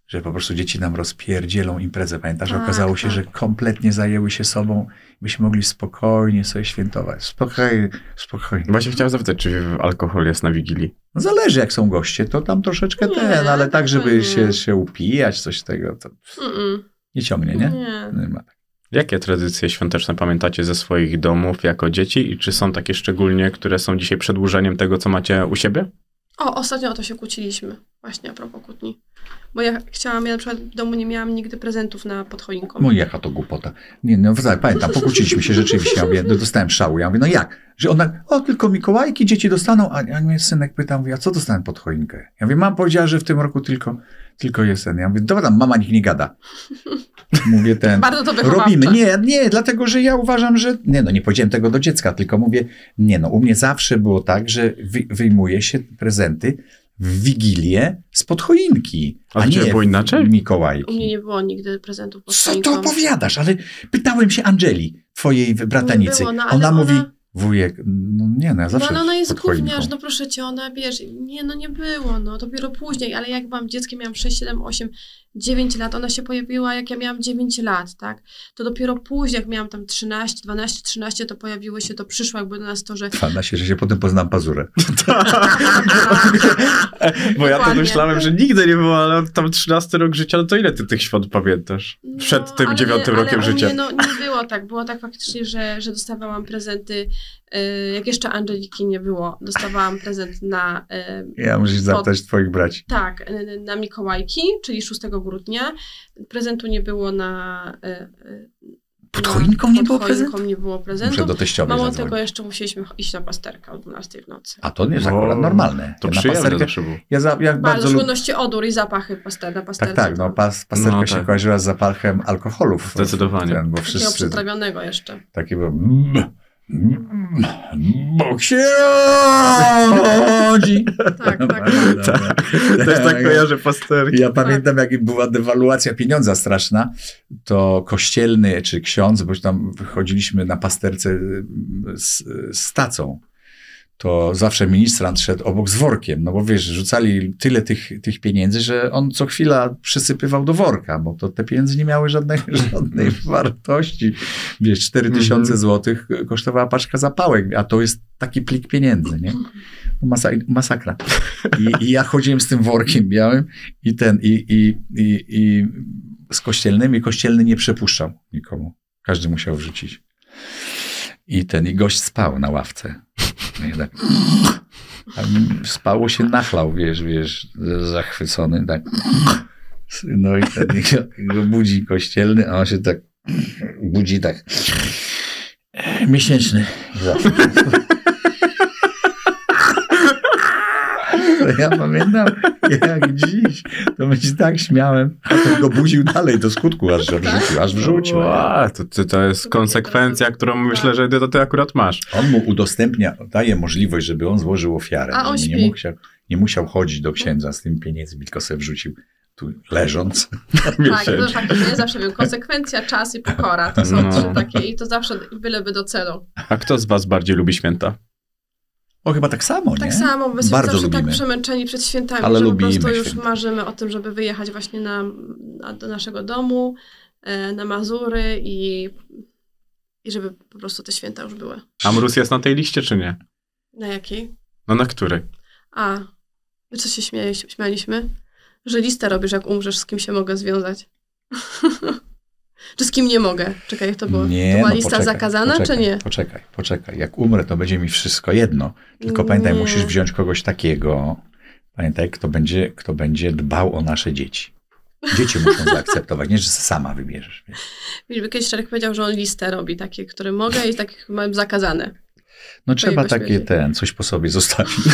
Że po prostu dzieci nam rozpierdzielą imprezę. Pamiętasz? Tak, Okazało się, tak. że kompletnie zajęły się sobą. Byśmy mogli spokojnie sobie świętować. Spokojnie, spokojnie. Właśnie chciałem zapytać, czy alkohol jest na Wigilii? No zależy, jak są goście, to tam troszeczkę Nie, ten, ale tak, żeby nie. się, się upijać, coś tego, to Mm-mm. nie ciągnie, nie? Nie. Nie ma. Jakie tradycje świąteczne pamiętacie ze swoich domów jako dzieci i czy są takie szczególnie, które są dzisiaj przedłużeniem tego, co macie u siebie? O, ostatnio o to się kłóciliśmy, właśnie a propos kłótni. Bo ja chciałam, ja na przykład w domu nie miałam nigdy prezentów na pod choinką. No jaka to głupota. Nie, no pamiętam, pokłóciliśmy się rzeczywiście. Ja mówię, no, dostałem szału. Ja mówię, no jak? Że ona, o tylko Mikołajki dzieci dostaną, a, a mnie synek pyta, mówi, a co dostałem pod choinkę? Ja mówię, mam powiedziała, że w tym roku tylko, tylko jest ten. Ja mówię, dobra, mama niech nie gada. Mówię ten, Bardzo to wychowawcze. robimy. Nie, nie, dlatego, że ja uważam, że, nie no, nie powiedziałem tego do dziecka, tylko mówię, nie no, u mnie zawsze było tak, że wy, wyjmuje się prezenty w Wigilię spod choinki, A a, nie było inaczej? Mikołajki. U mnie nie było nigdy prezentów pod Co choinką. to opowiadasz? Ale pytałem się Angeli, twojej bratanicy. było, no, ona, ona- mówi, wujek, no nie no, ja No zawsze ale ona jest pod choinką. gówniarz, no proszę cię, ona wiesz, nie no nie było, no dopiero później, ale jak byłam dzieckiem, miałam 6, 7, 8, 9 lat, ona się pojawiła jak ja miałam 9 lat, tak? To dopiero później, jak miałam tam 13, 12, 13, to pojawiły się, to przyszło jakby do nas to, że Fana się, że się potem poznam pazurę. Bo ja to Dokładnie. myślałem, że nigdy nie było, ale tam 13 rok życia, no to ile ty tych świąt pamiętasz? Przed No, tym ale dziewiątym nie, rokiem ale życia. Mnie, no nie było tak, było tak faktycznie, że, że dostawałam prezenty, jak jeszcze Angeliki nie było, dostawałam prezent na, y, Ja muszę zapytać twoich braci. tak, y, na Mikołajki, czyli 6 grudnia. Prezentu nie było na... y, y, Pod choinką nie pod było choinką prezentu? nie było Muszę prezentu. do teściowej Mało zadzwonić. tego jeszcze musieliśmy iść na pasterkę o 12 w nocy. A to nie jest akurat normalne. To Ja na przyjemne pasterkę, zawsze było. ja, za, ja Bardzo, bardzo lubię... trudności odór i zapachy paster, na pasterce. Tak, tak, no pas, pasterka No się tak. kojarzyła z zapachem alkoholów. Zdecydowanie. Ten, bo Takiego wszyscy przetrawionego jeszcze. takie było... mm, mm, Bóg się rodzi. Tak, tak, tak. Też tak kojarzę pasterki. Ja pamiętam, jak była dewaluacja pieniądza straszna, to kościelny czy ksiądz, bo tam wychodziliśmy na pasterce z, z tacą, to zawsze ministrant szedł obok z workiem, no bo wiesz, rzucali tyle tych, tych pieniędzy, że on co chwila przysypywał do worka, bo to te pieniądze nie miały żadnej, żadnej wartości. Wiesz, 4 tysiące Mhm. złotych kosztowała paczka zapałek, a to jest taki plik pieniędzy, nie? Masa, masakra. I, I ja chodziłem z tym workiem białym i ten, i, i, i, i z kościelnymi, kościelny nie przepuszczał nikomu. Każdy musiał wrzucić. I ten, i gość spał na ławce. I tak, spało się nachlał, wiesz, wiesz, zachwycony, tak. No i ten go budzi kościelny, a on się tak budzi tak. Miesięczny. Ja pamiętam, jak dziś, to my się tak śmiałem, a to go buził dalej do skutku, aż wrzucił, aż wrzucił. To, to, to jest konsekwencja, którą myślę, że ty, to ty akurat masz. On mu udostępnia, daje możliwość, żeby on złożył ofiarę. A on nie, śpi. musiał, nie musiał chodzić do księdza z tym pieniędzmi, tylko sobie wrzucił tu leżąc. Tak, to faktycznie zawsze wiem, konsekwencja, czas i pokora to są No. trzy takie i to zawsze byleby do celu. A kto z was bardziej lubi święta? O, chyba tak samo, Tak nie? samo, my Bardzo zawsze lubimy. tak przemęczeni przed świętami, Ale że po prostu już marzymy o tym, żeby wyjechać właśnie na, na, do naszego domu, e, na Mazury i, i żeby po prostu te święta już były. A mróz jest na tej liście, czy nie? Na jakiej? No na której? A, my co się śmieje, śmialiśmy? Że listę robisz, jak umrzesz, z kim się mogę związać. czy z kim nie mogę? Czekaj, jak to było? Nie, to była no lista poczekaj, zakazana, poczekaj, czy nie? Poczekaj, poczekaj. Jak umrę, to będzie mi wszystko jedno. Tylko pamiętaj, Nie. musisz wziąć kogoś takiego, pamiętaj, kto będzie, kto będzie dbał o nasze dzieci. Dzieci muszą zaakceptować, nie, że sama wybierzesz. wiesz. Kiedyś Czarek powiedział, że on listę robi, takie, które mogę i takie mam zakazane. No trzeba takie ten, coś po sobie zostawić.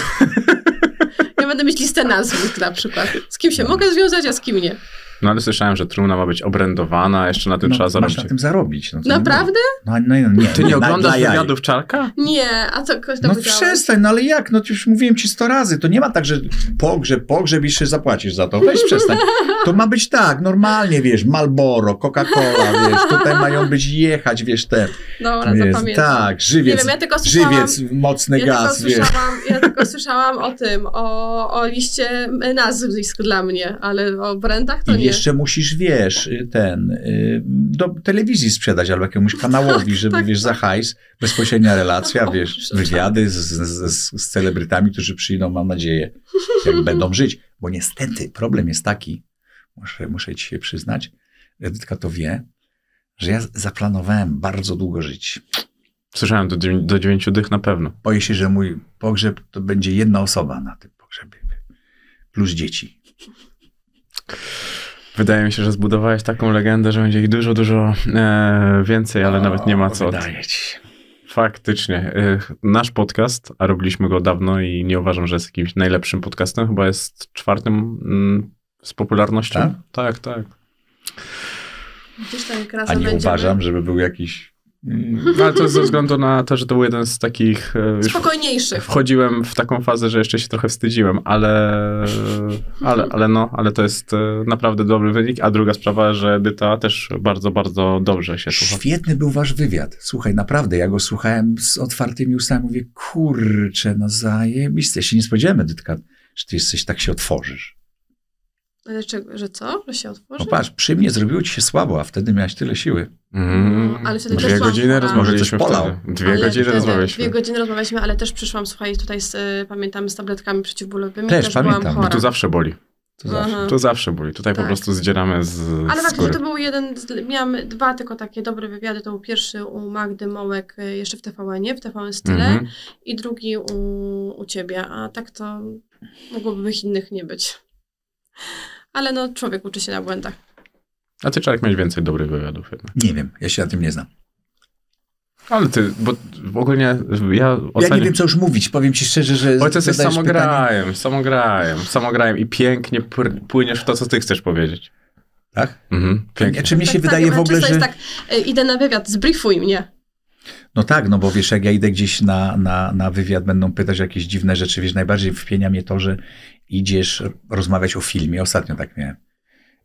Ja będę mieć listę nazwisk na przykład. Z kim się No. mogę związać, a z kim nie. No ale słyszałem, że trumna ma być obrędowana, jeszcze na tym No, trzeba masz zarobić. na tym zarobić. No, to nie Naprawdę? No, no, no, nie, Ty nie na- oglądasz wywiadów Czarka? Nie, a co ktoś to No powiedział? przestań, no ale jak? No to już mówiłem ci sto razy. To nie ma tak, że pogrzeb, pogrzeb i jeszcze zapłacisz za to. Weź przestań. To ma być tak, normalnie, wiesz, Malboro, Coca-Cola, wiesz, tutaj mają być jechać, wiesz, te, Dobra, wiesz, zapamiętam. tak, żywiec, Nie wiem, ja tylko słyszałam- żywiec, mocny Ja gaz, tylko, wiesz. ja tylko słyszałam o tym, o, o liście nazwisk dla mnie, ale o brandach to nie. Jeszcze musisz, wiesz, y, ten, y, do telewizji sprzedać albo jakiemuś kanałowi, żeby, tak, wiesz, za hajs, bezpośrednia relacja, O, wiesz, wywiady z, z, z, z celebrytami, którzy przyjdą, mam nadzieję, jak będą żyć. Bo niestety problem jest taki, muszę, muszę ci się przyznać, Edytka to wie, że ja zaplanowałem bardzo długo żyć. Słyszałem, do, do dziewięciu dych na pewno. Boję się, że mój pogrzeb to będzie jedna osoba na tym pogrzebie. Plus dzieci. Wydaje mi się, że zbudowałeś taką legendę, że będzie ich dużo, dużo e, więcej, ale nawet nie ma co. Wydaje ci się. Faktycznie. E, nasz podcast, a robiliśmy go dawno i nie uważam, że jest jakimś najlepszym podcastem, chyba jest czwartym mm, z popularnością. Tak? Tak, tak. Gdzieś tam jak A nie będziemy. uważam, żeby był jakiś... mm, ale to ze względu na to, że to był jeden z takich... e, Spokojniejszych. wchodziłem w taką fazę, że jeszcze się trochę wstydziłem, ale, ale, ale no, ale to jest e, naprawdę dobry wynik. A druga sprawa, że Edyta też bardzo, bardzo dobrze się słucha. Świetny był wasz wywiad. Słuchaj, naprawdę, ja go słuchałem z otwartymi ustami. Mówię, kurczę, no zajebiste. Ja się nie spodziewałem, Edytka, że ty jesteś, tak się otworzysz. Ale czego, że co? Że się otworzy? No patrz, przy mnie zrobiło ci się słabo, a wtedy miałeś tyle siły. Mm, Ale wtedy dwie też godziny rozmawialiśmy wtedy. polał. Dwie Ale godziny wtedy rozmawialiśmy. Dwie godziny rozmawialiśmy, ale też przyszłam, słuchaj, tutaj z, y, pamiętam z tabletkami przeciwbólowymi. Też Też, pamiętam. byłam Bo chora. Tu zawsze boli. To zawsze. Tu zawsze boli. Tutaj po Tak. prostu zdzieramy z, Ale z faktycznie skóry. to był jeden, z, miałam dwa tylko takie dobre wywiady. To był pierwszy u Magdy Mołek y, jeszcze w TVN-ie, w TVN Style Mhm. i drugi u, u ciebie, a tak to mogłoby być innych nie być. Ale no, człowiek uczy się na błędach. A ty Czarek miałeś więcej dobrych wywiadów jednak. Nie wiem, ja się na tym nie znam. Ale ty, bo w ogóle ja Ja oceniam... nie wiem, co już mówić. Powiem ci szczerze, że Ojciec jest zadajesz pytanie- samograjem, samograjem, samograjem i pięknie płyniesz w to, co ty chcesz powiedzieć. Tak? Mhm, pięknie. Czy mi się tak, wydaje tak, w ogóle, że... jest tak, y, idę na wywiad, zbriefuj mnie. No tak, no bo wiesz, jak ja idę gdzieś na, na, na wywiad, będą pytać o jakieś dziwne rzeczy, wiesz, najbardziej wpienia mnie to, że idziesz rozmawiać o filmie. Ostatnio tak miałem.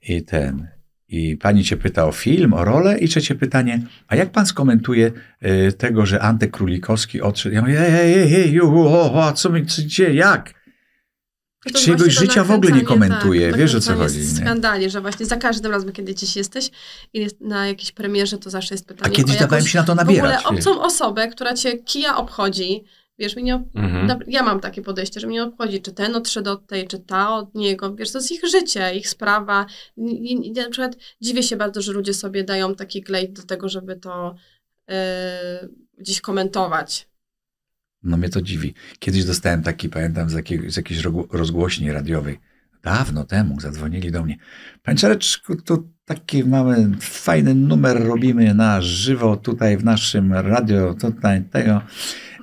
I ten... I pani cię pyta o film, o rolę i trzecie pytanie, a jak pan skomentuje y, tego, że Antek Królikowski odszedł? Ja mówię, ej, ej, ej, ej ju, o, o, co mi, co, gdzie, jak? To Czyjegoś życia w ogóle nie nakręcanie, komentuje, tak, wiesz o co chodzi, skandali, że właśnie za każdym razem, kiedy gdzieś jesteś i jest na jakiejś premierze, to zawsze jest A pytanie kiedyś o dawałem się na to w nabierać. ogóle wiesz. obcą osobę, która cię kija obchodzi. Wiesz, mnie nie, ob- Mhm. ja mam takie podejście, że mnie nie obchodzi, czy ten odszedł od tej, czy ta od niego. Wiesz, to jest ich życie, ich sprawa. I- na przykład dziwię się bardzo, że ludzie sobie dają taki glejt do tego, żeby to e, gdzieś komentować. No mnie to dziwi. Kiedyś dostałem taki, pamiętam, z, jakiej, z jakiejś rozgłośni radiowej. Dawno temu zadzwonili do mnie. Panie Czareczku, tu taki mamy fajny numer robimy na żywo tutaj w naszym radio, tutaj tego.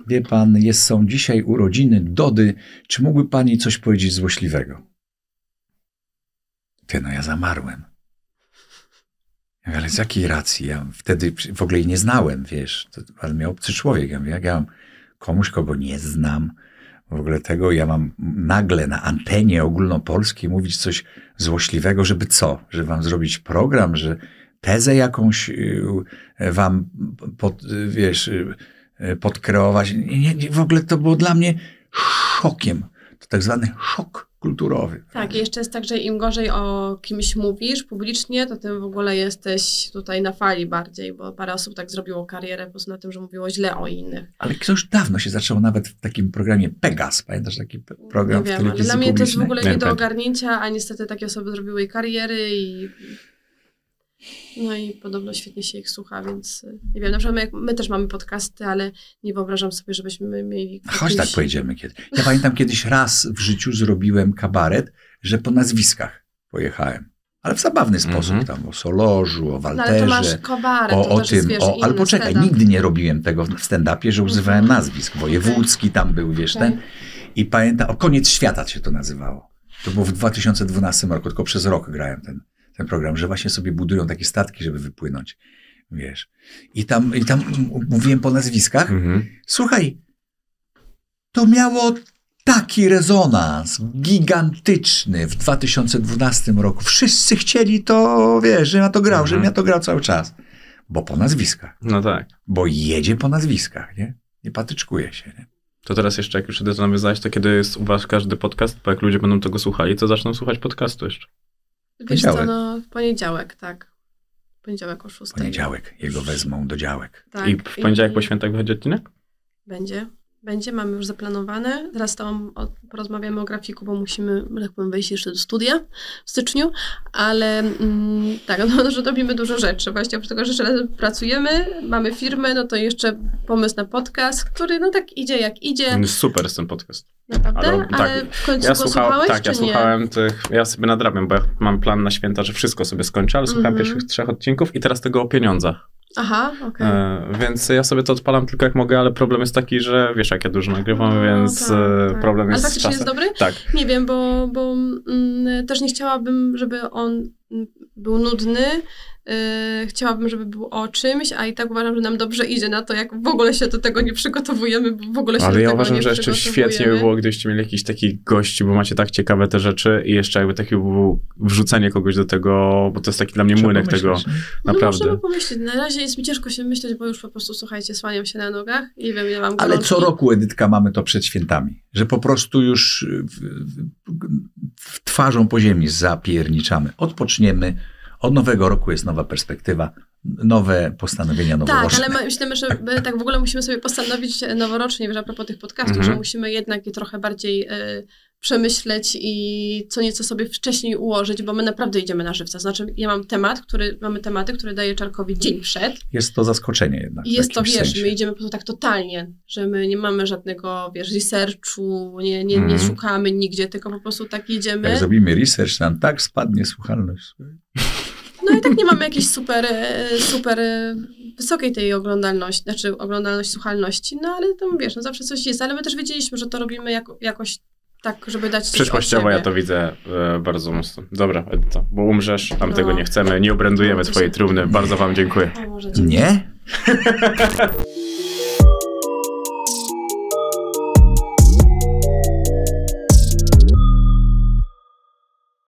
Wie pan, jest, są dzisiaj urodziny Dody. Czy mógłby pani coś powiedzieć złośliwego? Ty, no ja zamarłem. Ale z jakiej racji? Ja wtedy w ogóle jej nie znałem, wiesz, to, ale mnie obcy człowiek. Ja mówię, ja mam komuś, kogo nie znam, w ogóle tego, ja mam nagle na antenie ogólnopolskiej mówić coś złośliwego, żeby co? Że wam zrobić program, że tezę jakąś y, wam pod, y, wiesz, y, podkreować. Nie, nie, w ogóle to było dla mnie szokiem. To tak zwany szok kulturowy. Tak, i jeszcze jest tak, że im gorzej o kimś mówisz publicznie, to tym w ogóle jesteś tutaj na fali bardziej, bo parę osób tak zrobiło karierę po prostu na tym, że mówiło źle o innych. Ale to już dawno się zaczęło nawet w takim programie Pegas. Pamiętasz taki program nie w wiem, ale telewizji dla mnie to jest w ogóle Nie, nie do tak. ogarnięcia, a niestety takie osoby zrobiły kariery i no i podobno świetnie się ich słucha, więc y, nie wiem, na przykład my, my też mamy podcasty, ale nie wyobrażam sobie, żebyśmy mieli Chodź tak jakieś- pojedziemy kiedy. Ja pamiętam kiedyś raz w życiu zrobiłem kabaret, że po nazwiskach pojechałem. Ale w zabawny sposób Mhm. tam o Solożu, o No, ale to masz Walterze. kobarę, o, to o też tym, wiesz, o, poczekaj, stand-up. nigdy nie robiłem tego w stand-upie, że używałem Mhm. nazwisk. Wojewódzki tam był, wiesz, Okej. ten. I pamiętam, o koniec świata się to nazywało. To było w 2012 roku, tylko przez rok grałem ten, ten program, że właśnie sobie budują takie statki, żeby wypłynąć, wiesz. I tam, i tam mówiłem po nazwiskach. Mhm. Słuchaj, to miało taki rezonans gigantyczny w 2012 roku. Wszyscy chcieli to, wiesz, żebym ja to grał, Mhm. żebym ja to grał cały czas. Bo po nazwiskach. No tak. Bo jedzie po nazwiskach, nie? Nie patyczkuje się, nie? To teraz jeszcze, jak już to nawiązać, to kiedy jest u was każdy podcast, bo jak ludzie będą tego słuchali, to zaczną słuchać podcastu jeszcze. Wiesz co, Poniedziałek. no w poniedziałek, tak. W poniedziałek o 6. Poniedziałek. Jego wezmą do działek. Tak. I w poniedziałek po świętach wychodzi odcinek? Będzie. Będzie, mamy już zaplanowane. Teraz tam o, porozmawiamy o grafiku, bo musimy, tak powiem, wejść jeszcze do studia w styczniu, ale mm, tak, no, że robimy dużo rzeczy. Właśnie oprócz tego, że jeszcze pracujemy, mamy firmę, no to jeszcze pomysł na podcast, który no tak idzie jak idzie, No, Super jest ten podcast. naprawdę, ale ale, tak, w końcu Ja go słuchałeś, tak, ja nie? słuchałem tych, ja sobie nadrabiam, bo ja mam plan na święta, że wszystko sobie skończę, ale słuchałem Mhm. pierwszych trzech odcinków i teraz tego o pieniądzach. Aha, okej. E, więc ja sobie to odpalam tylko jak mogę, ale problem jest taki, że wiesz, jak ja dużo nagrywam, No, więc tak, e, tak. problem Ale jest z faktycznie czasem. jest dobry? Tak. Nie wiem, bo, bo mm, też nie chciałabym, żeby on był nudny. Yy, chciałabym, żeby był o czymś, a i tak uważam, że nam dobrze idzie na to, jak w ogóle się do tego nie przygotowujemy, bo w ogóle się Ale do ja tego uważam, nie że jeszcze świetnie by było, gdybyście mieli jakiś takich gości, bo macie tak ciekawe te rzeczy i jeszcze jakby takie było wrzucenie kogoś do tego, bo to jest taki dla mnie Trzeba młynek tego, pomyśleć, nie? No naprawdę. możemy pomyśleć. Na razie jest mi ciężko się myśleć, bo już po prostu, słuchajcie, słaniam się na nogach i wiem, ja mam Ale co roku, Edytka, mamy to przed świętami. Że po prostu już w, w, w twarzą po ziemi zapierniczamy. Odpoczniemy. Od nowego roku jest nowa perspektywa, nowe postanowienia Tak, noworoczne. ale my- myślimy, że my tak w ogóle musimy sobie postanowić noworocznie, wiesz, a propos tych podcastów, Mhm. że musimy jednak je trochę bardziej e, przemyśleć i co nieco sobie wcześniej ułożyć, bo my naprawdę idziemy na żywca. Znaczy, ja mam temat, który, mamy tematy, które daję Czarkowi dzień przed Jest to zaskoczenie jednak. jest to, wiesz, sensie. my idziemy po prostu tak totalnie, że my nie mamy żadnego, wiesz, researchu, nie, nie, nie Mhm. szukamy nigdzie, tylko po prostu tak idziemy. Jak zrobimy research, nam tak spadnie słuchalność. No i tak nie mamy jakiejś super, e, super e, wysokiej tej oglądalności, znaczy oglądalność, słuchalności, no ale tam wiesz, no zawsze coś jest, ale my też wiedzieliśmy, że to robimy jako, jakoś tak, żeby dać coś Przyszłościowo ja to widzę e, bardzo mocno. Dobra, Edyta, bo umrzesz, tam No. tego nie chcemy, nie obrędujemy No, to twojej trumny. Bardzo wam dziękuję. O, może dzięki. Nie?